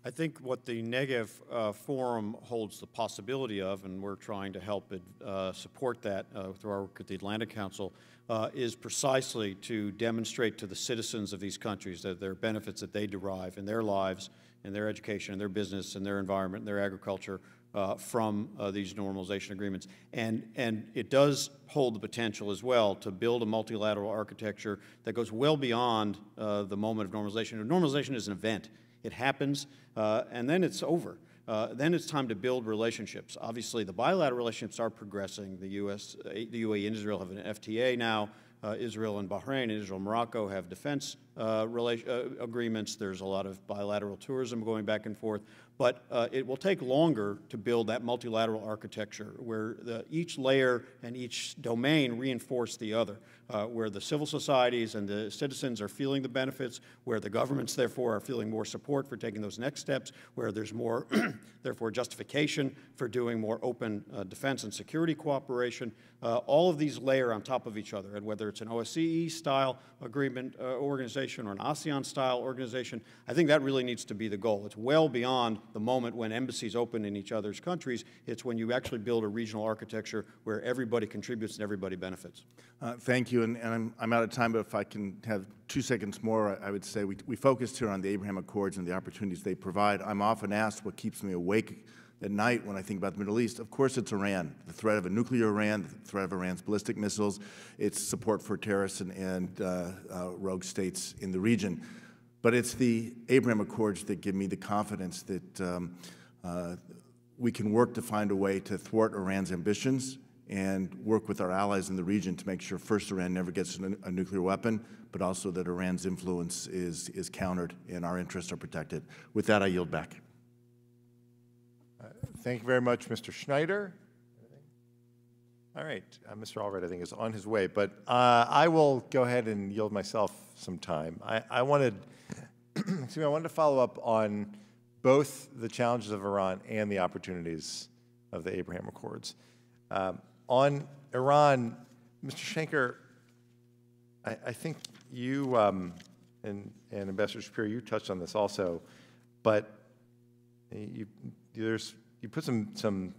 I think what the Negev uh, Forum holds the possibility of, and we're trying to help it, uh, support that uh, through our work at the Atlantic Council, uh, is precisely to demonstrate to the citizens of these countries that there are benefits that they derive in their lives, in their education, in their business, in their environment, in their agriculture uh, from uh, these normalization agreements. And, and it does hold the potential as well to build a multilateral architecture that goes well beyond uh, the moment of normalization. Normalization is an event. It happens, uh, and then it's over. Uh, then it's time to build relationships. Obviously, the bilateral relationships are progressing. The U.S., the UAE and Israel have an FTA now. Uh, Israel and Bahrain and Israel and Morocco have defense uh, uh, agreements. There's a lot of bilateral tourism going back and forth. But uh, it will take longer to build that multilateral architecture where the, each layer and each domain reinforce the other, uh, where the civil societies and the citizens are feeling the benefits, where the governments, therefore, are feeling more support for taking those next steps, where there's more, therefore, justification for doing more open uh, defense and security cooperation. Uh, all of these layer on top of each other, and whether it's an OSCE style agreement uh, organization or an ASEAN style organization, I think that really needs to be the goal. It's well beyond the moment when embassies open in each other's countries. It's when you actually build a regional architecture where everybody contributes and everybody benefits. Uh, Thank you, and, and I'm, I'm out of time, but if I can have two seconds more, I I would say we, we focused here on the Abraham Accords and the opportunities they provide. I'm often asked what keeps me awake at night when I think about the Middle East. Of course, it's Iran, the threat of a nuclear Iran, the threat of Iran's ballistic missiles, its support for terrorists and, and uh, uh, rogue states in the region. But it's the Abraham Accords that give me the confidence that um, uh, we can work to find a way to thwart Iran's ambitions and work with our allies in the region to make sure first Iran never gets a, a nuclear weapon, but also that Iran's influence is, is countered and our interests are protected. With that, I yield back. Thank you very much, Mr. Schneider. All right, uh, Mr. Allred, I think, is on his way, but uh, I will go ahead and yield myself some time. I, I wanted, excuse me, I wanted to follow up on both the challenges of Iran and the opportunities of the Abraham Accords. Um, on Iran, Mr. Schenker, I, I think you um, and, and Ambassador Shapiro, you touched on this also, but you, there's, you put some, some,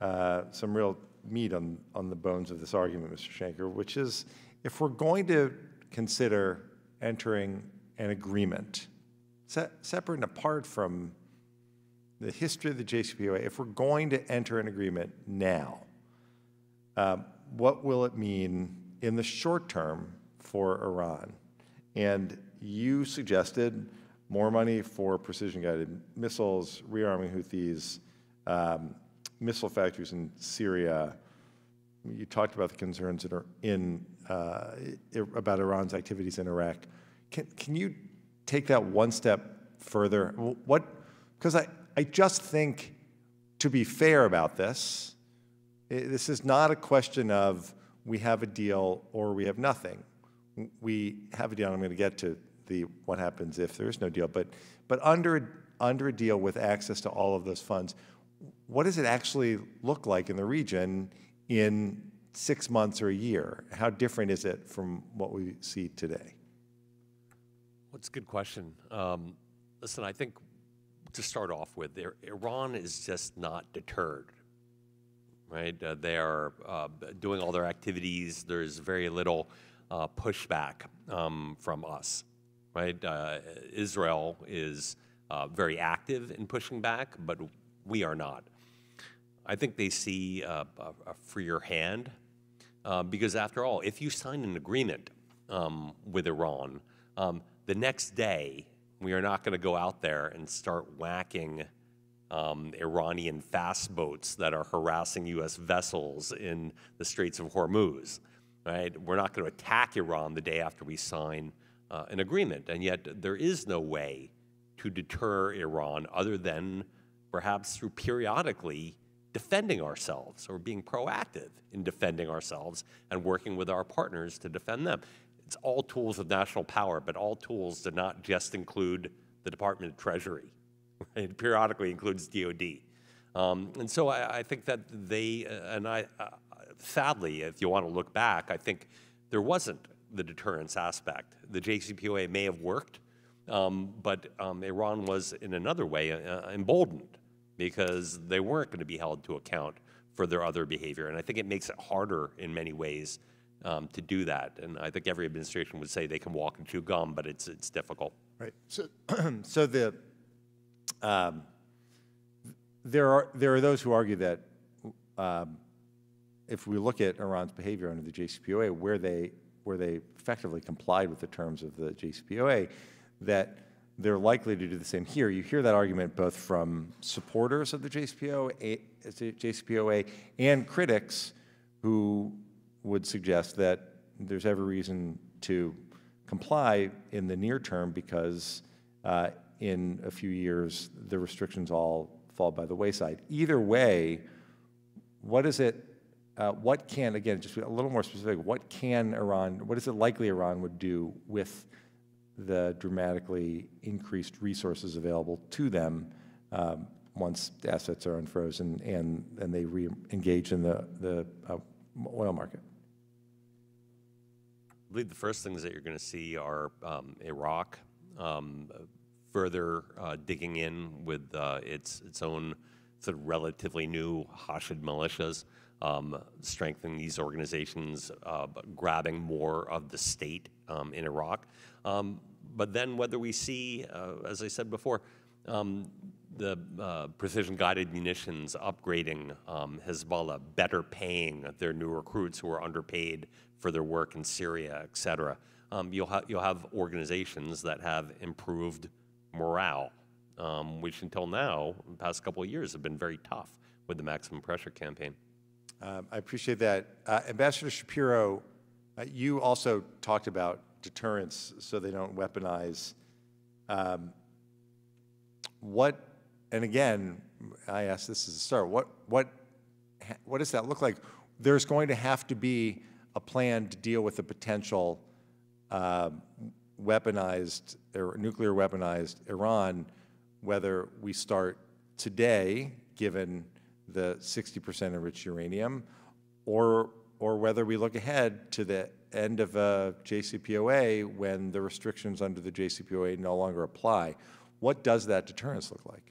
uh, some real meat on, on the bones of this argument, Mr. Schenker, which is if we're going to consider entering an agreement, se- separate and apart from the history of the JCPOA, if we're going to enter an agreement now, um, what will it mean in the short term for Iran? And you suggested more money for precision-guided missiles, rearming Houthis, um, missile factories in Syria. You talked about the concerns that are in uh, about Iran's activities in Iraq. Can, can you take that one step further? What? Because I, I just think, to be fair about this, this is not a question of we have a deal or we have nothing. We have a deal, and I'm going to get to the what happens if there is no deal. But but under under a deal with access to all of those funds, what does it actually look like in the region in six months or a year? How different is it from what we see today? Well, it's a good question. Um, listen, I think to start off with, Iran is just not deterred. Right? Uh, they are uh, doing all their activities. There's very little uh, pushback um, from us right? Uh, Israel is uh, very active in pushing back, but we are not. I think they see a, a, a freer hand uh, because, after all, if you sign an agreement um, with Iran, um, the next day we are not going to go out there and start whacking um, Iranian fast boats that are harassing U.S. vessels in the Straits of Hormuz. Right? We're not going to attack Iran the day after we sign uh, an agreement. And yet, there is no way to deter Iran other than perhaps through periodically defending ourselves or being proactive in defending ourselves and working with our partners to defend them. It's all tools of national power, but all tools do not just include the Department of Treasury. It periodically includes DOD. Um, and so I, I, think that they, uh, and I, uh, sadly, if you want to look back, I think there wasn't the deterrence aspect. The JCPOA may have worked, um, but um, Iran was in another way uh, emboldened because they weren't going to be held to account for their other behavior. And I think it makes it harder in many ways um, to do that. And I think every administration would say they can walk and chew gum, but it's, it's difficult. Right. So, so the, um, there, are, there are those who argue that um, if we look at Iran's behavior under the JCPOA, where they where they effectively complied with the terms of the JCPOA, that they're likely to do the same here. You hear that argument both from supporters of the JCPOA, and critics who would suggest that there's every reason to comply in the near term because uh, in a few years the restrictions all fall by the wayside. Either way, what is it uh, what can, again, just be a little more specific, what can Iran, what is it likely Iran would do with the dramatically increased resources available to them um, once the assets are unfrozen and, and they re-engage in the, the uh, oil market? I believe the first things that you're going to see are um, Iraq um, further uh, digging in with uh, its, its own sort of relatively new Hashid militias um, strengthening these organizations, uh, grabbing more of the state um, in Iraq. Um, but then whether we see, uh, as I said before, um, the uh, precision-guided munitions upgrading um, Hezbollah, better paying their new recruits who are underpaid for their work in Syria, et cetera. Um, you'll, ha you'll have organizations that have improved morale, which until now, the past couple of years, have been very tough with the maximum pressure campaign. Um, I appreciate that. Uh, Ambassador Shapiro, uh, you also talked about deterrence so they don't weaponize. Um, what, and again, I ask this as a start, what, what, what does that look like? There's going to have to be a plan to deal with the potential uh, weaponized or nuclear weaponized Iran, whether we start today, given the 60% enriched uranium, or, or whether we look ahead to the end of a JCPOA when the restrictions under the JCPOA no longer apply. What does that deterrence look like?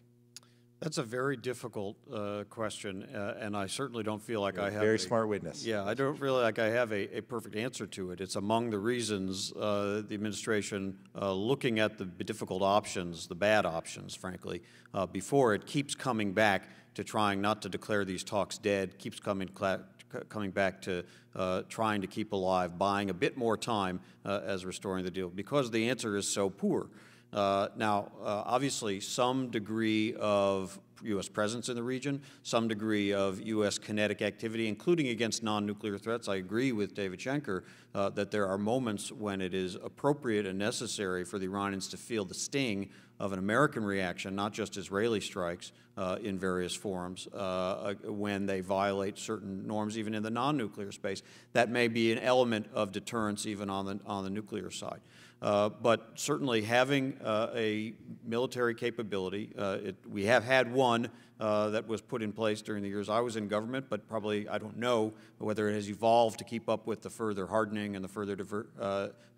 That's a very difficult uh, question, uh, and I certainly don't feel like You're I a have. very a- smart witness. Yeah, I don't feel like I have a, a perfect answer to it. It's among the reasons uh, the administration, uh, looking at the difficult options, the bad options, frankly, uh, before it keeps coming back to trying not to declare these talks dead, keeps coming coming back to uh, trying to keep alive, buying a bit more time uh, as restoring the deal, because the answer is so poor. Uh, Now, uh, obviously, some degree of U.S. presence in the region, some degree of U.S. kinetic activity, including against non-nuclear threats. I agree with David Schenker uh, that there are moments when it is appropriate and necessary for the Iranians to feel the sting of an American reaction, not just Israeli strikes uh, in various forums, uh, uh, when they violate certain norms, even in the non-nuclear space. That may be an element of deterrence even on the, on the nuclear side. Uh, But certainly having uh, a military capability, uh, it- we have had one that was put in place during the years I was in government, but probably, I don't know whether it has evolved to keep up with the further hardening and the further diver-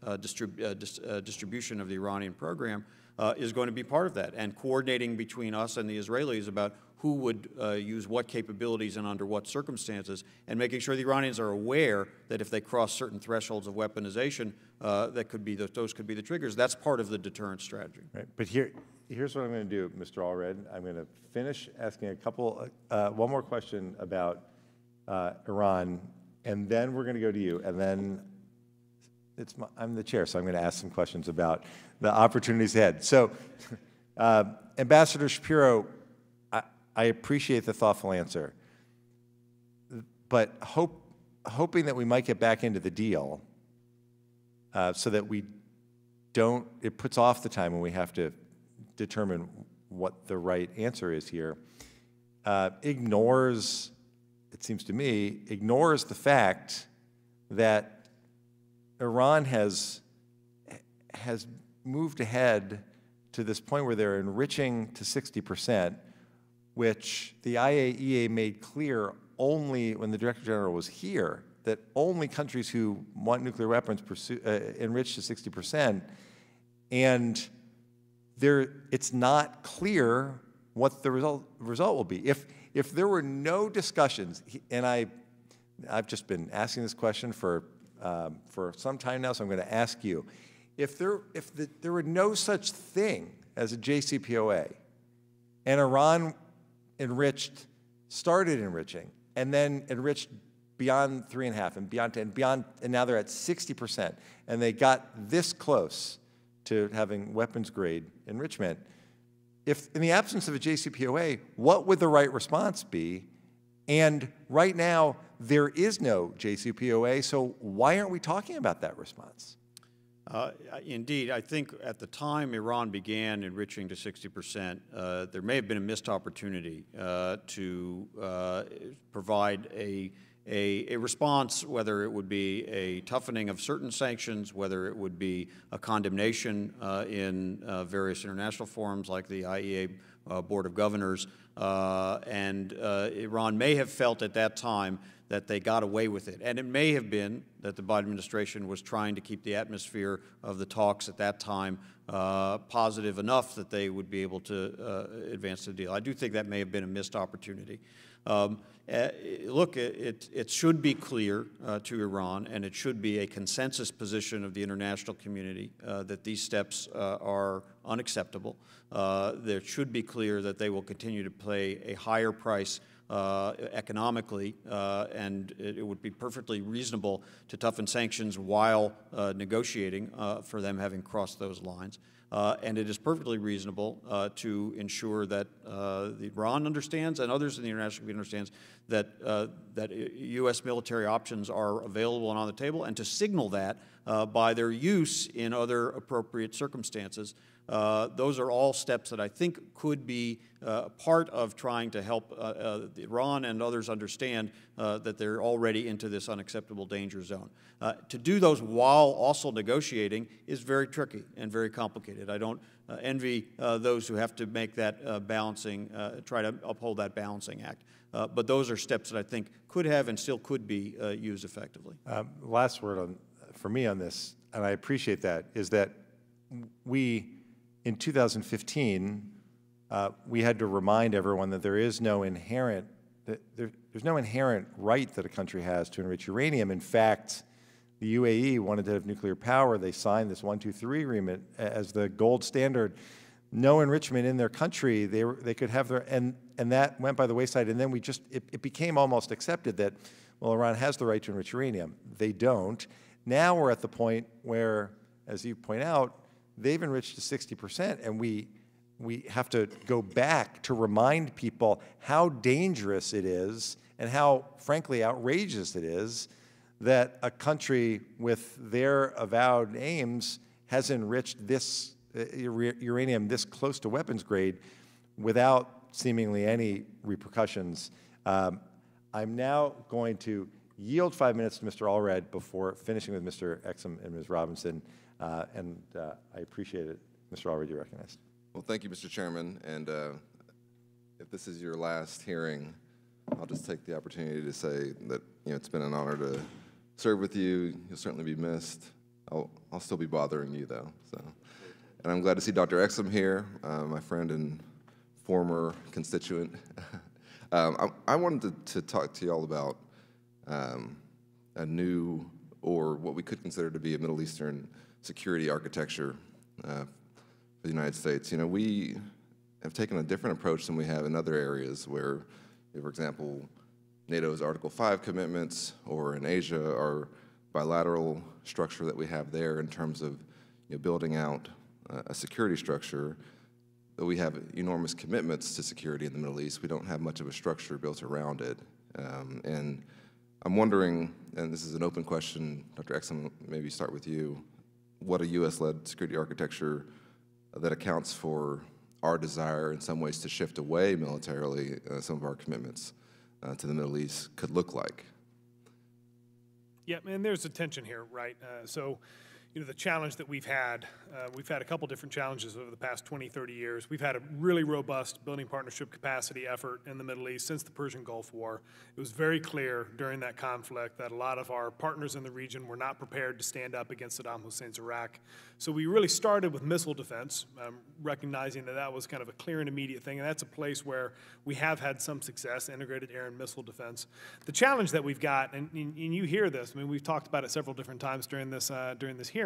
distrib- dis- distribution of the Iranian program, uh, is going to be part of that. And coordinating between us and the Israelis about who would uh, use what capabilities and under what circumstances, and making sure the Iranians are aware that if they cross certain thresholds of weaponization, uh, that could be the, those could be the triggers. That's part of the deterrent strategy. Right, but here, here's what I'm going to do, Mr. Allred. I'm going to finish asking a couple, uh, one more question about uh, Iran, and then we're going to go to you, and then it's my, I'm the chair, so I'm going to ask some questions about the opportunities ahead. So, uh, Ambassador Shapiro, I, I appreciate the thoughtful answer, but hope, hoping that we might get back into the deal uh, so that we don't, it puts off the time when we have to determine what the right answer is here, uh, ignores, it seems to me, ignores the fact that Iran has, has moved ahead to this point where they're enriching to 60%, which the IAEA made clear only when the Director General was here, that only countries who want nuclear weapons pursue, uh, enrich to 60%. And there, it's not clear what the result, result will be. If, if there were no discussions, and I, I've just been asking this question for, um, for some time now, so I'm going to ask you. If there, if the, there were no such thing as a JCPOA, and Iran enriched, started enriching, and then enriched beyond three and a half and beyond 10, beyond, and now they're at 60%, and they got this close to having weapons grade enrichment. If, in the absence of a JCPOA, what would the right response be? And right now, there is no JCPOA, so why aren't we talking about that response? Uh, Indeed, I think at the time Iran began enriching to 60%, uh, there may have been a missed opportunity uh, to uh, provide a, a, a response, whether it would be a toughening of certain sanctions, whether it would be a condemnation uh, in uh, various international forums like the IEA uh, Board of Governors. Uh, and uh, Iran may have felt at that time that they got away with it. And it may have been that the Biden administration was trying to keep the atmosphere of the talks at that time uh, positive enough that they would be able to uh, advance the deal. I do think that may have been a missed opportunity. Um, uh, look, it, it, it should be clear uh, to Iran, and it should be a consensus position of the international community uh, that these steps uh, are unacceptable. Uh, there should be clear that they will continue to pay a higher price uh, economically, uh, and it, it would be perfectly reasonable to toughen sanctions while uh, negotiating uh, for them having crossed those lines. Uh, and it is perfectly reasonable uh, to ensure that uh, Iran understands and others in the international community understands that, uh, that U.S. military options are available and on the table, and to signal that uh, by their use in other appropriate circumstances. Uh, those are all steps that I think could be uh, part of trying to help uh, uh, Iran and others understand uh, that they're already into this unacceptable danger zone. Uh, to do those while also negotiating is very tricky and very complicated. I don't uh, envy those who have to make that balancing, try to uphold that balancing act. but those are steps that I think could have and still could be used effectively. Um, last word on, for me on this, and I appreciate that, is that we, in 2015, uh, we had to remind everyone that there is no inherent there, there's no inherent right that a country has to enrich uranium. In fact, the UAE wanted to have nuclear power. They signed this 123 agreement as the gold standard. No enrichment in their country. They, were, they could have their, and, and that went by the wayside. And then we just, it, it became almost accepted that, well, Iran has the right to enrich uranium. They don't. Now we're at the point where, as you point out, they've enriched to 60%, and we, we have to go back to remind people how dangerous it is and how, frankly, outrageous it is that a country with their avowed aims has enriched this uh, uranium this close to weapons grade without seemingly any repercussions. Um, I'm now going to yield five minutes to Mr. Allred before finishing with Mr. Exum and Ms. Robinson, uh, and uh, I appreciate it. Mr. Allred, you're recognized. Well, thank you, Mr. Chairman, and uh, if this is your last hearing, I'll just take the opportunity to say that you know it's been an honor to serve with you. You'll certainly be missed. I'll, I'll still be bothering you though. So, and I'm glad to see Dr. Exum here, uh, my friend and former constituent. um, I, I, wanted to, to, talk to you all about um, a new or what we could consider to be a Middle Eastern security architecture uh, for the United States. You know, we have taken a different approach than we have in other areas where, for example, NATO's Article 5 commitments or in Asia our bilateral structure that we have there in terms of you know, building out uh, a security structure. Though we have enormous commitments to security in the Middle East, we don't have much of a structure built around it. Um, and I'm wondering, and this is an open question, Dr. Exum, maybe start with you, what a U.S.-led security architecture that accounts for our desire in some ways to shift away militarily uh, some of our commitments uh, to the Middle East could look like. Yeah, and there's a tension here, right? Uh, so you know, the challenge that we've had, uh, we've had a couple different challenges over the past 20, 30 years. We've had a really robust building partnership capacity effort in the Middle East since the Persian Gulf War. It was very clear during that conflict that a lot of our partners in the region were not prepared to stand up against Saddam Hussein's Iraq. So we really started with missile defense, um, recognizing that that was kind of a clear and immediate thing, and that's a place where we have had some success, integrated air and missile defense. The challenge that we've got, and, and you hear this, I mean, we've talked about it several different times during this, uh, during this hearing,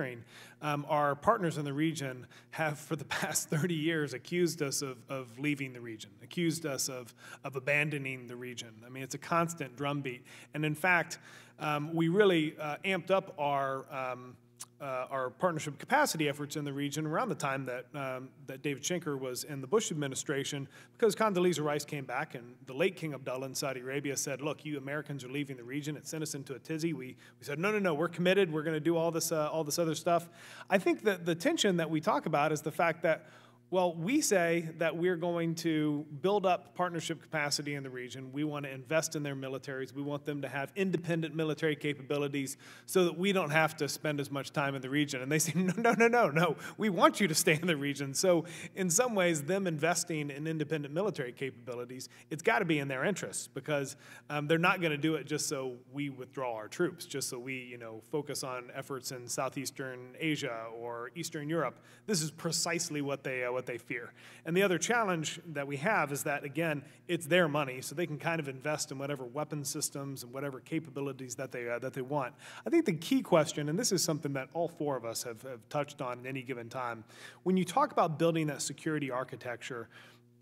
um, our partners in the region have, for the past 30 years, accused us of, of leaving the region, accused us of, of abandoning the region. I mean, it's a constant drumbeat. And in fact, um, we really uh, amped up our um, uh, our partnership capacity efforts in the region around the time that, um, that David Schenker was in the Bush administration because Condoleezza Rice came back and the late King Abdullah in Saudi Arabia said, look, you Americans are leaving the region. It sent us into a tizzy. We, we said, no, no, no, we're committed. We're going to do all this, uh, all this other stuff. I think that the tension that we talk about is the fact that well, we say that we're going to build up partnership capacity in the region. We want to invest in their militaries. We want them to have independent military capabilities so that we don't have to spend as much time in the region. And they say, no, no, no, no, no. We want you to stay in the region. So, in some ways, them investing in independent military capabilities, it's got to be in their interests because um, they're not going to do it just so we withdraw our troops, just so we, you know, focus on efforts in southeastern Asia or Eastern Europe. This is precisely what they uh, what they fear. And the other challenge that we have is that, again, it's their money, so they can kind of invest in whatever weapon systems and whatever capabilities that they, uh, that they want. I think the key question, and this is something that all four of us have, have touched on at any given time, when you talk about building that security architecture,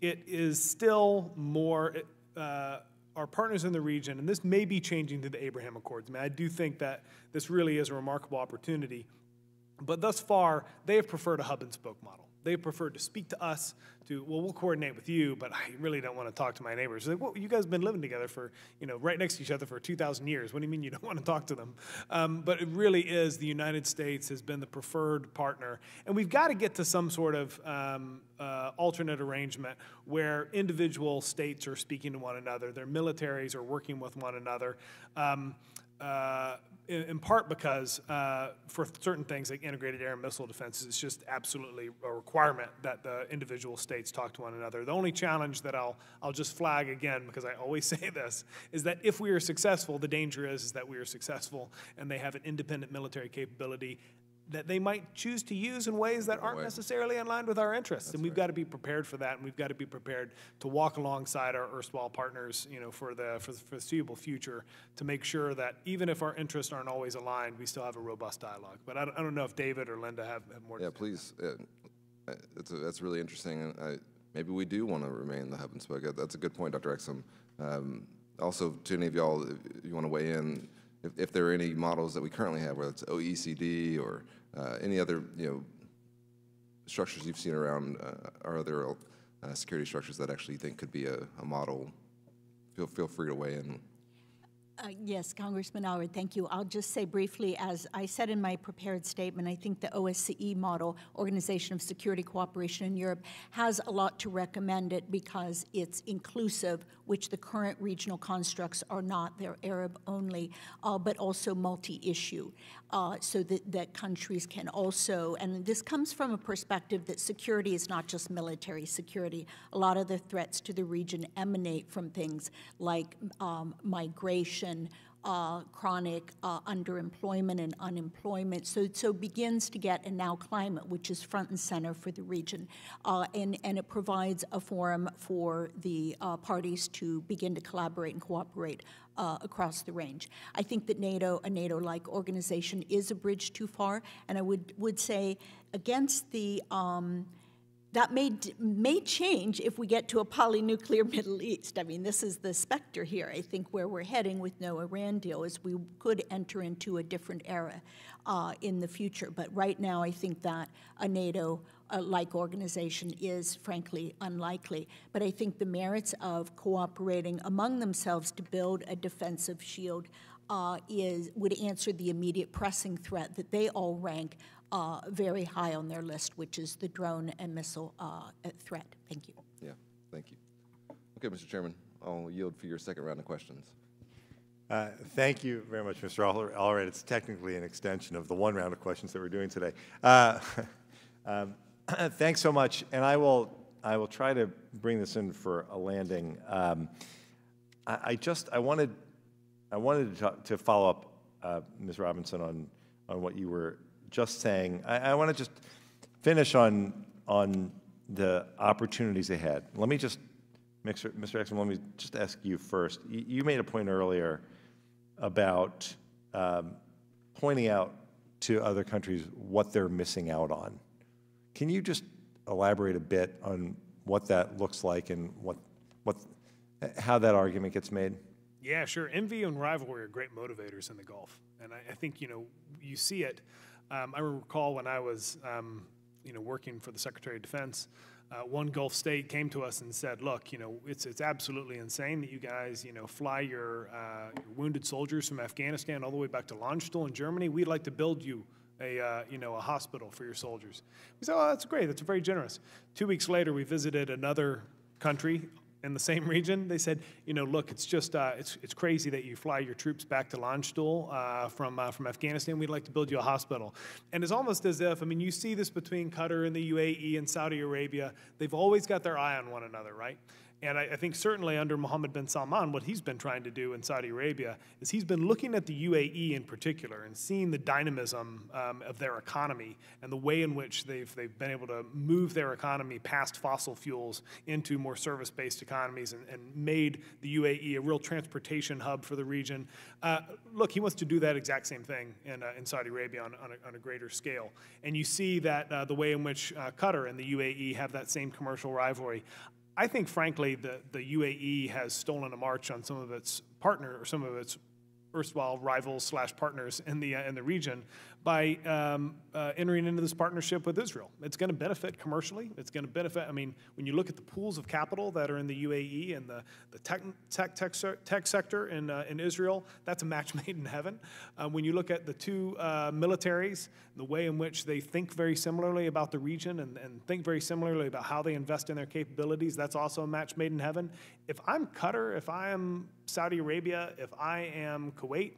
it is still more. Uh, our partners in the region, and this may be changing through the Abraham Accords. I mean, I do think that this really is a remarkable opportunity. But thus far, they have preferred a hub and spoke model. They prefer to speak to us, to, well, we'll coordinate with you, but I really don't want to talk to my neighbors. Like, well, you guys have been living together for, you know, right next to each other for 2,000 years. What do you mean you don't want to talk to them? Um, but it really is the United States has been the preferred partner. And we've got to get to some sort of um, uh, alternate arrangement where individual states are speaking to one another, their militaries are working with one another. Um, uh, in, in, part because uh, for certain things like integrated air and missile defenses, it's just absolutely a requirement that the individual states talk to one another. The only challenge that I'll, I'll just flag again, because I always say this, is that if we are successful, the danger is, is that we are successful and they have an independent military capability that they might choose to use in ways that aren't necessarily in line with our interests. That's and we've right. got to be prepared for that, and we've got to be prepared to walk alongside our erstwhile partners, you know, for the, for the foreseeable future to make sure that even if our interests aren't always aligned, we still have a robust dialogue. But I don't, I don't know if David or Linda have, have more yeah, please. Uh, it's a, that's really interesting. I, maybe we do want to remain the hub and spoke. That's a good point, Dr. Exum. Um, also, to any of y'all, if you want to weigh in, if, if there are any models that we currently have, whether it's OECD or uh, any other you know structures you've seen around uh, our other uh, security structures that actually you think could be a, a model, feel feel free to weigh in. Uh, yes, Congressman Allred, thank you. I'll just say briefly, as I said in my prepared statement, I think the OSCE model, Organization of Security Cooperation in Europe, has a lot to recommend it because it's inclusive, which the current regional constructs are not. They're Arab only, uh, but also multi-issue, uh, so that, that countries can also, and this comes from a perspective that security is not just military security. A lot of the threats to the region emanate from things like um, migration, uh, chronic uh, underemployment and unemployment. So, so begins to get, and now climate, which is front and center for the region. Uh, and, and it provides a forum for the uh, parties to begin to collaborate and cooperate uh, across the range. I think that NATO, a NATO-like organization, is a bridge too far, and I would, would say against the um, that may, may change if we get to a polynuclear Middle East. I mean, this is the specter here. I think where we're heading with no Iran deal is we could enter into a different era uh, in the future. But right now, I think that a NATO uh, organization is frankly unlikely. But I think the merits of cooperating among themselves to build a defensive shield uh, is would answer the immediate pressing threat that they all rank uh, very high on their list, which is the drone and missile uh, threat. Thank you. Yeah, thank you. Okay, Mr. Chairman, I'll yield for your second round of questions. Uh, thank you very much, Mr. Allred. It's technically an extension of the one round of questions that we're doing today. Uh, um, thanks so much, and I will I will try to bring this in for a landing. Um, I, I, just I wanted I wanted to, talk, to follow up, uh, Ms. Robinson, on on what you were just saying, I, I want to just finish on, on the opportunities ahead. Let me just, Mr. Mr. Exum, let me just ask you first. You, you made a point earlier about um, pointing out to other countries what they're missing out on. Can you just elaborate a bit on what that looks like and what, what, how that argument gets made? Yeah, sure. Envy and rivalry are great motivators in the Gulf. And I, I think, you know, you see it um, I recall when I was, um, you know, working for the Secretary of Defense, uh, one Gulf state came to us and said, "Look, you know, it's it's absolutely insane that you guys, you know, fly your, uh, your wounded soldiers from Afghanistan all the way back to Landstuhl in Germany. We'd like to build you." A, uh, you know, a hospital for your soldiers. We said, oh, that's great. That's very generous. Two weeks later, we visited another country in the same region, they said, you know, look, it's just, uh, it's, it's crazy that you fly your troops back to Landstuhl uh, from, uh, from Afghanistan. We'd like to build you a hospital. And it's almost as if, I mean, you see this between Qatar and the UAE and Saudi Arabia. They've always got their eye on one another, right? And I, I, think certainly under Mohammed bin Salman, what he's been trying to do in Saudi Arabia is he's been looking at the UAE in particular and seeing the dynamism um, of their economy and the way in which they've, they've been able to move their economy past fossil fuels into more service based economies and, and, made the UAE a real transportation hub for the region. Uh, look, he wants to do that exact same thing in, uh, in Saudi Arabia on, on, a, on, a, greater scale. And you see that uh, the way in which uh, Qatar and the UAE have that same commercial rivalry. I think, frankly, the, the UAE has stolen a march on some of its partner or some of its erstwhile rivals slash partners in the, uh, in the region by um, uh, entering into this partnership with Israel. It's going to benefit commercially. It's going to benefit, I mean, when you look at the pools of capital that are in the UAE and the, the tech, tech, tech, tech sector in, uh, in Israel, that's a match made in heaven. Uh, when you look at the two uh, militaries, the way in which they think very similarly about the region and, and think very similarly about how they invest in their capabilities, that's also a match made in heaven. If I'm Qatar, if I am Saudi Arabia, if I am Kuwait,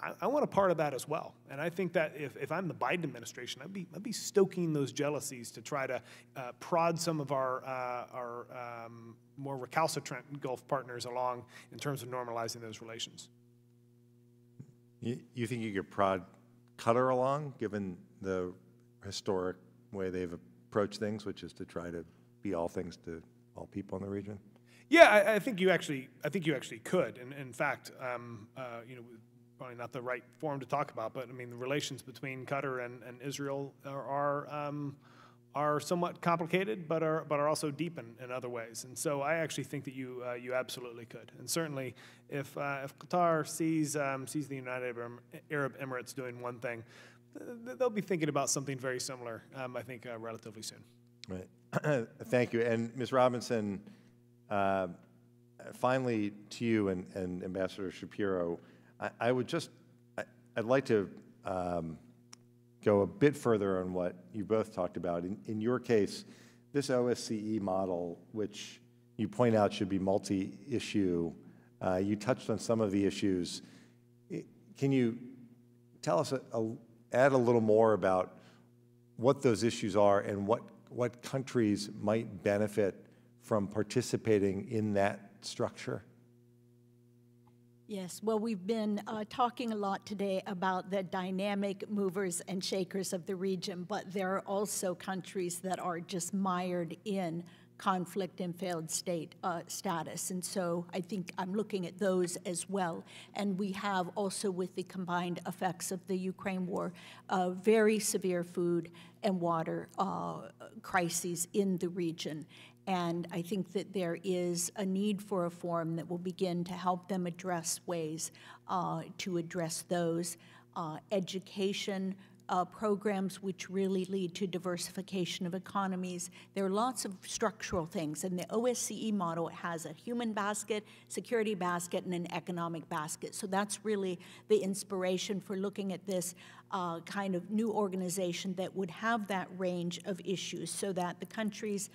I, I, want a part of that as well. And I think that if, if I'm the Biden administration, I'd be, I'd be stoking those jealousies to try to uh, prod some of our, uh, our um, more recalcitrant Gulf partners along in terms of normalizing those relations. You, you think you could prod Qatar along, given the historic way they've approached things, which is to try to be all things to all people in the region? Yeah, I, I think you actually, I think you actually could. And in fact, um, uh, you know, probably not the right forum to talk about, but I mean, the relations between Qatar and, and Israel are, are, um, are somewhat complicated, but are, but are also deep in, in other ways. And so I actually think that you, uh, you absolutely could. And certainly, if, uh, if Qatar sees, um, sees the United Arab Emirates doing one thing, they'll be thinking about something very similar, um, I think, uh, relatively soon. Right. Thank you. And Ms. Robinson, uh, finally to you and, and Ambassador Shapiro, I, I would just, I, would like to um, go a bit further on what you both talked about. In, in your case, this OSCE model, which you point out should be multi-issue, uh, you touched on some of the issues. Can you tell us, a, a, add a little more about what those issues are and what, what countries might benefit from participating in that structure? Yes, well, we've been uh, talking a lot today about the dynamic movers and shakers of the region, but there are also countries that are just mired in conflict and failed state uh, status. And so I think I'm looking at those as well. And we have also, with the combined effects of the Ukraine war, uh, very severe food and water uh, crises in the region. And I think that there is a need for a forum that will begin to help them address ways uh, to address those. Uh, education uh, programs which really lead to diversification of economies. There are lots of structural things, and the OSCE model has a human basket, security basket, and an economic basket. So that's really the inspiration for looking at this uh, kind of new organization that would have that range of issues so that the countries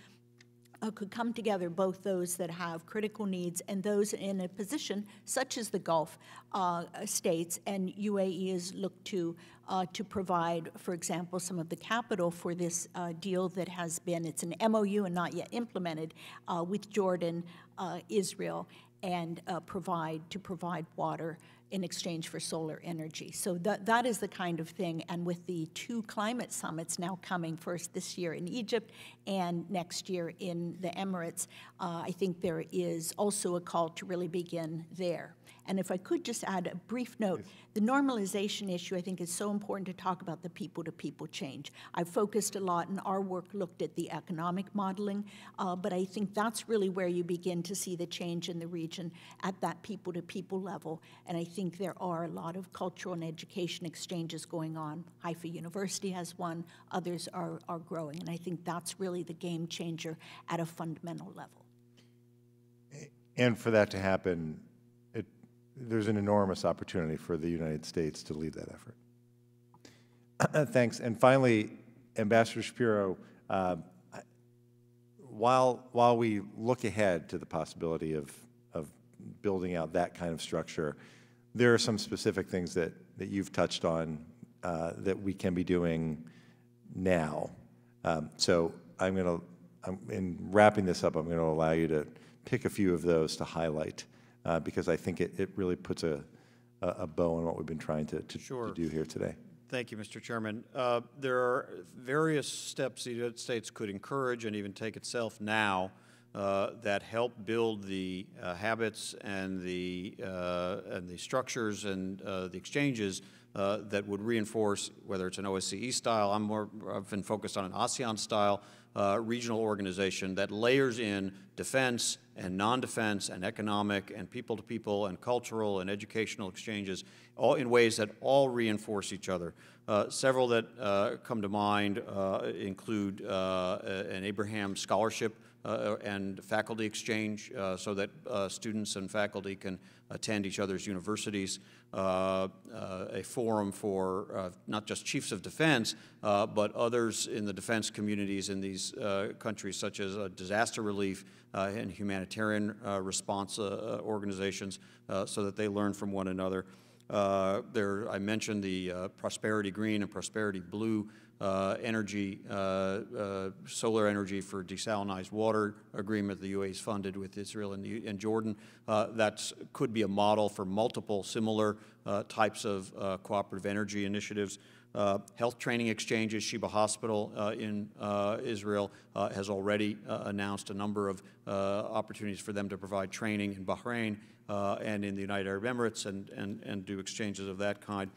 uh, could come together, both those that have critical needs and those in a position such as the Gulf uh, states, and UAE is looked to uh, to provide, for example, some of the capital for this uh, deal that has been, it's an MOU and not yet implemented, uh, with Jordan, uh, Israel, and provide, to provide water in exchange for solar energy. So that, that is the kind of thing. And with the two climate summits now coming, first this year in Egypt and next year in the Emirates, uh, I think there is also a call to really begin there. And if I could just add a brief note, the normalization issue I think is so important to talk about the people-to-people change. I've focused a lot in our work, looked at the economic modeling, uh, but I think that's really where you begin to see the change in the region at that people-to-people -people level. And I think there are a lot of cultural and education exchanges going on. Haifa University has one, others are, are growing. And I think that's really the game changer at a fundamental level. And for that to happen, there's an enormous opportunity for the United States to lead that effort. Thanks. And finally, Ambassador Shapiro, uh, while, while we look ahead to the possibility of, of building out that kind of structure, there are some specific things that, that you've touched on uh, that we can be doing now. Um, so I'm going to, in wrapping this up, I'm going to allow you to pick a few of those to highlight uh, because I think it, it really puts a, a, a, bow on what we've been trying to, to, sure. to do here today. Thank you, Mr. Chairman. Uh, there are various steps the United States could encourage and even take itself now uh, that help build the uh, habits and the uh, and the structures and uh, the exchanges uh, that would reinforce whether it's an OSCE style. I'm more I've been focused on an ASEAN style regional organization that layers in defense, and non-defense and economic and people-to-people and cultural and educational exchanges, all in ways that all reinforce each other. Uh, several that uh, come to mind uh, include uh, an Abraham Scholarship uh, and faculty exchange uh, so that uh, students and faculty can attend each other's universities, uh, uh, a forum for uh, not just chiefs of defense, but others in the defense communities in these countries, such as disaster relief and humanitarian response organizations, so that they learn from one another. there, I mentioned the Prosperity Green and Prosperity Blue uh, energy, uh, uh, solar energy for desalinized water agreement the UAE is funded with Israel and, and Jordan. Uh, that could be a model for multiple similar uh, types of uh, cooperative energy initiatives. health training exchanges, Sheba Hospital in Israel has already announced a number of opportunities for them to provide training in Bahrain and in the United Arab Emirates and, and, and do exchanges of that kind.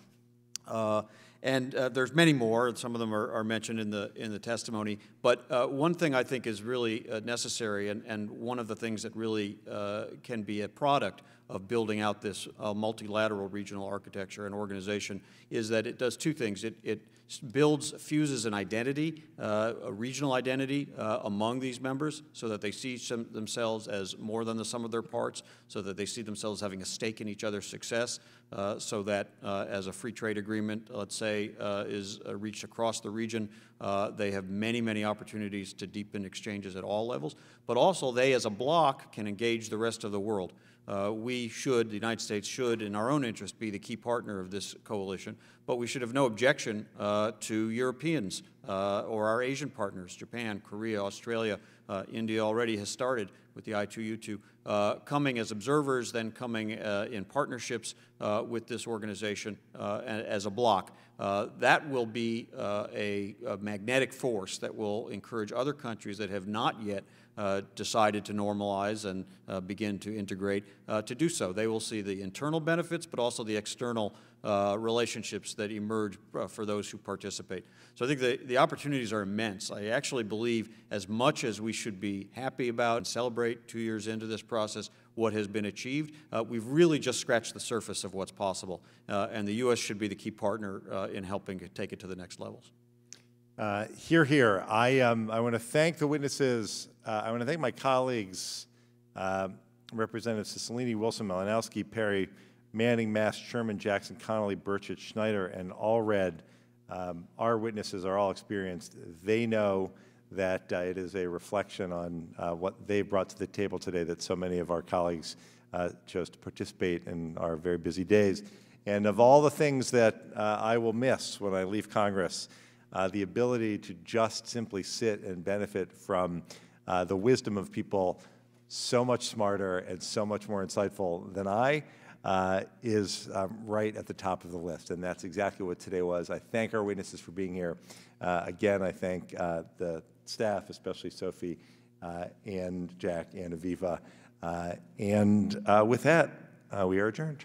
And uh, there's many more. And some of them are, are, mentioned in the in the testimony. But uh, one thing I think is really uh, necessary, and, and one of the things that really uh, can be a product of building out this uh, multilateral regional architecture and organization, is that it does two things. It, it builds, fuses an identity, uh, a regional identity uh, among these members so that they see some, themselves as more than the sum of their parts, so that they see themselves having a stake in each other's success, uh, so that uh, as a free trade agreement, let's say, uh, is uh, reached across the region, they have many, many opportunities to deepen exchanges at all levels, but also they as a bloc can engage the rest of the world. Uh, we should, the United States should, in our own interest, be the key partner of this coalition, but we should have no objection uh, to Europeans uh, or our Asian partners, Japan, Korea, Australia, uh, India already has started with the I2U2, uh, coming as observers, then coming uh, in partnerships with this organization as a bloc. that will be a, a magnetic force that will encourage other countries that have not yet uh, decided to normalize and uh, begin to integrate uh, to do so. They will see the internal benefits, but also the external uh, relationships that emerge uh, for those who participate. So I think the, the opportunities are immense. I actually believe as much as we should be happy about and celebrate two years into this process what has been achieved, uh, we've really just scratched the surface of what's possible. and the U.S. should be the key partner in helping to take it to the next levels. Uh, here, here. I, um, I want to thank the witnesses. Uh, I want to thank my colleagues, uh, Representative Cicilline, Wilson, Malinowski, Perry, Manning, Mast, Sherman, Jackson, Connolly, Burchett, Schneider, and Allred. Um, our witnesses are all experienced. They know that uh, it is a reflection on uh, what they brought to the table today that so many of our colleagues uh, chose to participate in our very busy days. And of all the things that I will miss when I leave Congress, uh, the ability to just simply sit and benefit from uh, the wisdom of people so much smarter and so much more insightful than I uh, is um, right at the top of the list. And that's exactly what today was. I thank our witnesses for being here. Uh, again, I thank uh, the staff, especially Sophie uh, and Jack and Aviva. and with that, we are adjourned.